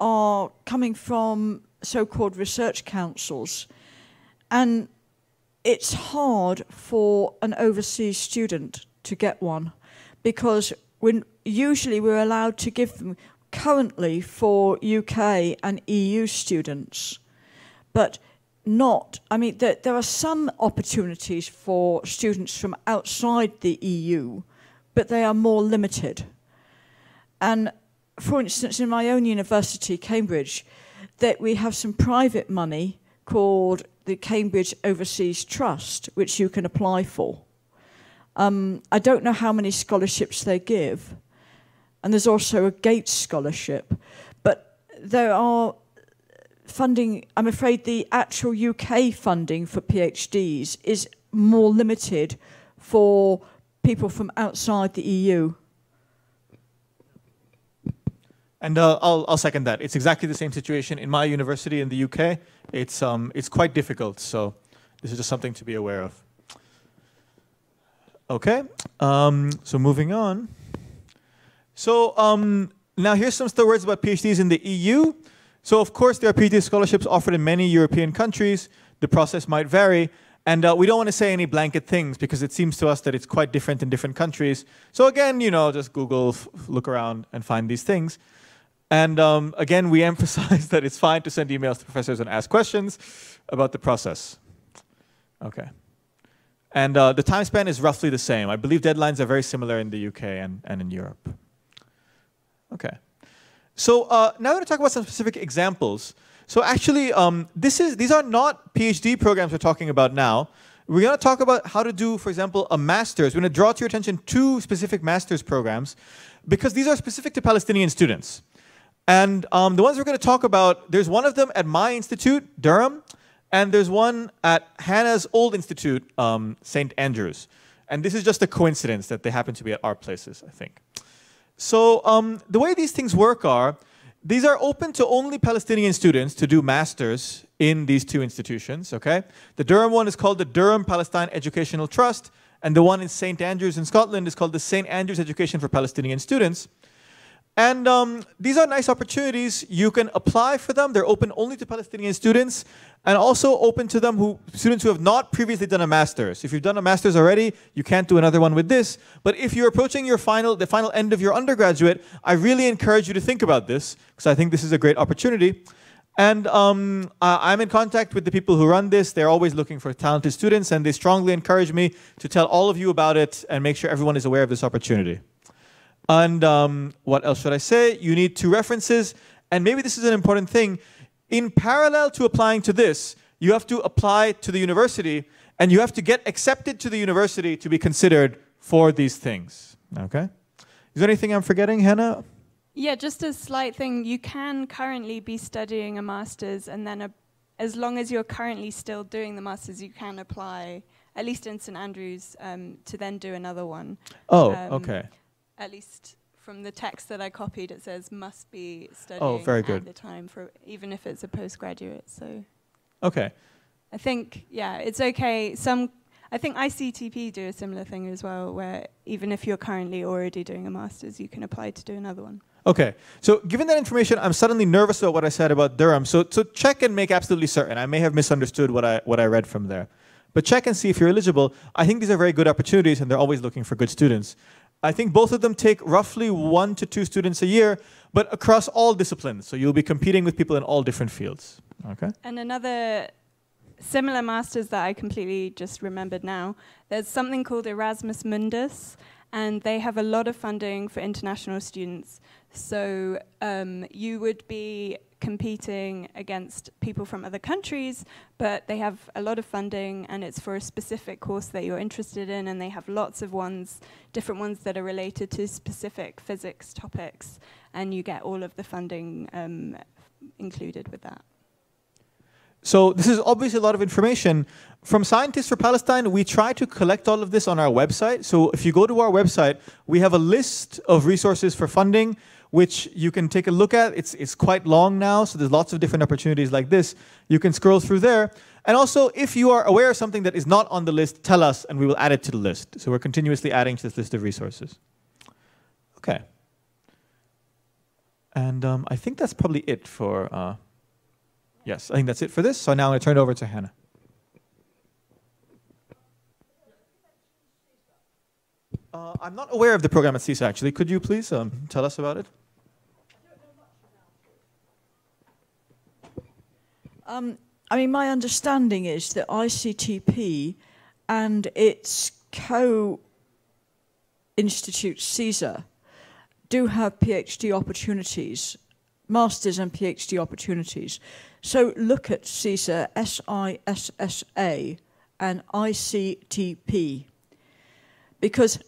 are coming from so-called research councils, and it's hard for an overseas student to get one because when usually we're allowed to give them currently for UK and EU students, but not. I mean, there, there are some opportunities for students from outside the EU, but they are more limited. And for instance, in my own university, Cambridge, that we have some private money called the Cambridge Overseas Trust, which you can apply for. Um, I don't know how many scholarships they give, and there's also a Gates scholarship, but there are funding. I'm afraid the actual UK funding for PhDs is more limited for people from outside the EU. And uh, I'll, I'll second that. It's exactly the same situation in my university in the UK. It's, um, it's quite difficult, so this is just something to be aware of. Okay, um, so moving on. So um, now here's some still words about PhDs in the EU. So of course there are PhD scholarships offered in many European countries. The process might vary. And uh, we don't want to say any blanket things because it seems to us that it's quite different in different countries. So again, you know, just Google, look around and find these things. And um, again, we emphasize that it's fine to send emails to professors and ask questions about the process. Okay. And uh, the time span is roughly the same. I believe deadlines are very similar in the UK and, and in Europe. Okay. So uh, now we're going to talk about some specific examples. So actually, um, this is, these are not PhD programs we're talking about now. We're going to talk about how to do, for example, a master's. We're going to draw to your attention two specific master's programs because these are specific to Palestinian students. And um, the ones we're going to talk about, there's one of them at my institute, Durham, and there's one at Hannah's old institute, um, St. Andrews. And this is just a coincidence that they happen to be at our places, I think. So um, the way these things work are, these are open to only Palestinian students to do masters in these two institutions, okay? The Durham one is called the Durham Palestine Educational Trust, and the one in St. Andrews in Scotland is called the St. Andrews Education for Palestinian Students. And um, these are nice opportunities. You can apply for them. They're open only to Palestinian students and also open to them who students who have not previously done a master's. If you've done a master's already, you can't do another one with this. But if you're approaching your final, the final end of your undergraduate, I really encourage you to think about this because I think this is a great opportunity. And um, I'm in contact with the people who run this. They're always looking for talented students, and they strongly encourage me to tell all of you about it and make sure everyone is aware of this opportunity. And um, what else should I say? You need two references. And maybe this is an important thing. In parallel to applying to this, you have to apply to the university and you have to get accepted to the university to be considered for these things. Okay? Is there anything I'm forgetting, Hannah? Yeah, just a slight thing. You can currently be studying a master's, and then a, as long as you're currently still doing the master's, you can apply, at least in St Andrews, um, to then do another one. Oh, Um, okay. At least from the text that I copied, it says must be studying Oh, very at good. the time for even if it's a postgraduate. So Okay. I think yeah, it's okay. Some I think ICTP do a similar thing as well, where even if you're currently already doing a master's, you can apply to do another one. Okay. So, given that information, I'm suddenly nervous about what I said about Durham. So, so check and make absolutely certain. I may have misunderstood what I what I read from there, but check and see if you're eligible. I think these are very good opportunities, and they're always looking for good students. I think both of them take roughly one to two students a year, but across all disciplines. So you'll be competing with people in all different fields. Okay. And another similar masters that I completely just remembered now, there's something called Erasmus Mundus, and they have a lot of funding for international students. So um, you would be competing against people from other countries, but they have a lot of funding and it's for a specific course that you're interested in, and they have lots of ones, different ones that are related to specific physics topics, and you get all of the funding um, included with that. So this is obviously a lot of information. From Scientists for Palestine, we try to collect all of this on our website. So if you go to our website, we have a list of resources for funding, which you can take a look at. It's, it's quite long now, so there's lots of different opportunities like this. You can scroll through there. And also, if you are aware of something that is not on the list, tell us and we will add it to the list. So we're continuously adding to this list of resources. Okay. And um, I think that's probably it for... Uh, Yes, I think that's it for this. So now I'm going to turn it over to Hannah. Uh, I'm not aware of the program at SISSA, actually. Could you please um, tell us about it? Um, I mean, my understanding is that ICTP and its co-institute SISSA do have PhD opportunities, masters and PhD opportunities. So look at SISSA, S-I-S-S-A, and ICTP, because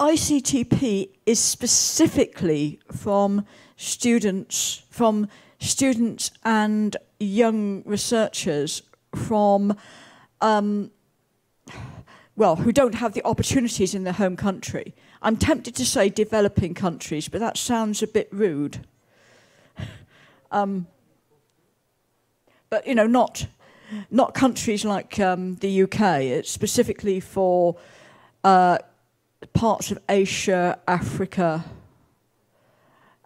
ICTP is specifically from students, from students and young researchers from, um, well, who don't have the opportunities in their home country. I'm tempted to say developing countries, but that sounds a bit rude. um, but you know, not not countries like um, the UK. It's specifically for uh, parts of Asia, Africa,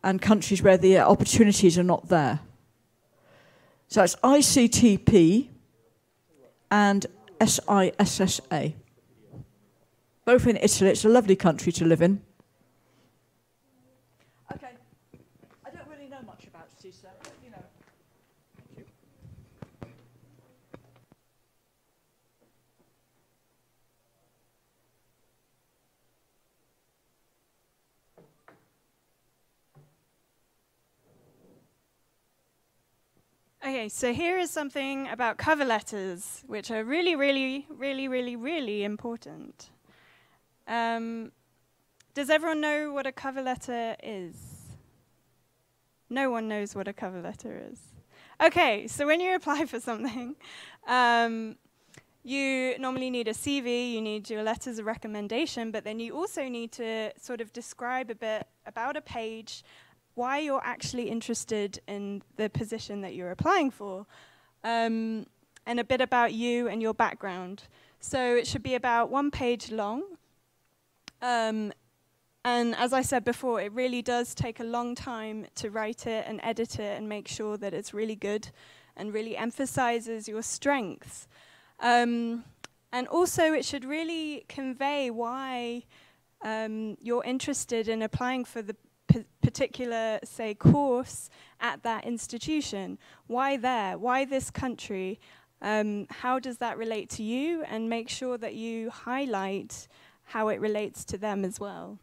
and countries where the opportunities are not there. So it's ICTP and SISSA. Both in Italy. It's a lovely country to live in. Okay. I don't really know much about SISSA, but you know. Okay, so here is something about cover letters, which are really, really, really, really, really important. Um, does everyone know what a cover letter is? No one knows what a cover letter is. Okay, so when you apply for something, um, you normally need a CV, you need your letters of recommendation, but then you also need to sort of describe a bit about a page why you're actually interested in the position that you're applying for, um, and a bit about you and your background. So it should be about one page long. Um, and as I said before, it really does take a long time to write it and edit it and make sure that it's really good and really emphasizes your strengths. Um, and also, it should really convey why um, you're interested in applying for the particular, say, course at that institution. Why there? Why this country? Um, how does that relate to you? And make sure that you highlight how it relates to them as well.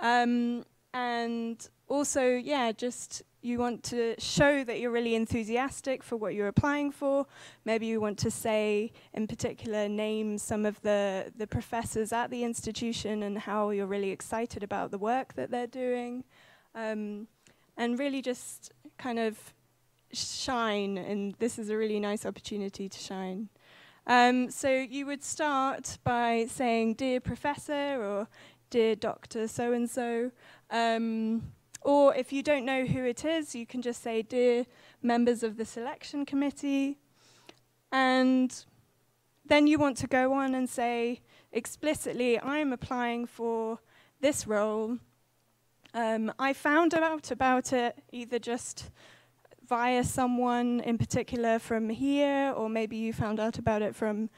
Um, and also, yeah, just you want to show that you're really enthusiastic for what you're applying for. Maybe you want to say, in particular, name some of the, the professors at the institution and how you're really excited about the work that they're doing. Um, and really just kind of shine, and this is a really nice opportunity to shine. Um, so you would start by saying, Dear Professor, or Dear Dr. So and so. Or if you don't know who it is, you can just say, Dear members of the selection committee. And then you want to go on and say explicitly, I'm applying for this role. Um, I found out about it either just via someone in particular from here, or maybe you found out about it from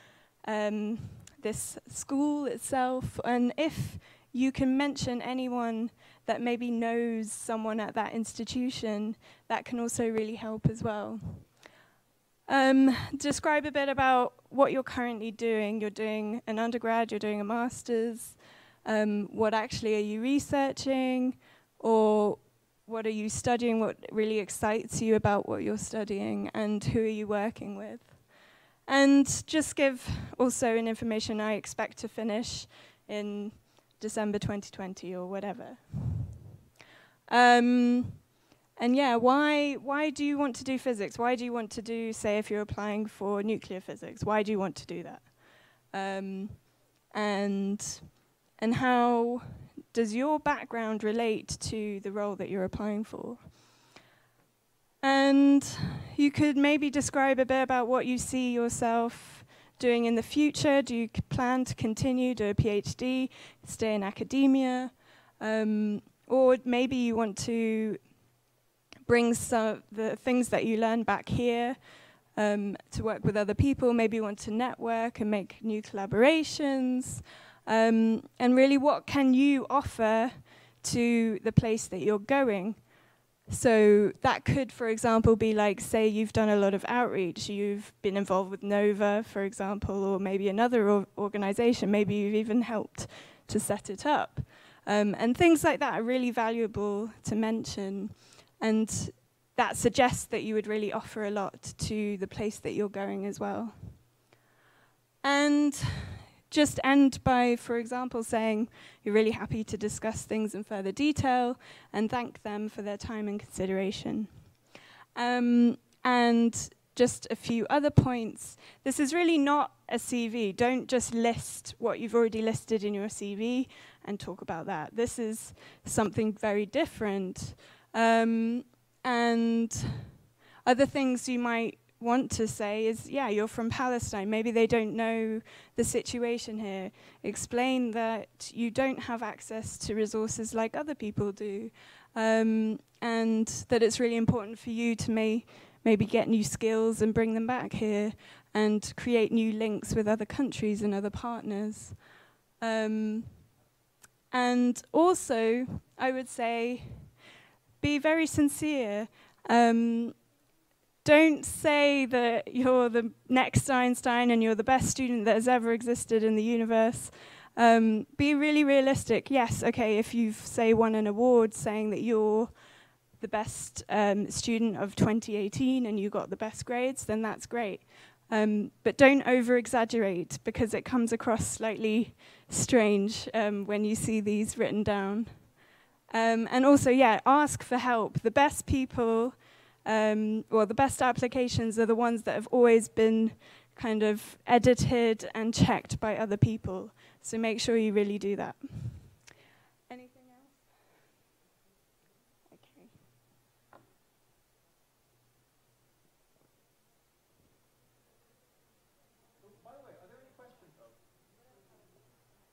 um, this school itself. And if you can mention anyone that maybe knows someone at that institution, that can also really help as well. Um, describe a bit about what you're currently doing. You're doing an undergrad, you're doing a master's. Um, what actually are you researching? Or what are you studying? What really excites you about what you're studying? And who are you working with? And just give also an information I expect to finish in December 2020 or whatever. Um, and yeah, why, why do you want to do physics? Why do you want to do, say, if you're applying for nuclear physics, why do you want to do that? Um, and, and how does your background relate to the role that you're applying for? And you could maybe describe a bit about what you see yourself doing in the future? Do you plan to continue, do a PhD, stay in academia? Um, or maybe you want to bring some of the things that you learn back here um, to work with other people. Maybe you want to network and make new collaborations. Um, and really, what can you offer to the place that you're going? So that could, for example, be like, say you've done a lot of outreach, you've been involved with NOVA, for example, or maybe another organization, maybe you've even helped to set it up. Um, and things like that are really valuable to mention. And that suggests that you would really offer a lot to the place that you're going as well. And just end by, for example, saying you're really happy to discuss things in further detail and thank them for their time and consideration. Um, and just a few other points. This is really not a CV. Don't just list what you've already listed in your CV and talk about that. This is something very different. Um, and other things you might want to say is, yeah, you're from Palestine. Maybe they don't know the situation here. Explain that you don't have access to resources like other people do, um, and that it's really important for you to may maybe get new skills and bring them back here and create new links with other countries and other partners. Um, and also, I would say, be very sincere. Um, don't say that you're the next Einstein and you're the best student that has ever existed in the universe. Um, be really realistic. Yes, okay, if you've, say, won an award saying that you're the best um, student of 2018 and you got the best grades, then that's great. Um, but don't over exaggerate because it comes across slightly strange um, when you see these written down. Um, and also, yeah, ask for help. The best people, um, well, the best applications are the ones that have always been kind of edited and checked by other people. So make sure you really do that. Anything else? Okay. If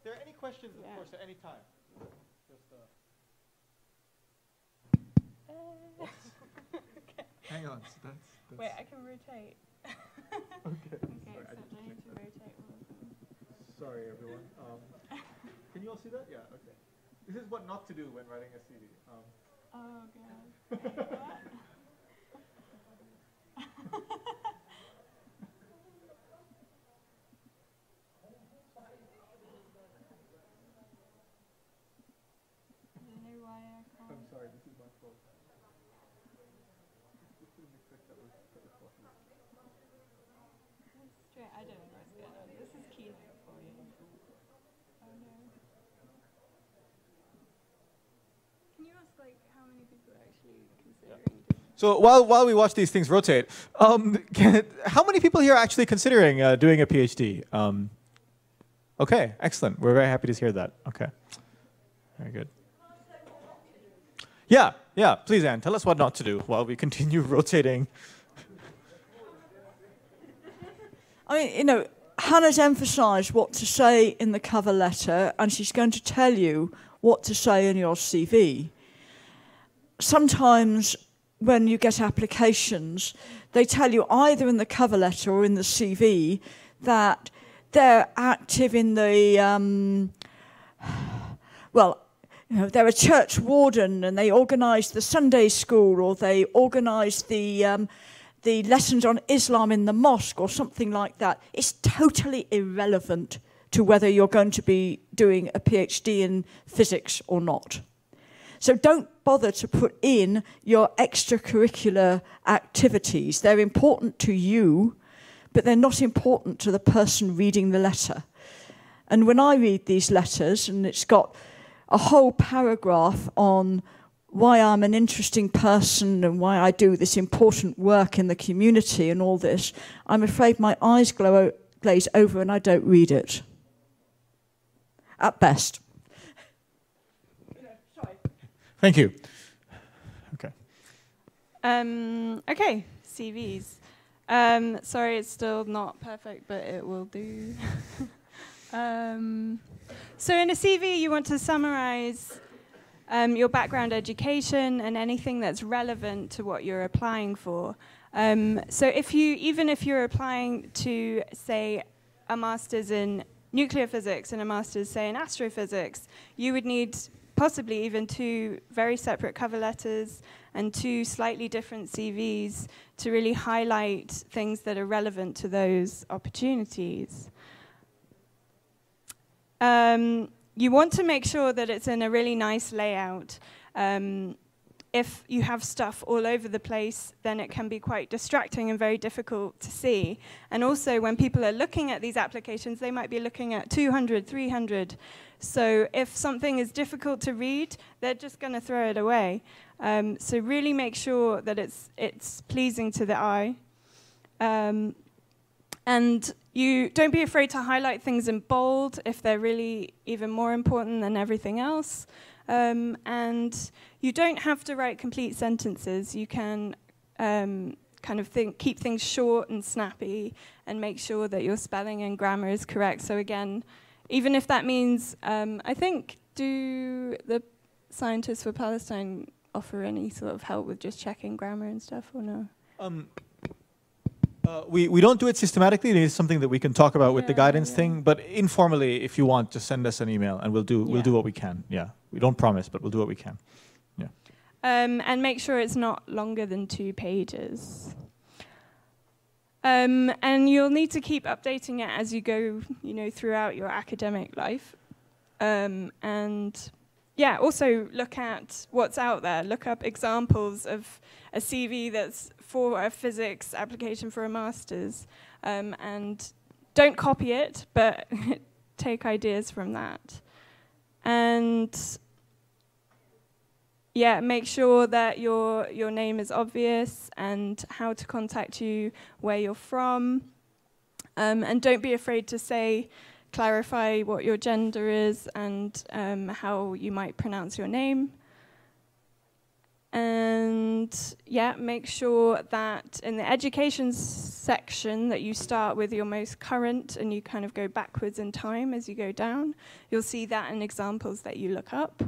there are there any questions, Yeah. of course, at any time. Just, uh, hang on. so That's, that's Wait, I can rotate. okay. Okay, Sorry, I except need I need to that. rotate all of them. Sorry, everyone. Um, can you all see that? Yeah. Okay. This is what not to do when writing a CV. Um, Oh, God. I don't know why I can't. I'm sorry. This is my fault. This is the trick that was that was possible. Straight, I don't know what's going on. This is keynote for you. Oh no. Can you ask like how many people are actually considering doing So while while we watch these things rotate, um, can, how many people here are actually considering uh, doing a PhD? Um, okay, excellent. We're very happy to hear that. Okay, very good. Yeah, yeah. Please, Ann, tell us what not to do while we continue rotating. I mean, you know, Hannah's emphasised what to say in the cover letter, and she's going to tell you what to say in your CV. Sometimes, when you get applications, they tell you either in the cover letter or in the CV that they're active in the, um, well, you know, they're a church warden and they organise the Sunday school or they organise the um, the lessons on Islam in the mosque or something like that. It's totally irrelevant to whether you're going to be doing a PhD in physics or not. So don't bother to put in your extracurricular activities. They're important to you, but they're not important to the person reading the letter. And when I read these letters, and it's got a whole paragraph on why I'm an interesting person and why I do this important work in the community and all this, I'm afraid my eyes glow, glaze over and I don't read it. At best. Thank you. Okay. Um, okay, CVs. Um, sorry, it's still not perfect, but it will do. um, so in a CV, you want to summarize um, your background education and anything that's relevant to what you're applying for. Um, so if you, even if you're applying to, say, a master's in nuclear physics and a master's, say, in astrophysics, you would need possibly even two very separate cover letters and two slightly different CVs to really highlight things that are relevant to those opportunities. Um, you want to make sure that it's in a really nice layout. Um, if you have stuff all over the place, then it can be quite distracting and very difficult to see. And also, when people are looking at these applications, they might be looking at 200, 300. So if something is difficult to read, they're just going to throw it away. Um, so really make sure that it's, it's pleasing to the eye. Um, and you don't be afraid to highlight things in bold if they're really even more important than everything else. Um, and you don't have to write complete sentences. You can um, kind of think, keep things short and snappy and make sure that your spelling and grammar is correct. So again, even if that means, um, I think, do the scientists for Palestine offer any sort of help with just checking grammar and stuff or no? Uh, we, we don't do it systematically. It is something that we can talk about with the guidance yeah. thing. But informally, if you want, just send us an email and we'll do we'll do what we can. Yeah, we don't promise, but we'll do what we can. Um, and make sure it's not longer than two pages. Um, and you'll need to keep updating it as you go, you know, throughout your academic life. Um, and yeah, also look at what's out there. Look up examples of a CV that's for a physics application for a master's. Um, and don't copy it, but take ideas from that. And yeah, make sure that your your name is obvious and how to contact you, where you're from, um, and don't be afraid to say, clarify what your gender is and um, how you might pronounce your name. And yeah, make sure that in the education section that you start with your most current and you kind of go backwards in time as you go down. You'll see that in examples that you look up.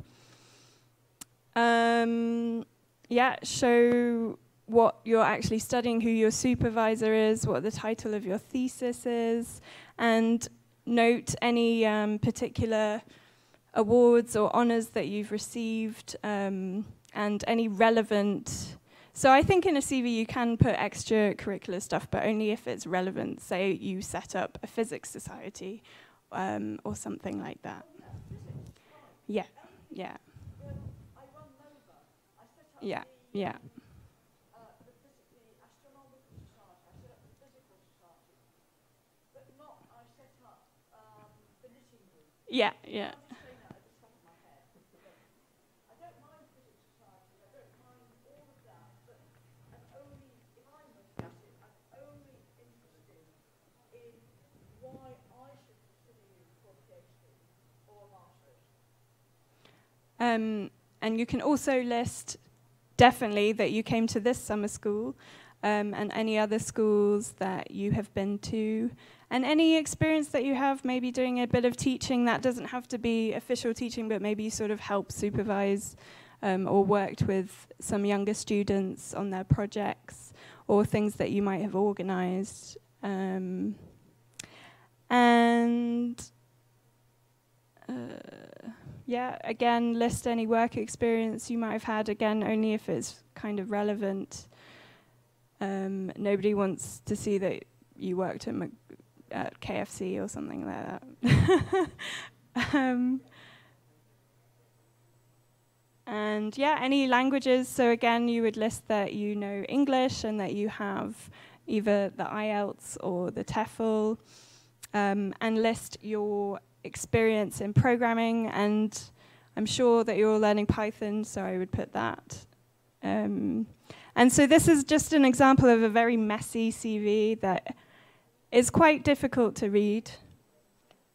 Um, yeah, show what you're actually studying, who your supervisor is, what the title of your thesis is, and note any um, particular awards or honors that you've received um, and any relevant. So I think in a CV you can put extracurricular stuff, but only if it's relevant. Say you set up a physics society um, or something like that. Yeah, yeah. Yeah, yeah. Yeah, yeah. Um, and you can also list definitely that you came to this summer school um, and any other schools that you have been to and any experience that you have maybe doing a bit of teaching that doesn't have to be official teaching but maybe you sort of help supervise um, or worked with some younger students on their projects or things that you might have organized um, and uh, yeah, again, list any work experience you might have had, again, only if it's kind of relevant. Um, nobody wants to see that you worked at, at KFC or something like that. um, and yeah, any languages. So again, you would list that you know English and that you have either the IELTS or the TOEFL, um, and list your experience in programming, and I'm sure that you're learning Python, so I would put that. Um, and so this is just an example of a very messy CV that is quite difficult to read.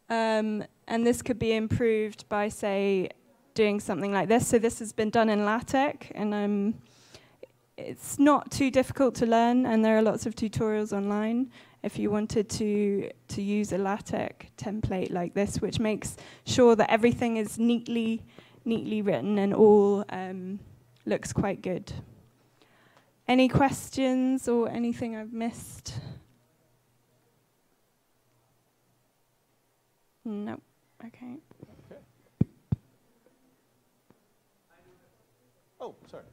Um, and this could be improved by, say, doing something like this. So this has been done in LaTeX, and um, it's not too difficult to learn, and there are lots of tutorials online if you wanted to, to use a LaTeX template like this, which makes sure that everything is neatly, neatly written and all um, looks quite good. Any questions or anything I've missed? No. Okay. okay. Oh, sorry.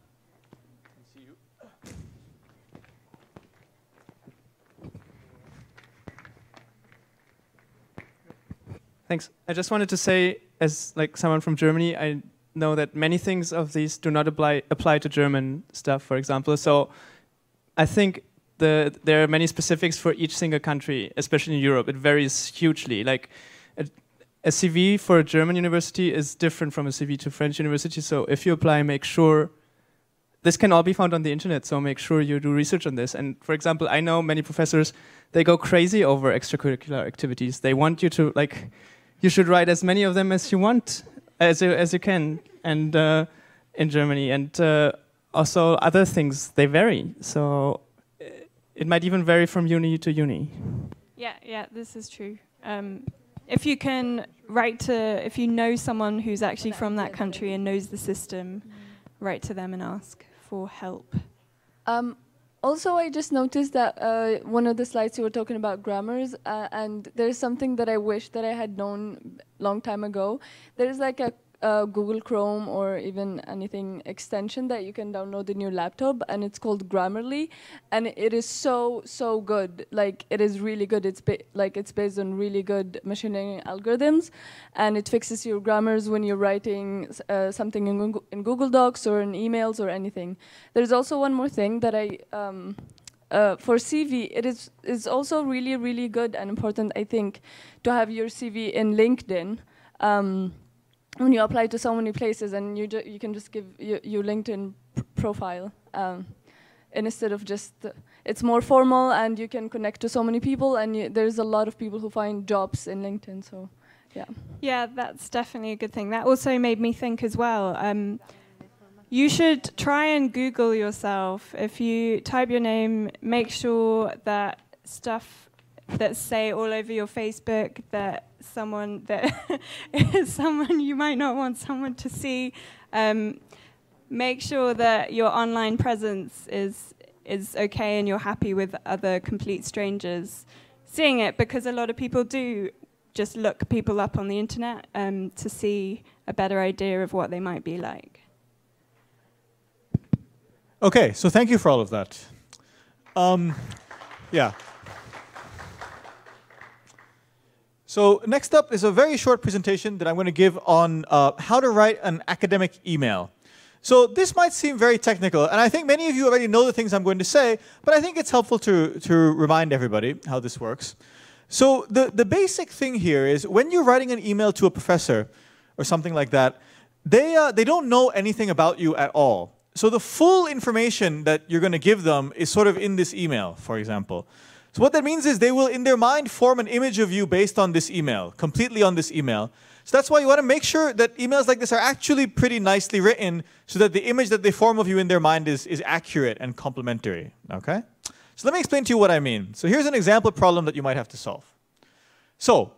see you. Thanks. I just wanted to say, as like someone from Germany, I know that many things of these do not apply apply to German stuff, for example. So I think the there are many specifics for each single country, especially in Europe. It varies hugely. Like a, a CV for a German university is different from a CV to French university. So if you apply, make sure this can all be found on the internet, so make sure you do research on this. And for example, I know many professors, they go crazy over extracurricular activities. They want you to like you should write as many of them as you want, as you, as you can, and uh, in Germany. And uh, also other things they vary. So uh, it might even vary from uni to uni. Yeah, yeah, this is true. Um, if you can write to, if you know someone who's actually from that country and knows the system, write to them and ask for help. Um, also, I just noticed that uh, one of the slides you were talking about grammars, uh, and there's something that I wish that I had known long time ago. There's like a uh, Google Chrome or even anything extension that you can download in your laptop, and it's called Grammarly, and it is so so good. Like it is really good. It's like it's based on really good machine learning algorithms, and it fixes your grammars when you're writing uh, something in Google, in Google Docs or in emails or anything. There's also one more thing that I. Um, uh, for CV, it is is also really really good and important. I think to have your CV in LinkedIn. Um, when you apply to so many places and you, you can just give your, your LinkedIn pr- profile um, instead of just it's more formal and you can connect to so many people and there's a lot of people who find jobs in LinkedIn so yeah Yeah, that's definitely a good thing. That also made me think as well. Um, you should try and Google yourself. If you type your name, make sure that stuff that say all over your Facebook that someone that is someone you might not want someone to see. Um, make sure that your online presence is is okay and you're happy with other complete strangers seeing it because a lot of people do just look people up on the internet um, to see a better idea of what they might be like. Okay, so thank you for all of that. Um, yeah. So next up is a very short presentation that I'm going to give on uh, how to write an academic email. So this might seem very technical, and I think many of you already know the things I'm going to say, but I think it's helpful to, to remind everybody how this works. So the, the basic thing here is when you're writing an email to a professor or something like that, they, uh, they don't know anything about you at all. So the full information that you're going to give them is sort of in this email, for example. So what that means is they will, in their mind, form an image of you based on this email, completely on this email. So that's why you want to make sure that emails like this are actually pretty nicely written so that the image that they form of you in their mind is, is accurate and complementary. Okay? So let me explain to you what I mean. So here's an example problem that you might have to solve. So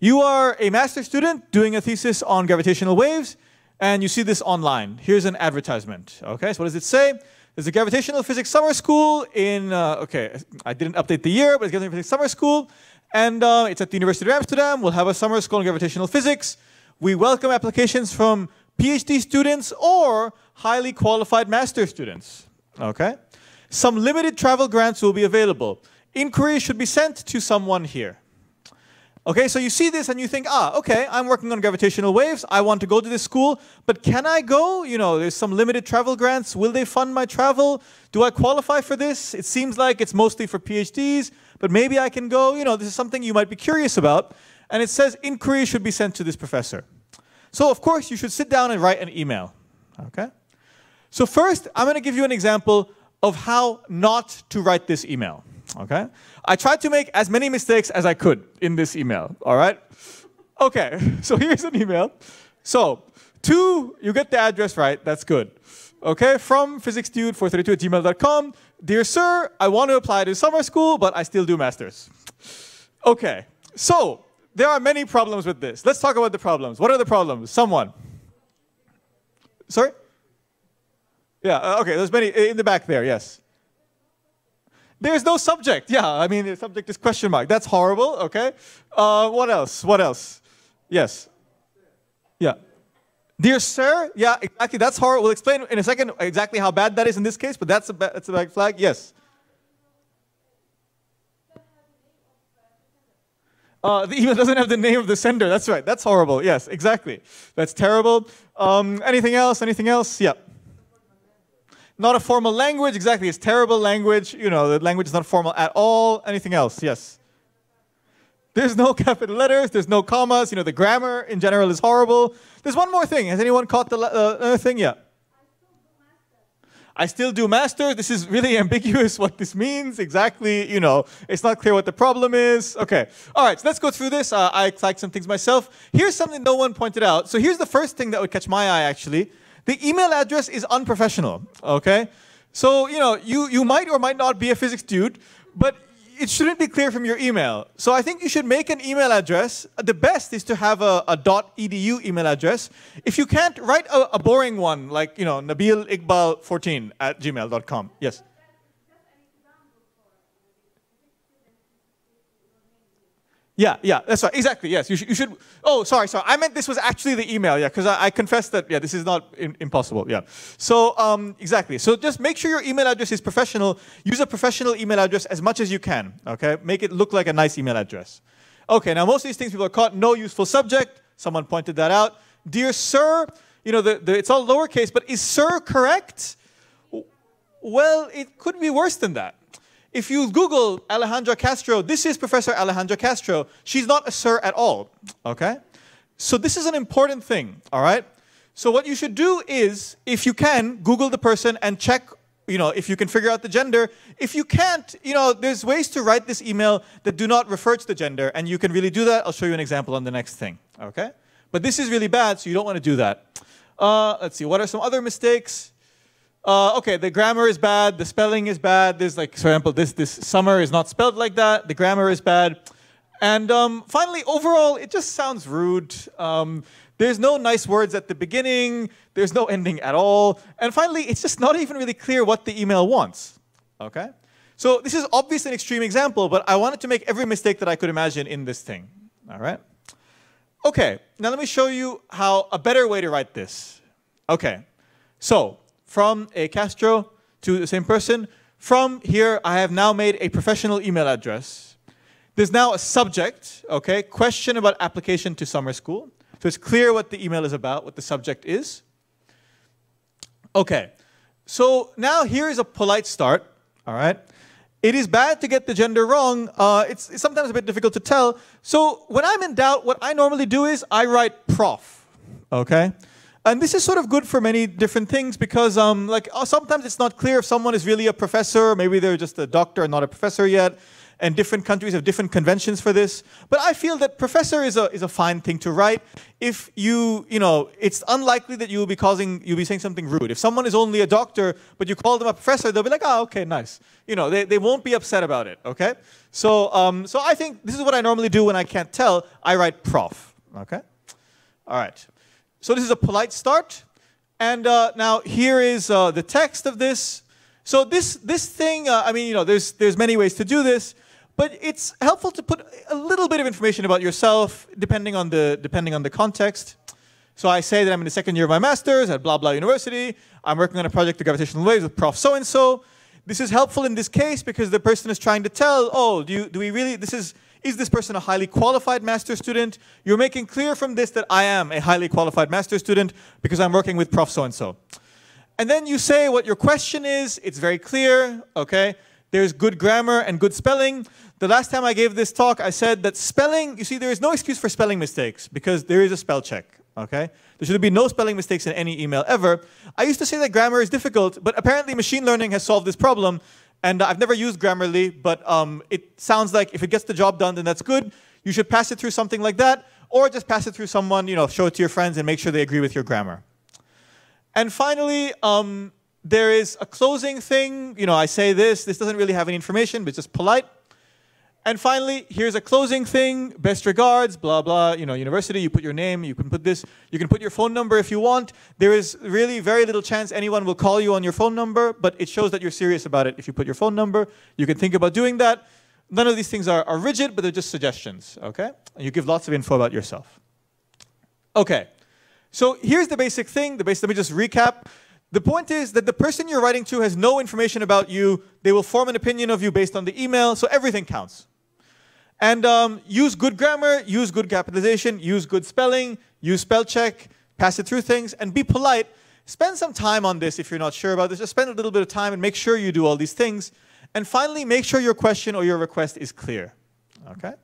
you are a master student doing a thesis on gravitational waves, and you see this online. Here's an advertisement. Okay, so what does it say? There's a gravitational physics summer school in, uh, okay, I didn't update the year, but it's gravitational physics summer school, and uh, it's at the University of Amsterdam. We'll have a summer school in gravitational physics. We welcome applications from PhD students or highly qualified master students. Okay? Some limited travel grants will be available. Inquiries should be sent to someone here. Okay, so you see this and you think, ah, okay, I'm working on gravitational waves. I want to go to this school, but can I go? You know, there's some limited travel grants. Will they fund my travel? Do I qualify for this? It seems like it's mostly for PhDs, but maybe I can go. You know, this is something you might be curious about. And it says inquiry should be sent to this professor. So, of course, you should sit down and write an email. Okay? So, first, I'm going to give you an example of how not to write this email. Okay? I tried to make as many mistakes as I could in this email. All right? Okay, so here's an email. So, two, you get the address right. That's good. Okay, from physicsdude432 at gmail.com. Dear sir, I want to apply to summer school, but I still do masters. Okay, so there are many problems with this. Let's talk about the problems. What are the problems? Someone. Sorry? Yeah, uh, okay, there's many in the back there, yes. There's no subject. Yeah, I mean, the subject is question mark. That's horrible, okay? Uh, what else? What else? Yes. Yeah. Dear sir, yeah, exactly. That's horrible. We'll explain in a second exactly how bad that is in this case, but that's a, that's a bad flag. Yes. Uh, the email doesn't have the name of the sender. That's right. That's horrible. Yes, exactly. That's terrible. Um, anything else? Anything else? Yeah. Not a formal language. Exactly. It's terrible language. You know, the language is not formal at all. Anything else? Yes. There's no capital letters. There's no commas. You know, the grammar in general is horrible. There's one more thing. Has anyone caught the uh, other thing? Yeah. I still do masters. This is really ambiguous what this means exactly. You know, it's not clear what the problem is. Okay. All right. So let's go through this. Uh, I flagged some things myself. Here's something no one pointed out. So here's the first thing that would catch my eye actually. The email address is unprofessional. Okay. So you know, you you might or might not be a physics dude, but it shouldn't be clear from your email. So I think you should make an email address. The best is to have a, a .edu email address. If you can't, write a, a boring one like, you know, Nabil Iqbal 14 at gmail.com. Yes. Yeah, yeah, that's right. Exactly. Yes, you should. You should. Oh, sorry, sorry. I meant this was actually the email. Yeah, because I, I confess that. Yeah, this is not in, impossible. Yeah. So um, exactly. So just make sure your email address is professional. Use a professional email address as much as you can. Okay. Make it look like a nice email address. Okay. Now most of these things people are caught. No useful subject. Someone pointed that out. Dear sir, you know the, the it's all lowercase, but is sir correct? Well, it could be worse than that. If you Google Alejandra Castro, this is Professor Alejandra Castro. She's not a sir at all, okay? So this is an important thing, all right? So what you should do is, if you can, Google the person and check, you know, if you can figure out the gender. If you can't, you know, there's ways to write this email that do not refer to the gender, and you can really do that. I'll show you an example on the next thing, okay? But this is really bad, so you don't want to do that. Uh, let's see, what are some other mistakes? Uh, okay, the grammar is bad, the spelling is bad. There's like, for example, this, this summer is not spelled like that, the grammar is bad. And um, finally, overall, it just sounds rude. Um, there's no nice words at the beginning, there's no ending at all. And finally, it's just not even really clear what the email wants. Okay? So this is obviously an extreme example, but I wanted to make every mistake that I could imagine in this thing. All right? Okay, now let me show you how a better way to write this. Okay, so from a Castro to the same person, from here I have now made a professional email address. There's now a subject, okay, question about application to summer school. So it's clear what the email is about, what the subject is. Okay, so now here is a polite start, all right? It is bad to get the gender wrong. Uh, it's, it's sometimes a bit difficult to tell. So when I'm in doubt, what I normally do is I write prof, okay? And this is sort of good for many different things because um, like uh, sometimes it's not clear if someone is really a professor, maybe they're just a doctor and not a professor yet and different countries have different conventions for this. But I feel that professor is a, is a fine thing to write. If you, you know, it's unlikely that you will be causing, you'll be saying something rude. If someone is only a doctor, but you call them a professor, they'll be like, oh, okay, nice. You know, they, they won't be upset about it, okay? So, um, so I think this is what I normally do when I can't tell. I write prof, okay? All right. So this is a polite start. And uh, now here is uh, the text of this. So this, this thing, uh, I mean, you know, there's, there's many ways to do this. But it's helpful to put a little bit of information about yourself, depending on the, depending on the context. So I say that I'm in the second year of my master's at blah blah university. I'm working on a project of gravitational waves with Prof. So and so. This is helpful in this case because the person is trying to tell, oh, do, you, do we really, this is, is this person a highly qualified master student? You're making clear from this that I am a highly qualified master student because I'm working with Prof. So and so. And then you say what your question is, it's very clear, okay? There's good grammar and good spelling. The last time I gave this talk, I said that spelling, you see, there is no excuse for spelling mistakes because there is a spell check, okay? There should be no spelling mistakes in any email ever. I used to say that grammar is difficult, but apparently machine learning has solved this problem. And I've never used Grammarly, but um, it sounds like if it gets the job done, then that's good. You should pass it through something like that, or just pass it through someone, you know, show it to your friends and make sure they agree with your grammar. And finally, um, there is a closing thing. You know, I say this, this doesn't really have any information, but it's just polite. And finally, here's a closing thing. Best regards, blah, blah, you know, university, you put your name, you can put this, you can put your phone number if you want. There is really very little chance anyone will call you on your phone number, but it shows that you're serious about it if you put your phone number. You can think about doing that. None of these things are, are rigid, but they're just suggestions, okay? And you give lots of info about yourself. Okay, so here's the basic thing. The base, let me just recap. The point is that the person you're writing to has no information about you. They will form an opinion of you based on the email, so everything counts. And um, use good grammar, use good capitalization, use good spelling, use spell check, pass it through things, and be polite. Spend some time on this if you're not sure about this. Just spend a little bit of time and make sure you do all these things. And finally, make sure your question or your request is clear. Okay?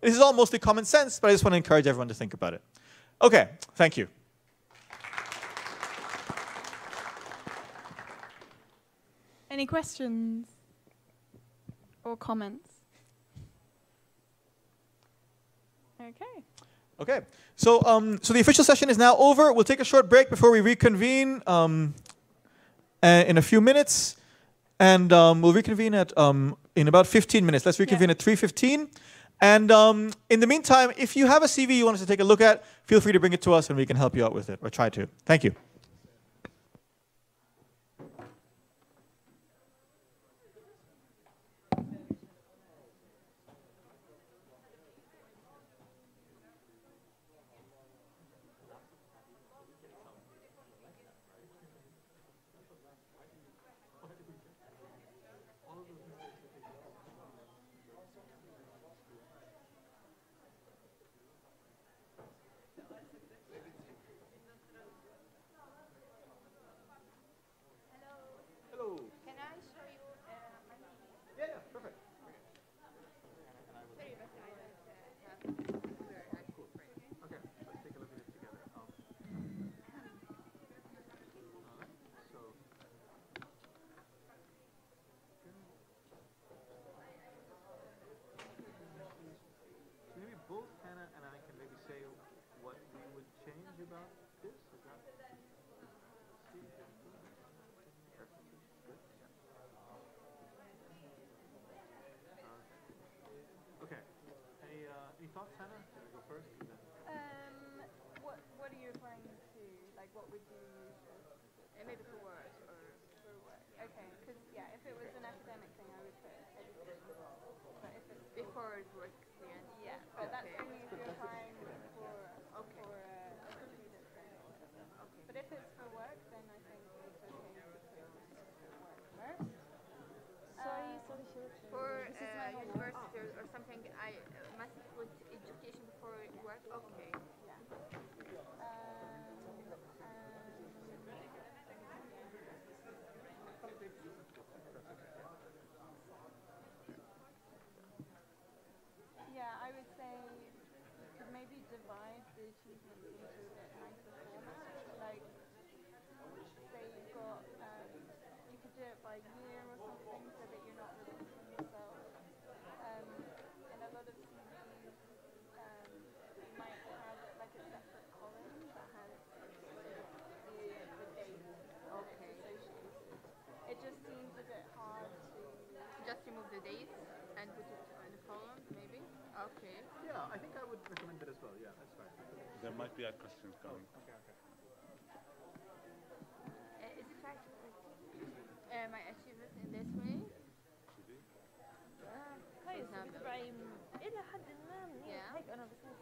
This is all mostly common sense, but I just want to encourage everyone to think about it. Okay, thank you. Any questions or comments? Okay. Okay, so um, so the official session is now over. We'll take a short break before we reconvene um, in a few minutes, and um, we'll reconvene at um, in about 15 minutes. Let's reconvene at 3:15. And um, in the meantime, if you have a CV you want us to take a look at, feel free to bring it to us, and we can help you out with it or try to. Thank you. Maybe the achievements into a bit nicer format. Like, say you've got, um, you could do it by year or something so that you're not repeating yourself. Um, in a lot of CVs, um, you might have like a separate column that has sort of the, the date Okay. associated. It just seems a bit hard to Just remove the dates and put it on the column, maybe. Okay. Yeah, I think I would recommend that as well. Yeah, that's fine. There might be a question coming. Okay, okay. Uh, is it right to put uh, my achievements in this way? كويس example. إبراهيم إلى حد ما منيح Yeah. هيك أنا بشوفه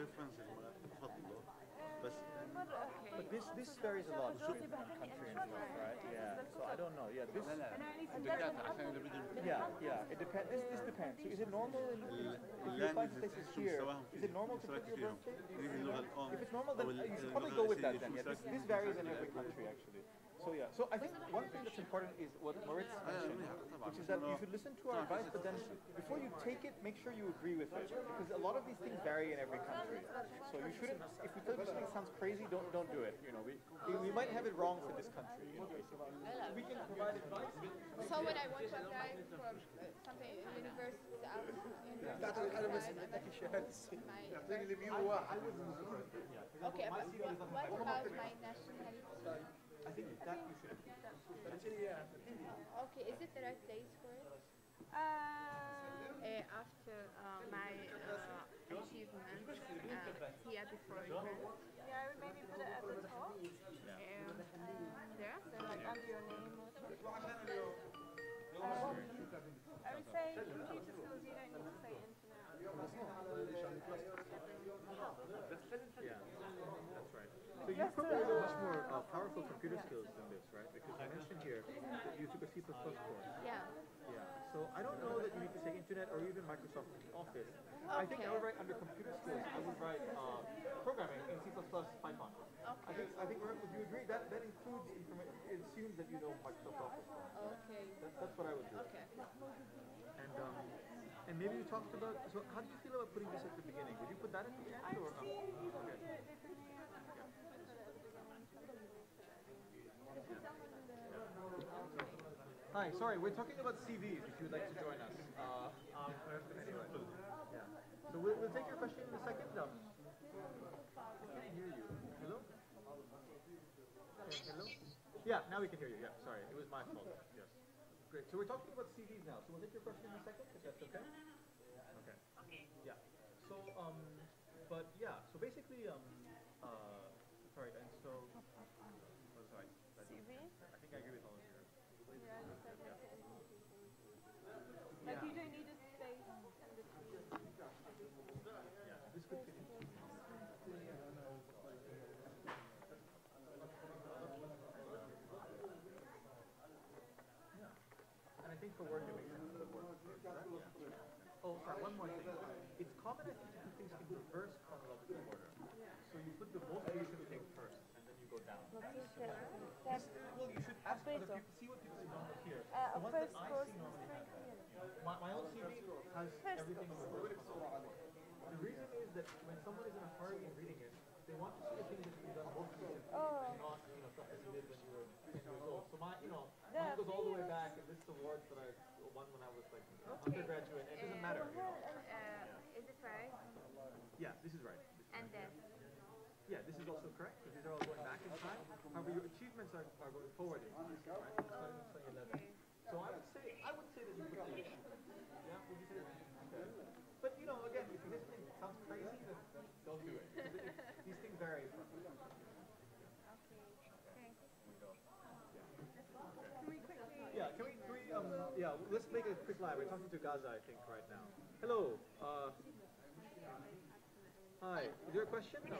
But, but this, this varies a lot between country and right? Yeah. So I don't know. Yeah. This. Yeah. Yeah. It depends. This, this depends. So is it normal in, if it normal to put your birthday? If it's normal, then you should probably go with that then. Yeah. This, this varies in every country actually. So yeah. So I think one thing that's important is what Moritz mentioned, which is that you should listen to our advice, but then before you take it, make sure you agree with it, because a lot of these things vary in every country. So you shouldn't. If we tell you something sounds crazy, don't don't do it. You know, we we, we might have it wrong for this country. You know. We can provide advice. So when I want to apply for uh, something in university out in Okay, but what about my nationality? I think that you should. Okay, is it the right place for it? Um, Uh, after uh, my uh, achievement uh, here before university. yeah, I would maybe put it at the top, Um, there? so like under your name or something. Um, I would say computer skills, you don't need to say Yeah, that's right. So you probably have much more uh, powerful computer skills than this, right? Because I mentioned here that you took a C++ course. Yeah. Yeah. So I don't know that you need to say internet or even Microsoft Office. I think I would write under computer skills. I would write uh, programming in C++, Python. Okay. I think I think we're, would you agree that that includes information? It assumes that you know Microsoft Office. Okay. That, that's what I would do. Okay. And um, and maybe you talked about. So how do you feel about putting this at the beginning? Would you put that at the end or? Um, okay. Hi, sorry, we're talking about CVs. If you'd like to join us. Uh, um, anyway. Yeah. So we'll, we'll take your question in a second. Um, I can't hear you. Hello. Okay, hello. Yeah, now we can hear you. Yeah, sorry, it was my fault. Yes. Great. So we're talking about CVs now. So we'll take your question in a second, if that's okay. Okay. Okay. Yeah. So um, but yeah. So basically um, uh, sorry, and so. Oh, sorry. I think- CV? I think I agree with all of you. Yeah, I just said make it easy. Like you don't need a space in between. Yeah, this could fit in. Yeah. And I think for work it makes sense. for work. Yeah. Oh, sorry, one more thing. It's common, I think, to do things in reverse chronological order. So you put the most recent thing first, and then you Alfredo. See what people don't look here. Uh, The ones that I see normally clear. My, my own CV has everything course. recorded. The reason is that when someone is in a hurry in reading it, they want to see the things that you've done most recently, Oh. not you know stuff that you did when you were 10 years old. So my, you know, mine goes all the way back that I won when I was like undergraduate. It doesn't matter. You know. Uh, is it right? Yeah, this is right. This And then? Yeah, this is also correct. because These are all going back in time. However, your achievements are, are going forward in time, right? Starting in 2011. So I would say I would say that you put the Yeah, would you say that? Okay. But you know, again, if this thing sounds crazy, then, then don't do it. Because it- These things vary from. Yeah, can we, can we, um, yeah, let's live. We're talking to Gaza, I think, right now. Hello. Uh, hi. Is there a question? No.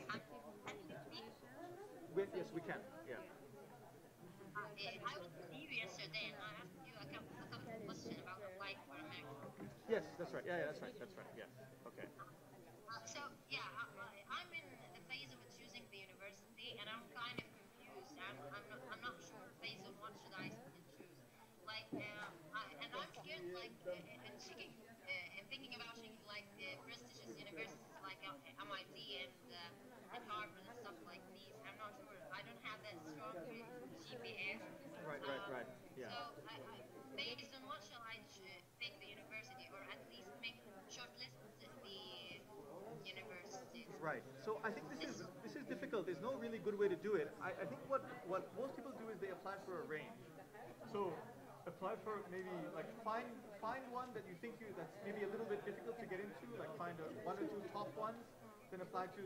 Wait, yes, we can. Yeah. I was yesterday and I asked you a couple, of questions about applying for America. Yes, that's right. Yeah, yeah, that's right. That's right. Yeah. Okay. Uh, so, yeah, I, I'm in the phase of choosing the university and I'm kind of confused. I'm, I'm, not, I'm not sure phase of what should I choose. Like, uh, I, and I'm scared, like, uh, and checking, uh, and thinking about like, uh, prestigious universities like uh, MIT and, uh, and Harvard and stuff like these. I'm not sure. I don't have that strong GPA. Right, right, right. Yeah. So, I, I, based on what shall I pick the university, or at least make shortlist the universities? Right. So I think this is this is difficult. There's no really good way to do it. I, I think what what most people do is they apply for a range. So apply for maybe like find find one that you think you that's maybe a little bit difficult to get into. Like find a, one or two top ones, then apply to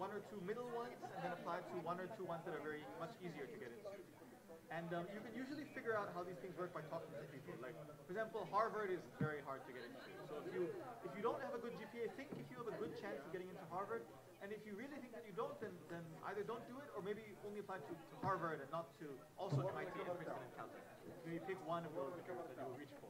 one or two middle ones, and then apply to one or two ones that are very much easier to get into. And um, you can usually figure out how these things work by talking to people. Like, for example, Harvard is very hard to get into. So if you if you don't have a good GPA, think if you have a good chance of getting into Harvard. And if you really think that you don't, then then either don't do it or maybe only apply to, to Harvard and not to also MIT and Princeton and Caltech. Maybe pick one of those that you'll reach for.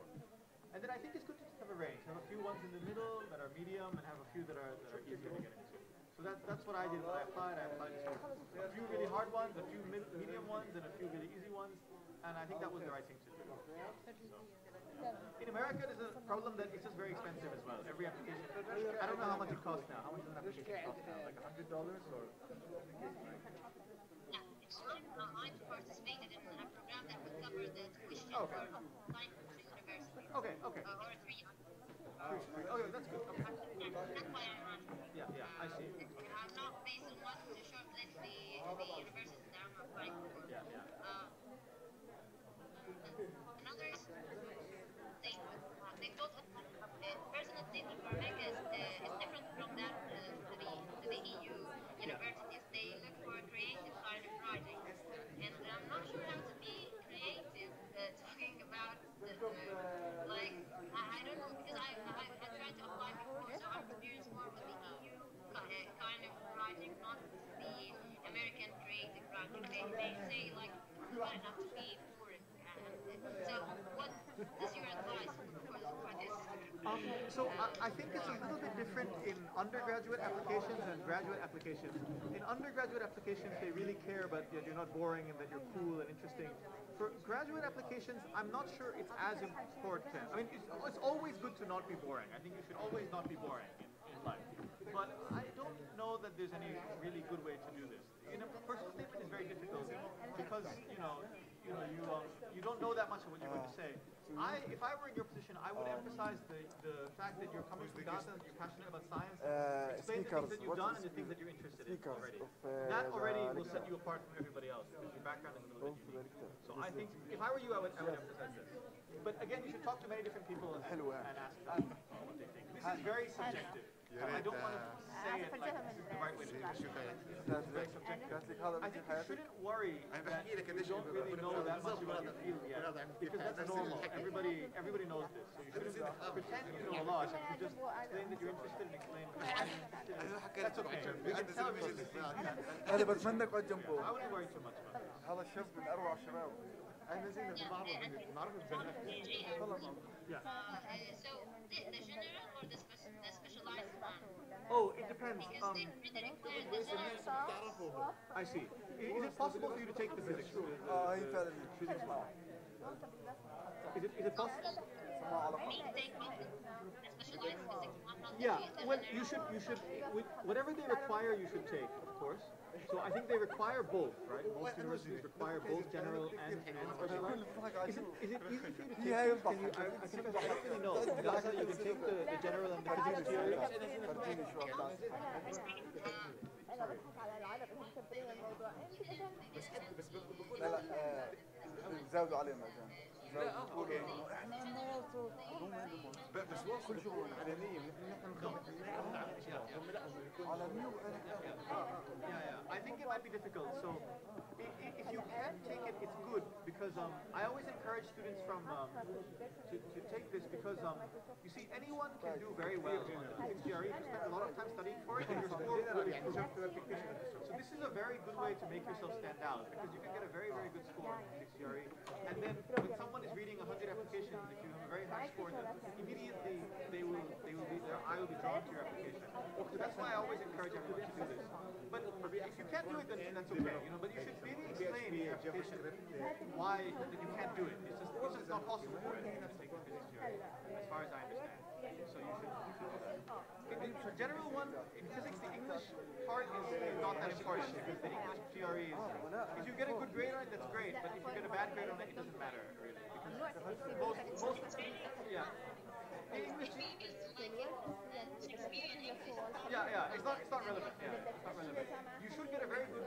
And then I think it's good to just have a range. Have a few ones in the middle that are medium, and have a few that are that are easier to get into. So that's that's what I did when I applied. I applied to a few really hard ones, a few medium ones, and a few really easy ones. And I think that was the right thing to do. So. In America, there's a problem that it's just very expensive as well. Every application. I don't know how much it costs now. How much does an application cost now? Like hundred dollars or? Yeah, I, I participated in a program that would cover the tuition Okay. for applying to. Okay, okay. Uh, or three years. Okay, that's good. Okay. Yeah, that's why I'm. Yeah, yeah, I see. I'm not based on what to shortlist the, the universities that I'm applying for. Yeah, yeah. Uh, another is they, uh, they thought that uh, personal statement for America is, uh, is different from that uh, to, the, to the EU universities. They look for a creative kind of writing. And I'm not sure how to be creative uh, talking about the, uh, like, I, I don't know, because I, I, I tried to apply before, so I'm experienced more with the EU ki- uh, kind of writing, not the American creative writing. So? Um, so I, I think it's a little bit different in undergraduate applications and graduate applications. In undergraduate applications, they really care about that you're not boring and that you're cool and interesting. For graduate applications, I'm not sure it's as important. I mean, it's, it's always good to not be boring. I think you should always not be boring in, in life. But I don't know that there's any really good way to do this. In a personal statement is very difficult because you know, you know, you um, you don't know that much of what you're going to say. I, if I were in your position, I would emphasize the, the fact that you're coming from Gaza and you're passionate about science. Uh, Explain the things that you've done and the things that you're interested in already. uh, That already will set you apart from everybody else because your background is a little bit unique. So I think if I were you, I would, I would emphasize this. But again, you should talk to many different people and, and ask them what they think. This is very subjective. يا ريت أنا سجلتها من قالت لك هذا مثل حياتك أنا بحكي لك قديش بالضبط because that's normal. Everybody, everybody knows this. So you shouldn't pretend you know a lot. You just explain that you're interested and explain. That's okay. You can tell me. أنا بتمنى أقعد جنبه. I wouldn't worry too much about it. هذا الشاب من أروع الشباب. أنا زينب بعرف بعرف البنات. Yeah. So the general Oh, it depends. Um, I see. Is, it possible for you to take the physics? Uh, physics well. Is it, is it possible? Yeah, well, you should, you should, whatever they require, you should take, of course. So I think they require both, right? Most universities require both general and, and specialized. Is it, is it easy for you to take Yeah, these? Can you, I, I think I don't really know. Gaza, you can take the, the general and the physics theory. فرجيني شو أخلاص. انا بضحك على العرب انهم مكبرين الموضوع بس بقول لا لا آه، زودوا علينا زين بيقولوا انه احنا نموت هم عندهم بس هو كل شغل علنيه نحن على ميو Yeah, yeah. I think it might be difficult. So i- i- if you can take it, it's good because um, I always encourage students from um, to, to take this because um, you see anyone can do very well on the GRE you spend a lot of time studying for it and your score will improve. So this is a very good way to make yourself stand out because you can get a very very good score on physics GRE and then when someone is reading 100 applications if you have a very high score then immediately they will they will be their eye will be drawn to your application. So that's why I always encourage everyone to do this. But if you can't do it, then that's okay. You know, but you should really explain in your application why that you can't do it. It's just it's just not possible for anyone to take the physics theory, as far as I understand. So you should, you should do that. In the general one, in physics, the English part is not that important because the English theory is. If you get a good grade on it, that's great. But if you get a bad grade on it, it doesn't matter really because most most yeah. English yeah, yeah, it's not, it's not relevant. Yeah, it's not relevant. You should get a very good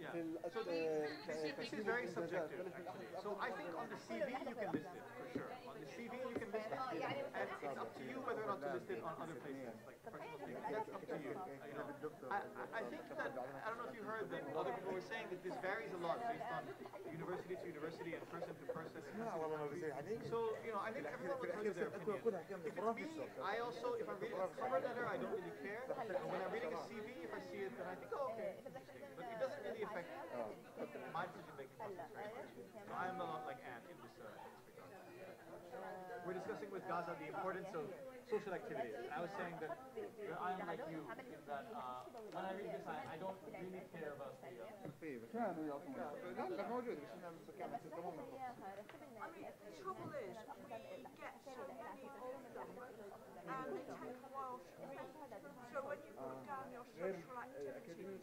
So This is very subjective. So I think on the CV you can list it, for sure. On the CV you can list it. And it's up to you whether or not to list it on other places, like personal. That's up to you. you know. I, I think that, I don't know if you heard that other people were saying that this varies a lot based on university to university and person to person. So, you know, I think everyone will tell you their opinion. If it's me, I also, if I'm reading a cover letter, I don't really care. And when I'm reading a CV, if I see it, then I think, oh, okay. But it doesn't really affect my decision making process very much. I'm a lot like Ann in this, uh, We're discussing with Gaza the importance of social activities. And I was saying that I'm like you in that uh, when I read this, I, I don't really care about the. Uh, I mean, the trouble is, we get so many of and they take a while to read. So when you put down your social activities,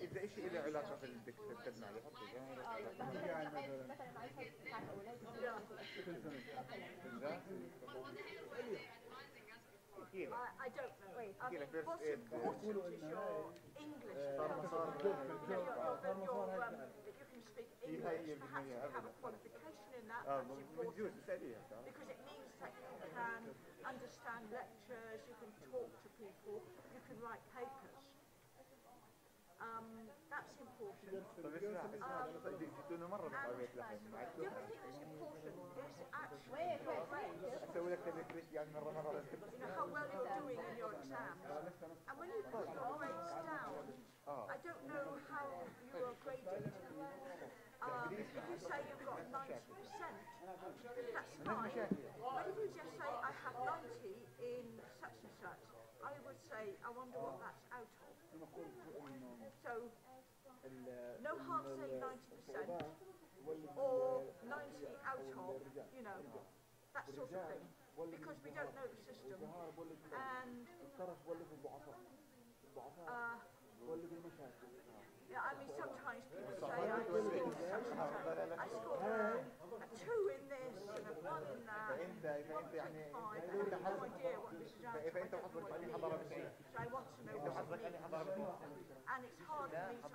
اذا شيء له علاقة في الدك- في التجمع بحطه اه مثلا مثلا معرفه بتاعت اولاد احكي لك I, I don't know. I احكي mean, لك what's first aid important is your English. صار مسار You know, your, that your, um, that you can speak هي هاي English, perhaps بالمية you have a ابدا qualification in that, اه that's بجوز important. اساليها Because it means that you can understand lectures, you can talk to people, you can write papers. Um, that's important. Um, don't think it's important. It's actually you know, how well you're doing in your exams. And when you put your grades down, I don't know how you are graded. Um, if you say you've got 90%, that's fine. But if you just say, I have 90 in such and such, I would say, I wonder what that's so no harm saying 90% or 90 out of, you know, that sort of thing. Because we don't know the system and uh, yeah, I mean, sometimes people say I scored something. I scored a, two in this and a one in that. One point five. I have no idea what this is. So I want to know what it means.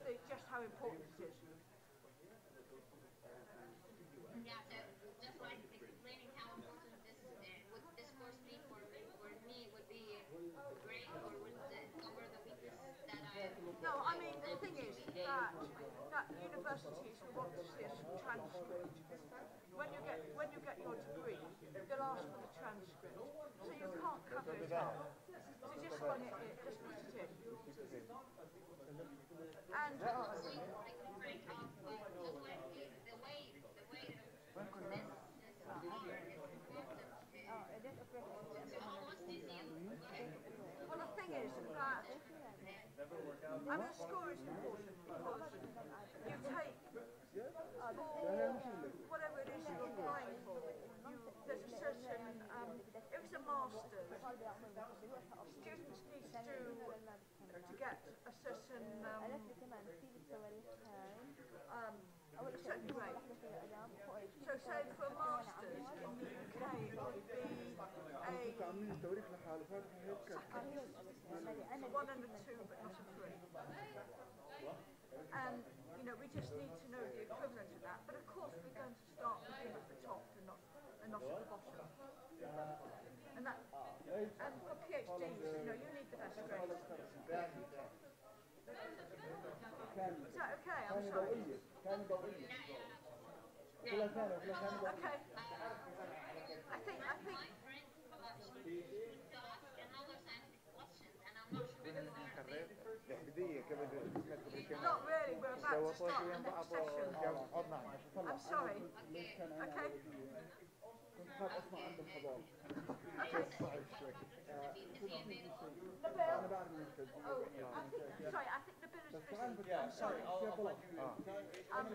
Just how important it is. Yeah, so just like explaining how important this would this course be for for me would be great, or would it cover the weaknesses that I. No, I mean the thing is that that universities will want to see a transcript. When you get when you get your degree, they'll ask for the transcript, so you can't cover it up. So just run it, in, just put it in. And the way the way the way this Well, the thing is that I mean, score is important because you take for whatever it is you're applying for. You, there's a certain, um, it was a master's. Students need to do to get a certain um, so, say for master's in the UK would be a one and a two but not a three. And you know we just need to كان ضوئية كان ضوئية كلها ثانية كلها ثانية ضوئية I think, I think. الحديدية كما No, really, we're about to stop the next session. I'm sorry. Okay. اخر اسمع عند الحضاره صعب شوي أنا بعرف من بس تعال I'm sorry. I'll, I'll find you. Ah. Um,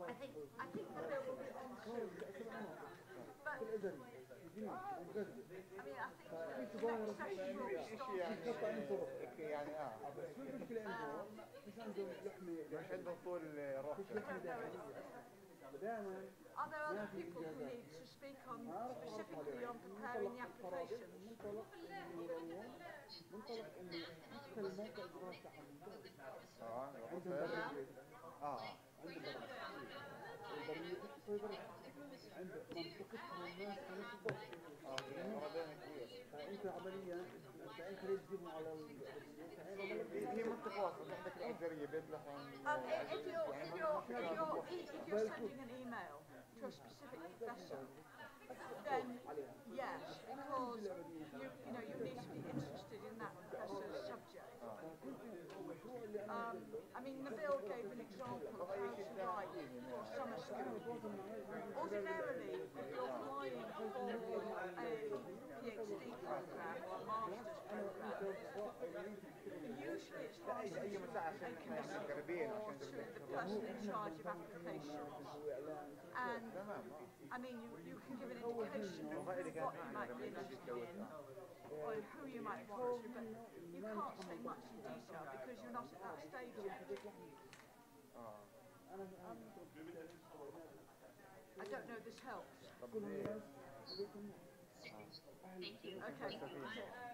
I think I think the bill will be on soon. But I mean, I think the next session will be starting. يعني آه بس شو المشكلة عندهم؟ مش عندهم لحمه مش عندهم طول روح دائما Are there other people who need to speak on specifically on preparing the applications? منطلق منطلق انه يدخل الموقع الدراسي تاعهم آه عندهم برمجه آه عندهم برمجه البرمجه عند منطقتهم الناس الضوء فانت عمليا انت اي خليج تجيبهم على If, you're sending an email to a specific professor, then yes, because you know you need to be interested in that professor's subject. I mean, Nabil gave an example of how to write for summer school. Person in charge of applications. And I mean, you, you can give an indication of what you might be interested in or who you might want but you can't say much in detail because you're not at that stage yet. I don't know if this helps. Thank you. Okay.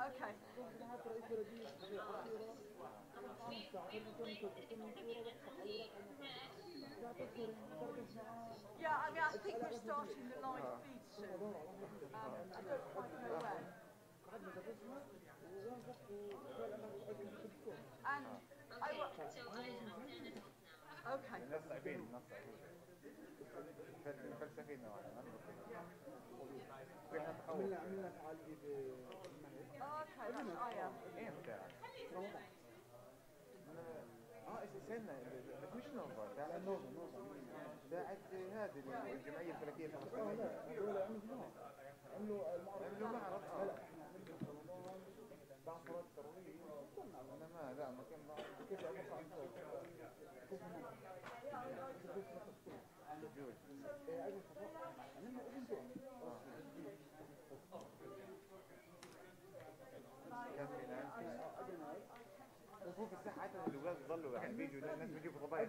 Okay. Yeah, I mean, I think we're starting the live feed soon. Um, I don't quite know when. And I wa- Okay. عملنا عملنا فعاليه ب آه تعال آه يا إيه بتاعك آه استنى مش نوفا بتاع نوفا نوفا بتاعت هذه الجمعيه الفلكيه الفلسطينيه عملوا عملوا معرض يصلوا يعني بيجوا الناس بيجوا في قبائل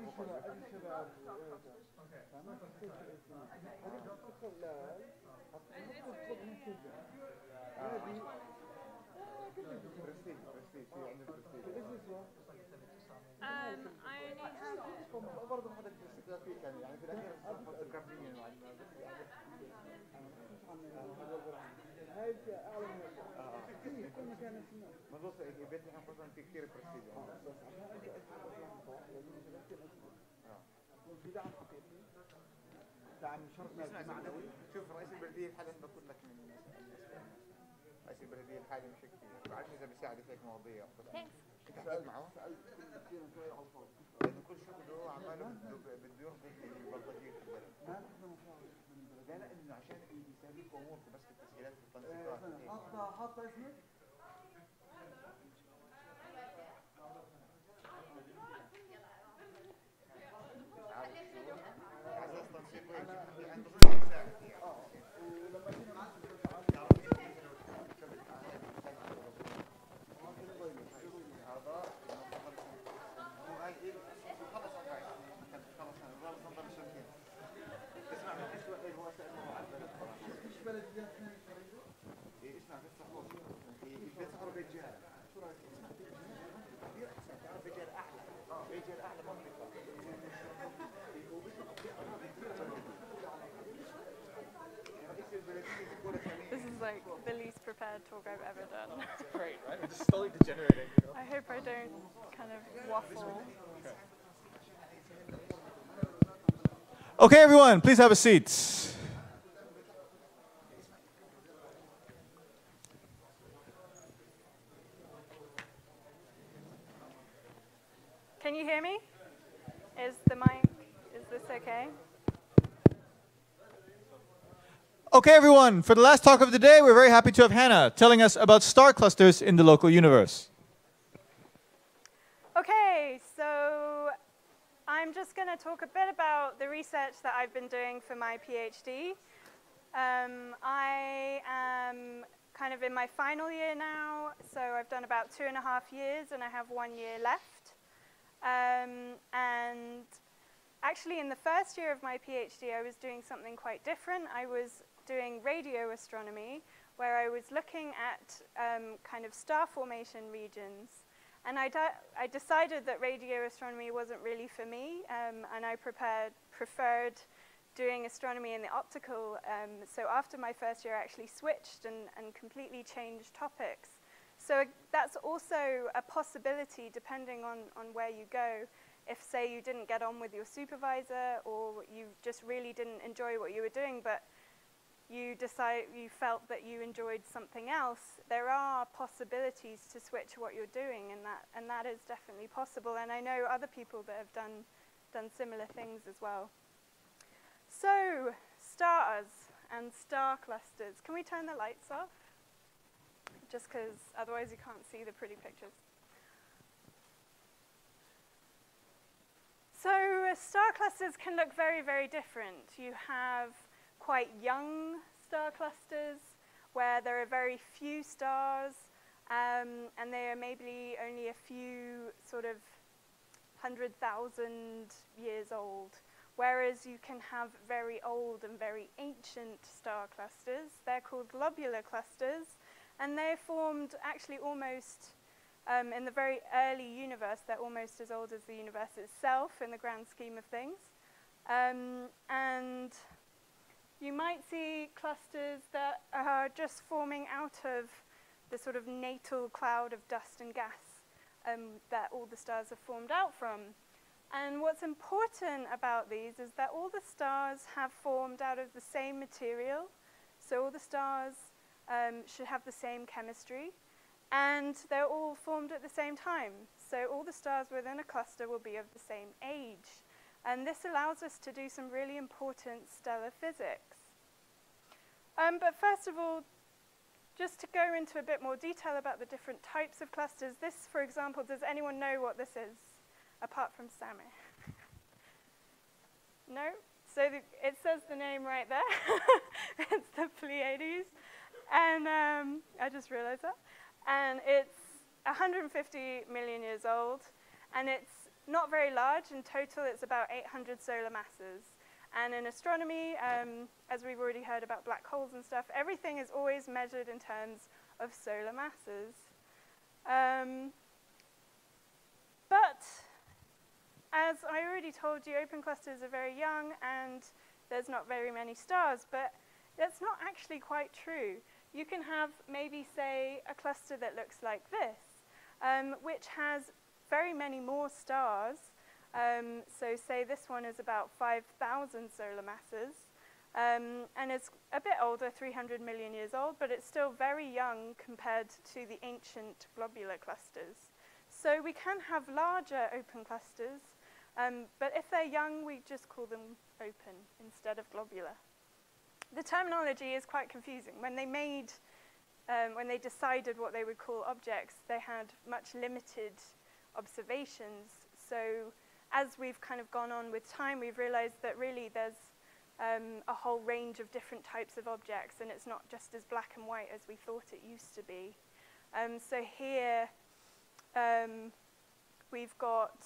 برضه هذا الاستهلاكي كان يعني في الاخير كابتن يعني هاي اعلى من كل مكان اسمه مظبوط بيتنا خصوصا في كثير برستيج في دعم حقيقي دعم شرطنا معنوي شوف رئيس البلدية الحالي بقول لك من رئيس البلدية الحالي مش كثير بعرفش إذا بيساعد في هيك مواضيع. أنت حكيت معه؟ سألت كثير شوي على الفاضي لأنه كل شغله عماله بده بده يربط البلطجية في البلد. ما نحن لا لا إنه عشان يسهل لكم أموركم بس في التسهيلات في التنسيقات. حاطة حاطة اسمك؟ This is like the least prepared talk I've ever done. Great, right? We're just slowly degenerating. You know? I hope I don't kind of waffle. Okay, everyone, please have a seat. You hear me? Is the mic, is this okay? Okay, everyone, for the last talk of the day, we're very happy to have Hannah telling us about star clusters in the local universe. Okay, so I'm just going to talk a bit about the research that I've been doing for my PhD. Um, I am kind of in my final year now, so I've done about two and a half years and I have one year left. Um, and actually, in the first year of my PhD, I was doing something quite different. I was doing radio astronomy, where I was looking at um, kind of star formation regions. And I, I decided that radio astronomy wasn't really for me, um, and I prepared, preferred doing astronomy in the optical. Um, so after my first year, I actually switched and, and completely changed topics. So that's also a possibility depending on, on where you go. If, say, you didn't get on with your supervisor or you just really didn't enjoy what you were doing, but you decide you felt that you enjoyed something else, there are possibilities to switch what you're doing, and that and that is definitely possible. And I know other people that have done done similar things as well. So stars and star clusters. Can we turn the lights off? Just because otherwise you can't see the pretty pictures. So uh, star clusters can look very, very different. You have quite young star clusters where there are very few stars um, and they are maybe only a few sort of hundred thousand years old. Whereas you can have very old and very ancient star clusters. They're called globular clusters and they're formed actually almost um, in the very early universe. They're almost as old as the universe itself in the grand scheme of things. Um, and you might see clusters that are just forming out of the sort of natal cloud of dust and gas um, that all the stars are formed out from. And what's important about these is that all the stars have formed out of the same material. So all the stars um, should have the same chemistry. And they're all formed at the same time. So all the stars within a cluster will be of the same age. And this allows us to do some really important stellar physics. Um, but first of all, just to go into a bit more detail about the different types of clusters, this, for example, does anyone know what this is, apart from Sammy? no? So the, it says the name right there. it's the Pleiades. And um, I just realized that. And it's 150 million years old. And it's not very large. In total, it's about 800 solar masses. And in astronomy, um, as we've already heard about black holes and stuff, everything is always measured in terms of solar masses. Um, but as I already told you, open clusters are very young and there's not very many stars, but that's not actually quite true. you can have maybe, say, a cluster that looks like this, um, which has very many more stars. Um, so say this one is about 5,000 solar masses, um, and it's a bit older, 300 million years old, but it's still very young compared to the ancient globular clusters. So we can have larger open clusters, um, but if they're young, we just call them open instead of globular the terminology is quite confusing. When they made, um, when they decided what they would call objects, they had much limited observations. So as we've kind of gone on with time, we've realized that really there's um, a whole range of different types of objects, and it's not just as black and white as we thought it used to be. Um, so here um, we've got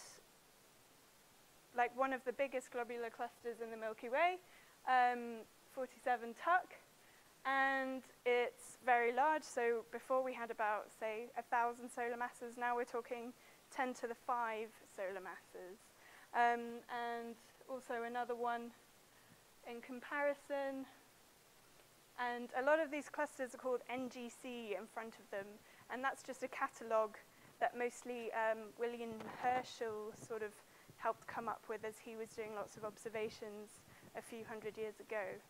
like one of the biggest globular clusters in the Milky Way, um, 47 tuck and it's very large. So before we had about, say, a thousand solar masses, now we're talking 10 to the 5 solar masses. Um, and also another one in comparison. And a lot of these clusters are called NGC in front of them. And that's just a catalogue that mostly um, William Herschel sort of helped come up with as he was doing lots of observations a few hundred years ago.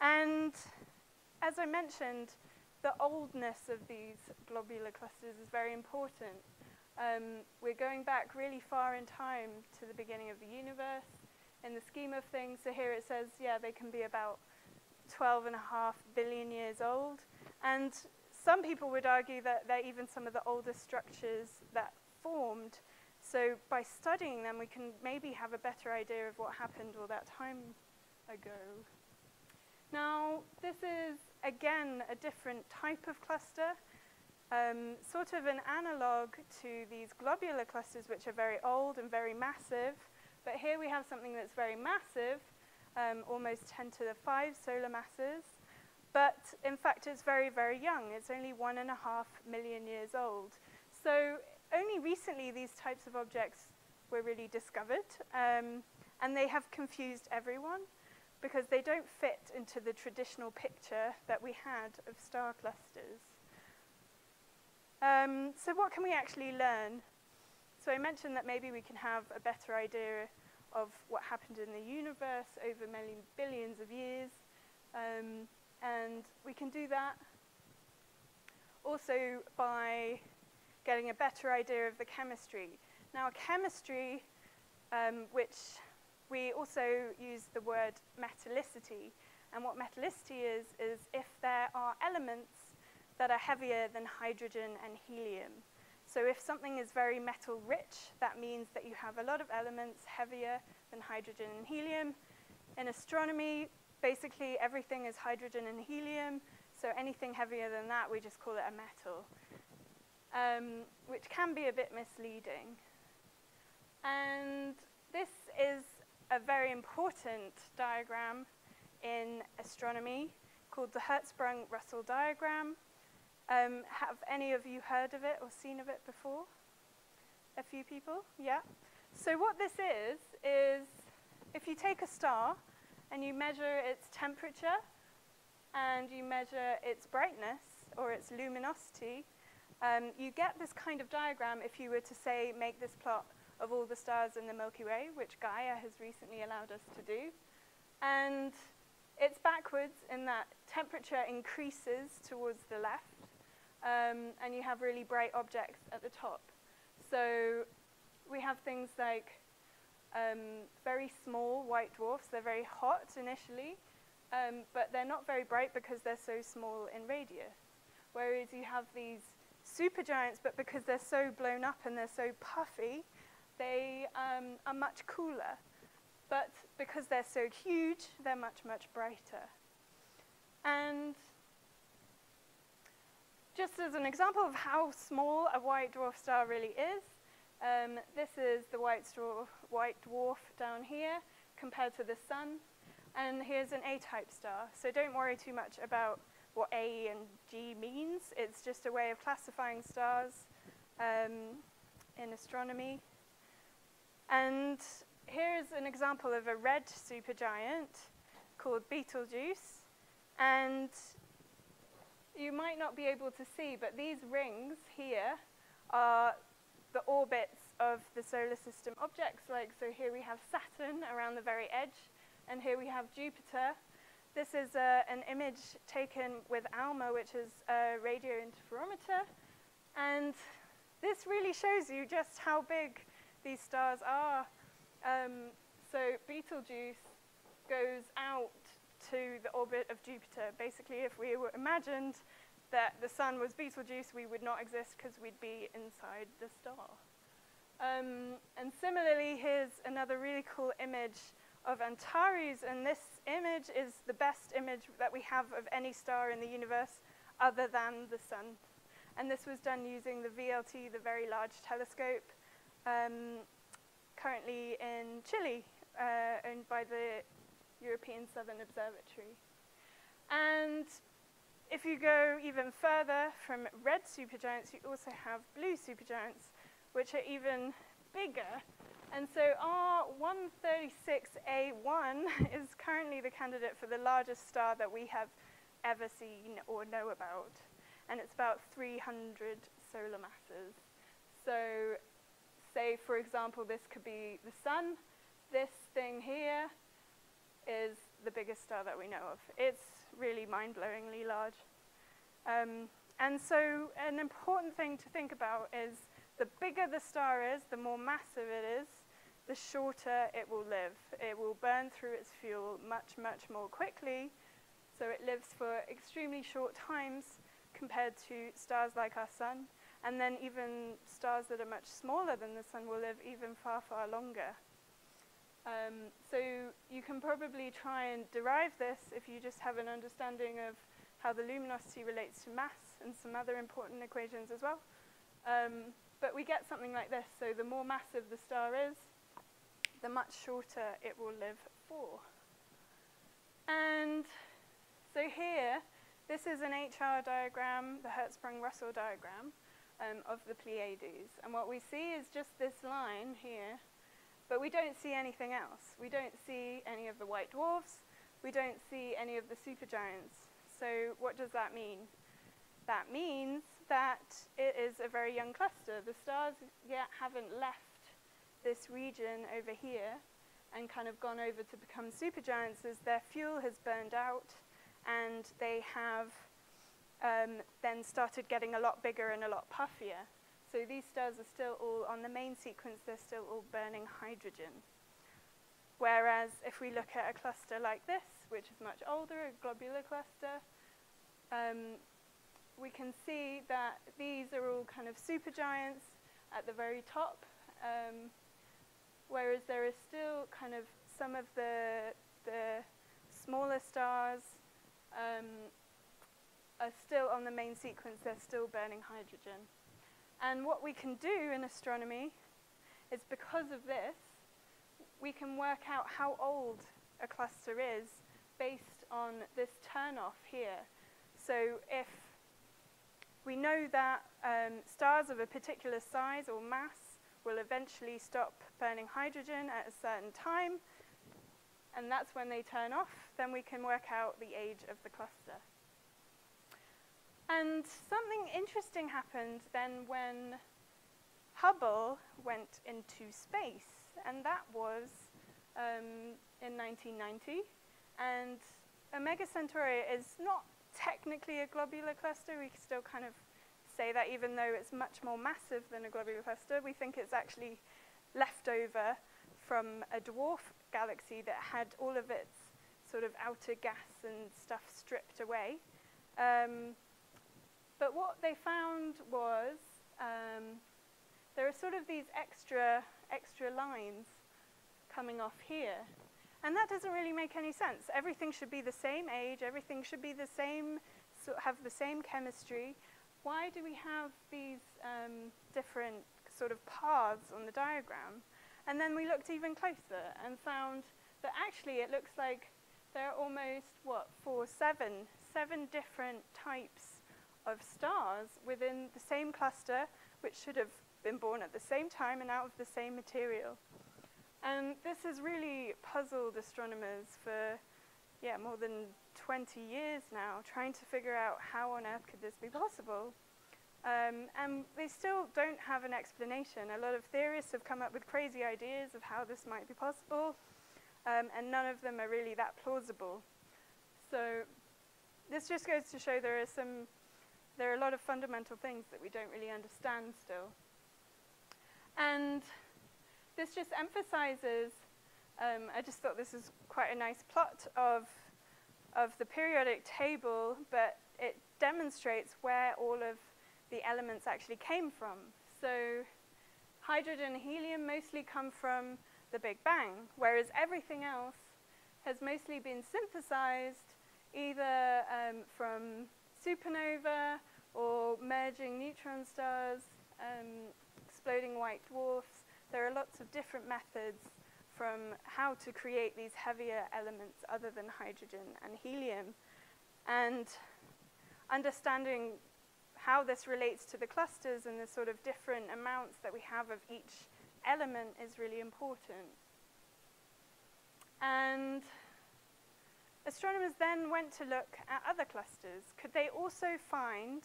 And as I mentioned, the oldness of these globular clusters is very important. Um, we're going back really far in time to the beginning of the universe in the scheme of things. So here it says, yeah, they can be about 12 and a half billion years old. And some people would argue that they're even some of the oldest structures that formed. So by studying them, we can maybe have a better idea of what happened all that time ago. Now, this is, again, a different type of cluster, um, sort of an analog to these globular clusters, which are very old and very massive. But here we have something that's very massive, um, almost 10 to the 5 solar masses. But in fact, it's very, very young. It's only one and a half million years old. So only recently these types of objects were really discovered, um, and they have confused everyone. Because they don't fit into the traditional picture that we had of star clusters. Um, so what can we actually learn? So I mentioned that maybe we can have a better idea of what happened in the universe over many billions of years. Um, and we can do that also by getting a better idea of the chemistry. Now, chemistry, um, which we also use the word metallicity. And what metallicity is, is if there are elements that are heavier than hydrogen and helium. So if something is very metal rich, that means that you have a lot of elements heavier than hydrogen and helium. In astronomy, basically everything is hydrogen and helium, so anything heavier than that, we just call it a metal, um, which can be a bit misleading. And this is a very important diagram in astronomy called the Hertzsprung-Russell diagram. Um, have any of you heard of it or seen of it before? A few people? Yeah. So what this is, is if you take a star and you measure its temperature and you measure its brightness or its luminosity, um, you get this kind of diagram if you were to say make this plot of all the stars in the Milky Way, which Gaia has recently allowed us to do. And it's backwards in that temperature increases towards the left, um, and you have really bright objects at the top. So we have things like um, very small white dwarfs. They're very hot initially, um, but they're not very bright because they're so small in radius. Whereas you have these supergiants, but because they're so blown up and they're so puffy, they um, are much cooler. But because they're so huge, they're much, much brighter. And just as an example of how small a white dwarf star really is, um, this is the white, white dwarf down here compared to the sun. And here's an A-type star. So don't worry too much about what A and G means. It's just a way of classifying stars um, in astronomy. And here's an example of a red supergiant called Betelgeuse. And you might not be able to see, but these rings here are the orbits of the solar system objects. Like, so here we have Saturn around the very edge, and here we have Jupiter. This is uh, an image taken with ALMA, which is a radio interferometer. And this really shows you just how big these stars are. Um, so Betelgeuse goes out to the orbit of Jupiter. Basically, if we were imagined that the sun was Betelgeuse, we would not exist because we'd be inside the star. Um, and similarly, here's another really cool image of Antares, and this image is the best image that we have of any star in the universe other than the sun. And this was done using the VLT, the Very Large Telescope, um, currently in Chile, uh, owned by the European Southern Observatory. And if you go even further from red supergiants, you also have blue supergiants, which are even bigger. And so R136A1 is currently the candidate for the largest star that we have ever seen or know about. And it's about 300 solar masses. So say, for example, this could be the sun. This thing here is the biggest star that we know of. It's really mind-blowingly large. Um, and so an important thing to think about is the bigger the star is, the more massive it is, the shorter it will live. It will burn through its fuel much, much more quickly. So it lives for extremely short times compared to stars like our sun. And then even stars that are much smaller than the sun will live even far, far longer. Um, so you can probably try and derive this if you just have an understanding of how the luminosity relates to mass and some other important equations as well. Um, but we get something like this. So the more massive the star is, the much shorter it will live for. And so here, this is an HR diagram, the Hertzsprung-Russell diagram um, of the Pleiades. And what we see is just this line here, but we don't see anything else. We don't see any of the white dwarfs. We don't see any of the supergiants. So what does that mean? That means that it is a very young cluster. The stars yet haven't left this region over here and kind of gone over to become supergiants as their fuel has burned out and they have um, then started getting a lot bigger and a lot puffier. So these stars are still all, on the main sequence, they're still all burning hydrogen. Whereas if we look at a cluster like this, which is much older, a globular cluster, um, we can see that these are all kind of supergiants at the very top, um, whereas there is still kind of some of the, the smaller stars um, are still on the main sequence, they're still burning hydrogen. And what we can do in astronomy is because of this, we can work out how old a cluster is based on this turnoff here. So if we know that um, stars of a particular size or mass will eventually stop burning hydrogen at a certain time, and that's when they turn off, then we can work out the age of the cluster. And something interesting happened then when Hubble went into space, and that was um, in 1990. And Omega Centauri is not technically a globular cluster. We still kind of say that even though it's much more massive than a globular cluster, we think it's actually left over from a dwarf galaxy that had all of its sort of outer gas and stuff stripped away. Um, but what they found was um, there are sort of these extra, extra lines coming off here. And that doesn't really make any sense. Everything should be the same age, everything should be the same, so have the same chemistry. Why do we have these um, different sort of paths on the diagram? And then we looked even closer and found that actually it looks like there are almost, what, four, seven, seven different types of stars within the same cluster, which should have been born at the same time and out of the same material. And this has really puzzled astronomers for, yeah, more than 20 years now, trying to figure out how on earth could this be possible. Um, and they still don't have an explanation. A lot of theorists have come up with crazy ideas of how this might be possible, um, and none of them are really that plausible. So this just goes to show there are some, there are a lot of fundamental things that we don't really understand still. And this just emphasizes, um, I just thought this is quite a nice plot of, of the periodic table, but it demonstrates where all of the elements actually came from. So hydrogen and helium mostly come from the Big Bang, whereas everything else has mostly been synthesized either um, from supernova or merging neutron stars, um, exploding white dwarfs. There are lots of different methods from how to create these heavier elements other than hydrogen and helium. And understanding how this relates to the clusters and the sort of different amounts that we have of each element is really important. And astronomers then went to look at other clusters. Could they also find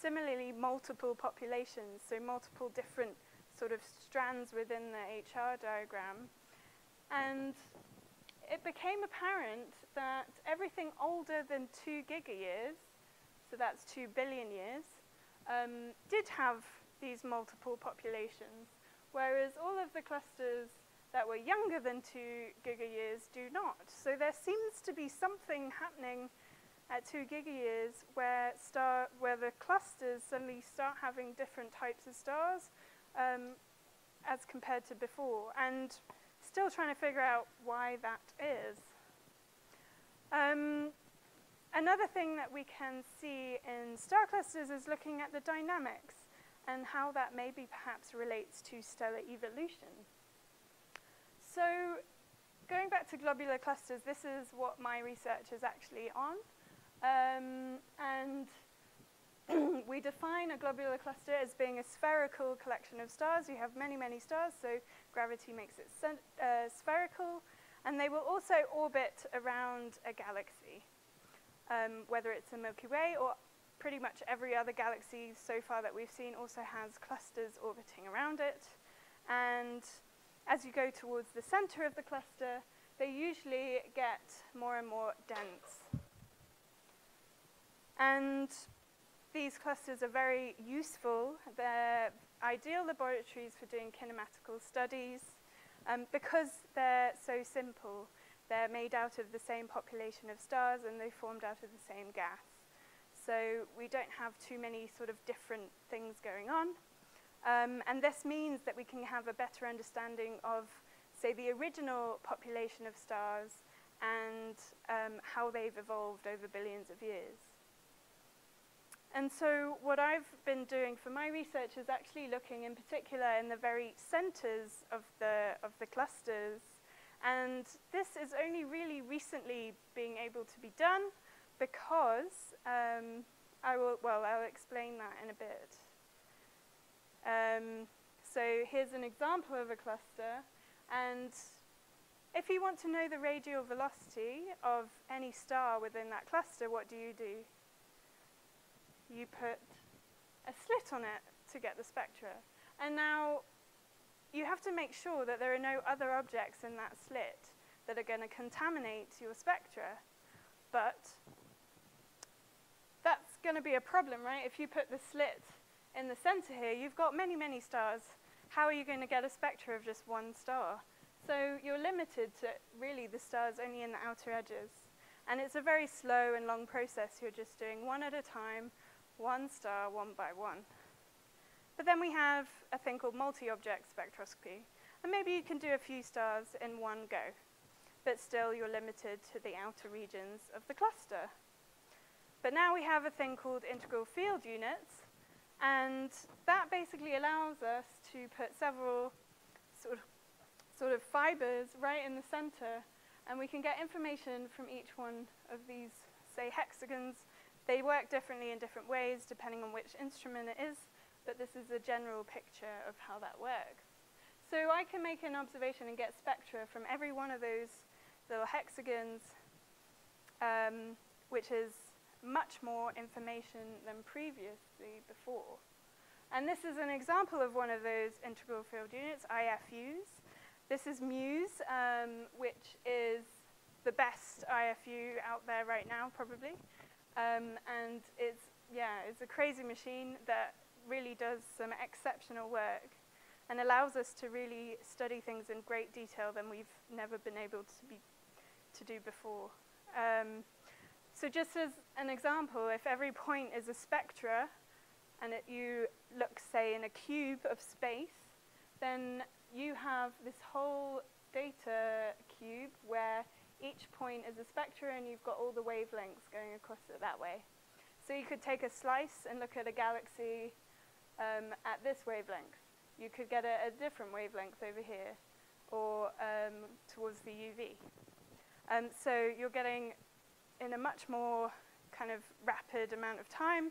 Similarly, multiple populations, so multiple different sort of strands within the HR diagram. And it became apparent that everything older than two gigayears, so that's two billion years, um, did have these multiple populations, whereas all of the clusters that were younger than two gigayears do not. So there seems to be something happening at two gigayears where, star, where the clusters suddenly start having different types of stars um, as compared to before, and still trying to figure out why that is. Um, another thing that we can see in star clusters is looking at the dynamics and how that maybe perhaps relates to stellar evolution. So going back to globular clusters, this is what my research is actually on. Um, and we define a globular cluster as being a spherical collection of stars. You have many, many stars, so gravity makes it uh, spherical. And they will also orbit around a galaxy, um, whether it's a Milky Way or pretty much every other galaxy so far that we've seen also has clusters orbiting around it. And as you go towards the center of the cluster, they usually get more and more dense. And these clusters are very useful. They're ideal laboratories for doing kinematical studies um, because they're so simple. They're made out of the same population of stars and they formed out of the same gas. So we don't have too many sort of different things going on. Um, and this means that we can have a better understanding of, say, the original population of stars and um, how they've evolved over billions of years. And so what I've been doing for my research is actually looking in particular in the very centers of the, of the clusters. And this is only really recently being able to be done because um, I will, well, I'll explain that in a bit. Um, so here's an example of a cluster. And if you want to know the radial velocity of any star within that cluster, what do you do? You put a slit on it to get the spectra. And now you have to make sure that there are no other objects in that slit that are going to contaminate your spectra. But that's going to be a problem, right? If you put the slit in the center here, you've got many, many stars. How are you going to get a spectra of just one star? so you're limited to really the stars only in the outer edges. And it's a very slow and long process. You're just doing one at a time, one star, one by one. But then we have a thing called multi-object spectroscopy. And maybe you can do a few stars in one go. But still, you're limited to the outer regions of the cluster. But now we have a thing called integral field units. And that basically allows us to put several sort of, sort of fibers right in the center. And we can get information from each one of these, say, hexagons. They work differently in different ways depending on which instrument it is but this is a general picture of how that works. So I can make an observation and get spectra from every one of those little hexagons, um, which is much more information than previously before. And this is an example of one of those integral field units, IFUs. This is MUSE, um, which is the best IFU out there right now, probably. Um, and it's, yeah, it's a crazy machine that really does some exceptional work and allows us to really study things in great detail than we've never been able to, be, to do before. Um, so just as an example, if every point is a spectra and it, you look, say, in a cube of space, then you have this whole data cube where each point is a spectra and you've got all the wavelengths going across it that way. So you could take a slice and look at a galaxy um, at this wavelength. You could get a, a different wavelength over here or um, towards the UV. Um, so you're getting, in a much more kind of rapid amount of time,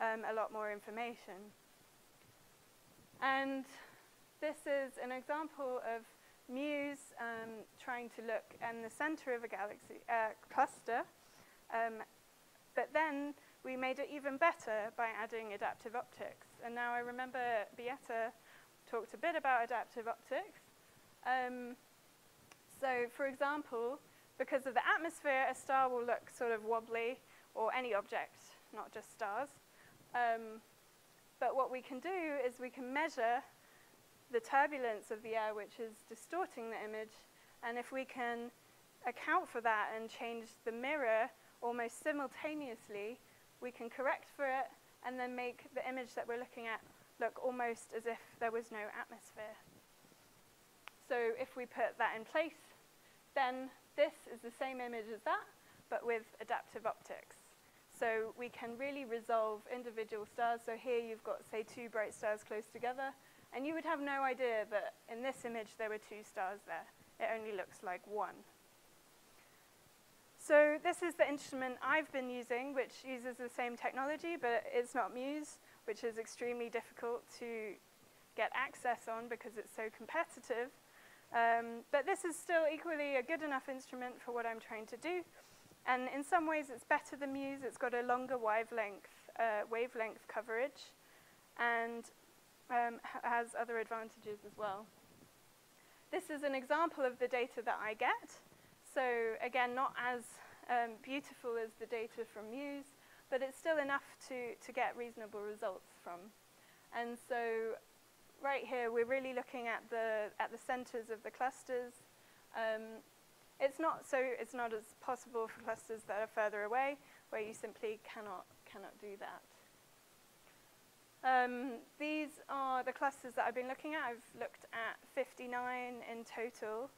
um, a lot more information. And this is an example of Muse um, trying to look in the center of a galaxy uh, cluster, um, but then we made it even better by adding adaptive optics. And now I remember Beata talked a bit about adaptive optics. Um, so for example, because of the atmosphere, a star will look sort of wobbly, or any object, not just stars. Um, but what we can do is we can measure the turbulence of the air which is distorting the image, and if we can account for that and change the mirror almost simultaneously, we can correct for it and then make the image that we're looking at look almost as if there was no atmosphere. So if we put that in place, then this is the same image as that, but with adaptive optics. So we can really resolve individual stars. So here you've got, say, two bright stars close together, and you would have no idea that in this image there were two stars there. It only looks like one. So this is the instrument I've been using, which uses the same technology, but it's not Muse, which is extremely difficult to get access on because it's so competitive. Um, but this is still equally a good enough instrument for what I'm trying to do. And in some ways, it's better than Muse. It's got a longer wavelength, uh, wavelength coverage and um, has other advantages as well. This is an example of the data that I get. So again, not as um, beautiful as the data from Muse, but it's still enough to, to get reasonable results from. And so right here, we're really looking at the, at the centers of the clusters. Um, it's not so it's not as possible for clusters that are further away where you simply cannot cannot do that. Um, these are the clusters that I've been looking at. I've looked at 59 in total,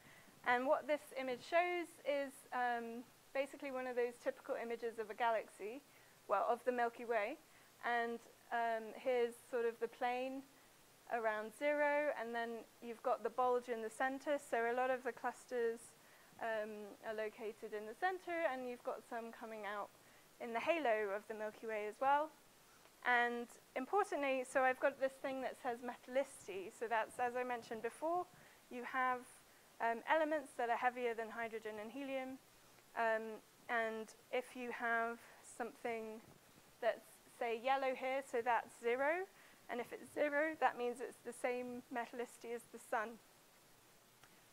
and what this image shows is um, basically one of those typical images of a galaxy, well, of the Milky Way. And um, here's sort of the plane around zero, and then you've got the bulge in the center. So a lot of the clusters um, are located in the center, and you've got some coming out in the halo of the Milky Way as well. And importantly, so I've got this thing that says metallicity. So that's, as I mentioned before, you have um, elements that are heavier than hydrogen and helium. Um, and if you have something that's, say, yellow here, so that's zero. And if it's zero, that means it's the same metallicity as the sun.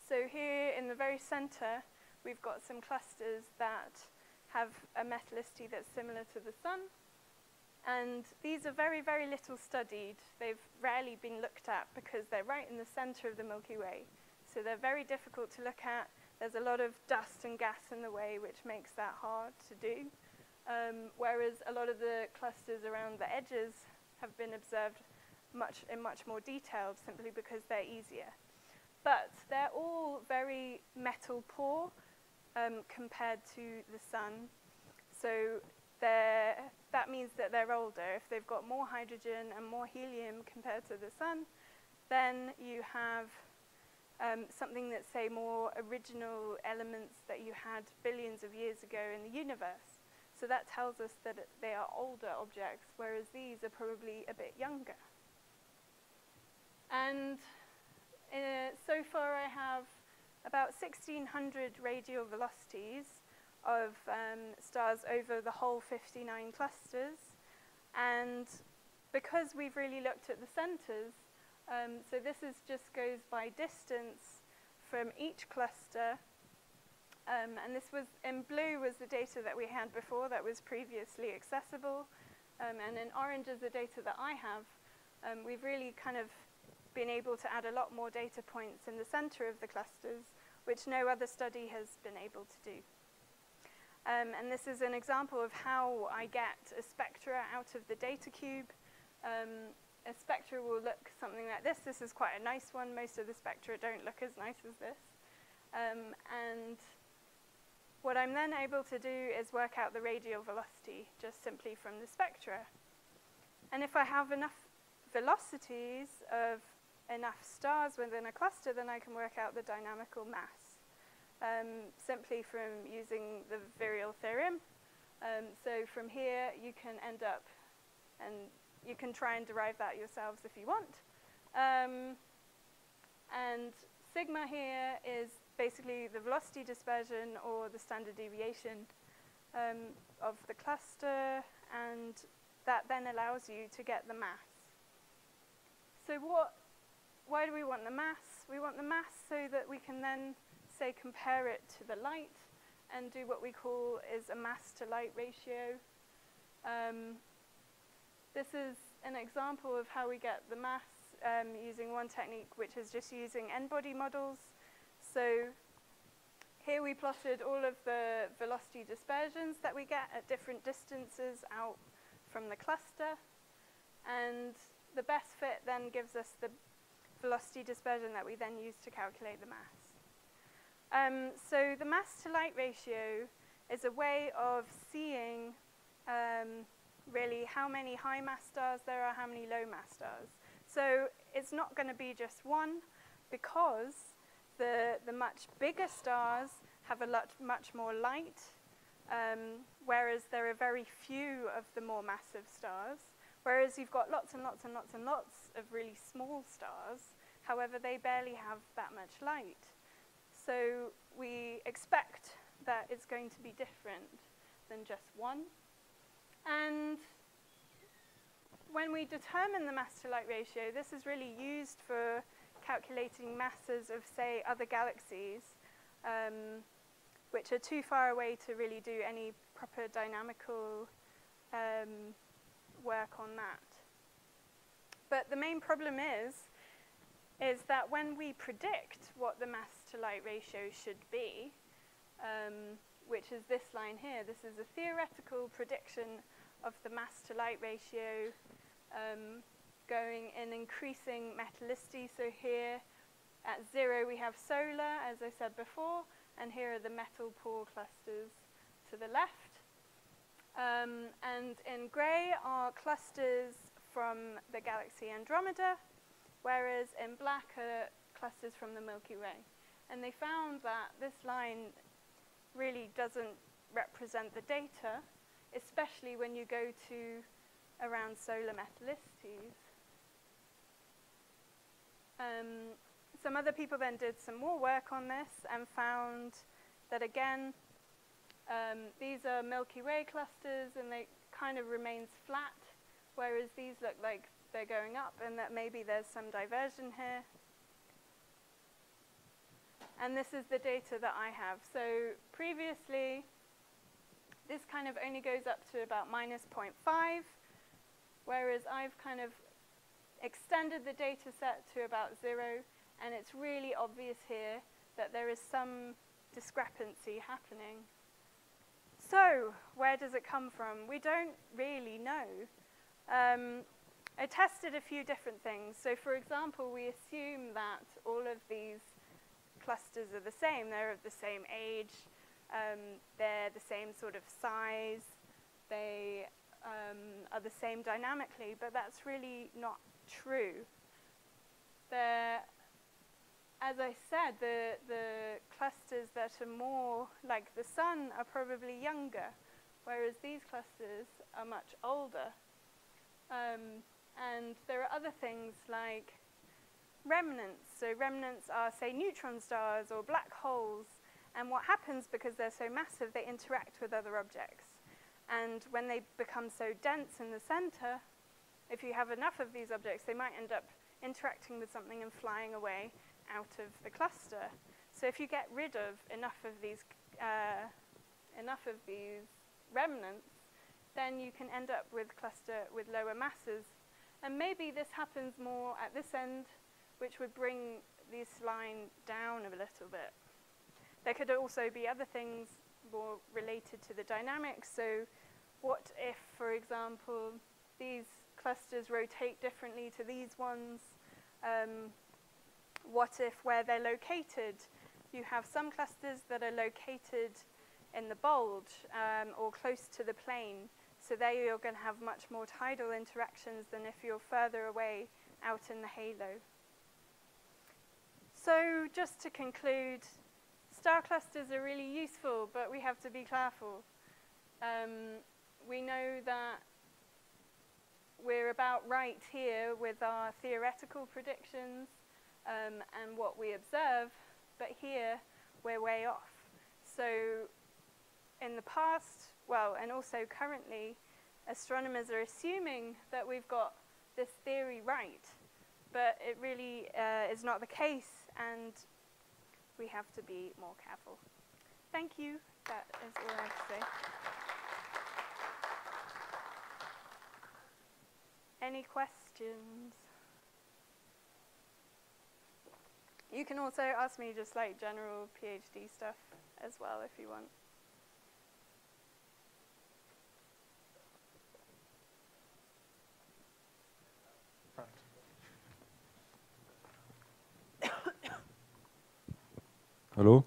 So here in the very center, we've got some clusters that have a metallicity that's similar to the sun. And these are very, very little studied. They've rarely been looked at because they're right in the center of the Milky Way. so they're very difficult to look at. There's a lot of dust and gas in the way, which makes that hard to do. Um, whereas a lot of the clusters around the edges have been observed much in much more detail, simply because they're easier. But they're all very metal poor um, compared to the sun. So they're, that means that they're older. If they've got more hydrogen and more helium compared to the sun, then you have um, something that's, say, more original elements that you had billions of years ago in the universe. So that tells us that they are older objects, whereas these are probably a bit younger. And uh, so far I have about 1600 radial velocities of um, stars over the whole 59 clusters. And because we've really looked at the centers, um, so this is just goes by distance from each cluster. Um, and this was, in blue was the data that we had before that was previously accessible. Um, and in orange is the data that I have. Um, we've really kind of been able to add a lot more data points in the center of the clusters, which no other study has been able to do. Um, and this is an example of how I get a spectra out of the data cube. Um, a spectra will look something like this. This is quite a nice one. Most of the spectra don't look as nice as this. Um, and what I'm then able to do is work out the radial velocity just simply from the spectra. And if I have enough velocities of enough stars within a cluster, then I can work out the dynamical mass um, simply from using the virial theorem. Um, so from here, you can end up, and you can try and derive that yourselves if you want. Um, and sigma here is basically the velocity dispersion or the standard deviation um, of the cluster, and that then allows you to get the mass. So what, why do we want the mass? We want the mass so that we can then, say, compare it to the light and do what we call is a mass to light ratio. Um, this is an example of how we get the mass um, using one technique, which is just using n-body models. So here we plotted all of the velocity dispersions that we get at different distances out from the cluster. And the best fit then gives us the velocity dispersion that we then use to calculate the mass. Um, so the mass to light ratio is a way of seeing um, really how many high mass stars there are, how many low mass stars. So it's not going to be just one because the, the much bigger stars have a lot, much more light, um, whereas there are very few of the more massive stars. Whereas you've got lots and lots and lots and lots of really small stars, however, they barely have that much light. So we expect that it's going to be different than just one. And when we determine the mass to light ratio, this is really used for calculating masses of, say, other galaxies, um, which are too far away to really do any proper dynamical um, work on that. But the main problem is, is that when we predict what the mass to light ratio should be, um, which is this line here, this is a theoretical prediction of the mass to light ratio um, going in increasing metallicity. So here at zero we have solar, as I said before, and here are the metal poor clusters to the left. Um, and in grey are clusters from the galaxy Andromeda, whereas in black are clusters from the Milky Way. And they found that this line really doesn't represent the data, especially when you go to around solar metallicities. Um, some other people then did some more work on this and found that again, um, these are Milky Way clusters and they kind of remains flat, whereas these look like they're going up and that maybe there's some diversion here. And this is the data that I have. So previously, this kind of only goes up to about minus 0.5, whereas I've kind of extended the data set to about zero, And it's really obvious here that there is some discrepancy happening. So, where does it come from? We don't really know. Um, I tested a few different things. So, for example, we assume that all of these clusters are the same. They're of the same age, um, they're the same sort of size, they um, are the same dynamically, but that's really not true. They're, as I said, the, the clusters that are more like the sun are probably younger, whereas these clusters are much older. Um, and there are other things like remnants. So remnants are, say, neutron stars or black holes. And what happens because they're so massive, they interact with other objects. And when they become so dense in the center, if you have enough of these objects, they might end up interacting with something and flying away out of the cluster. So if you get rid of enough of these, uh, enough of these remnants, then you can end up with cluster with lower masses. And maybe this happens more at this end, which would bring this line down a little bit. There could also be other things more related to the dynamics. So what if, for example, these clusters rotate differently to these ones? Um, what if where they're located, you have some clusters that are located in the bulge um, or close to the plane. So there you're going to have much more tidal interactions than if you're further away out in the halo. So just to conclude, star clusters are really useful, but we have to be careful. Um, we know that we're about right here with our theoretical predictions um, and what we observe, but here we're way off. So in the past, well, and also currently, astronomers are assuming that we've got this theory right, but it really uh, is not the case, and we have to be more careful. Thank you. That is all I have to say. Any questions? You can also ask me just like general PhD stuff as well if you want. Hello.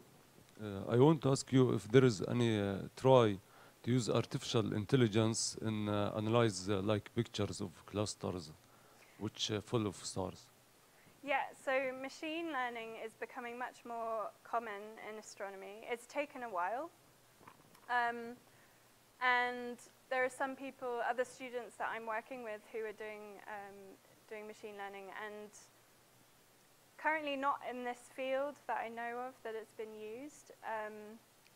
Uh, I want to ask you if there is any uh, try to use artificial intelligence in uh, analyze uh, like pictures of clusters, which uh, full of stars. Yeah, so machine learning is becoming much more common in astronomy. It's taken a while. Um, and there are some people, other students that I'm working with who are doing, um, doing machine learning and currently not in this field that I know of that it's been used, um,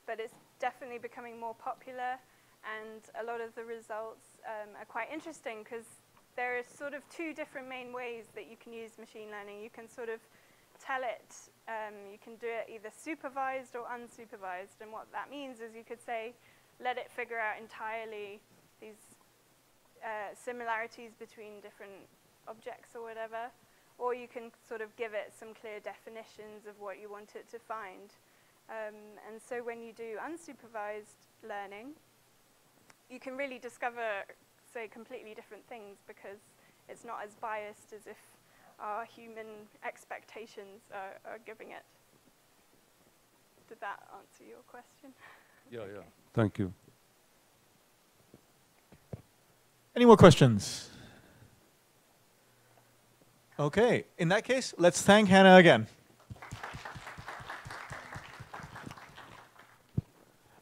but it's definitely becoming more popular and a lot of the results um, are quite interesting because there are sort of two different main ways that you can use machine learning. You can sort of tell it, um, you can do it either supervised or unsupervised. And what that means is you could say, let it figure out entirely these uh, similarities between different objects or whatever. Or you can sort of give it some clear definitions of what you want it to find. Um, and so when you do unsupervised learning, you can really discover say completely different things because it's not as biased as if our human expectations are, are giving it. Did that answer your question? Yeah, yeah. Thank you. Any more questions? Okay, in that case, let's thank Hannah again.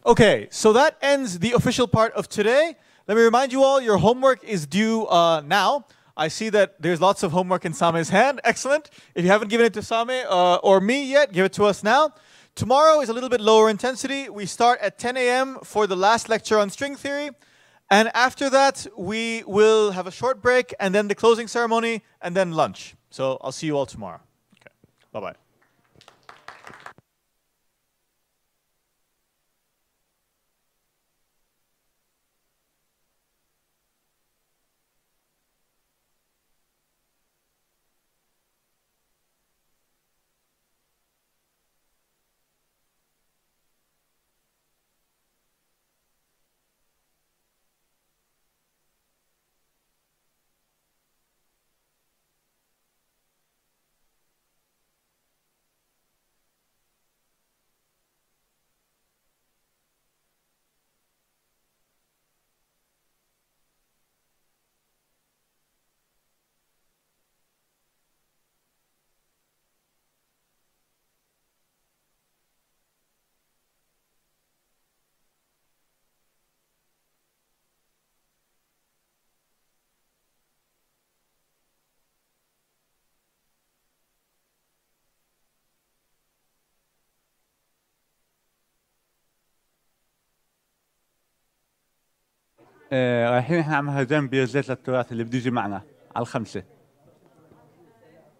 Okay, so that ends the official part of today. Let me remind you all, your homework is due uh, now. I see that there's lots of homework in Same's hand. Excellent. If you haven't given it to Same uh, or me yet, give it to us now. Tomorrow is a little bit lower intensity. We start at 10 a.m. for the last lecture on string theory. And after that, we will have a short break and then the closing ceremony and then lunch. So I'll see you all tomorrow. Okay. Bye-bye. آه رايحين إحنا على مهرجان بيرزيت للتراث اللي بده يجي معنا على الخمسة.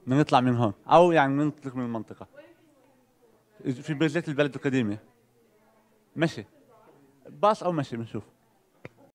بدنا نطلع من هون أو يعني ننطلق من المنطقة. في بيرزيت البلد القديمة. مشي. باص أو مشي بنشوف.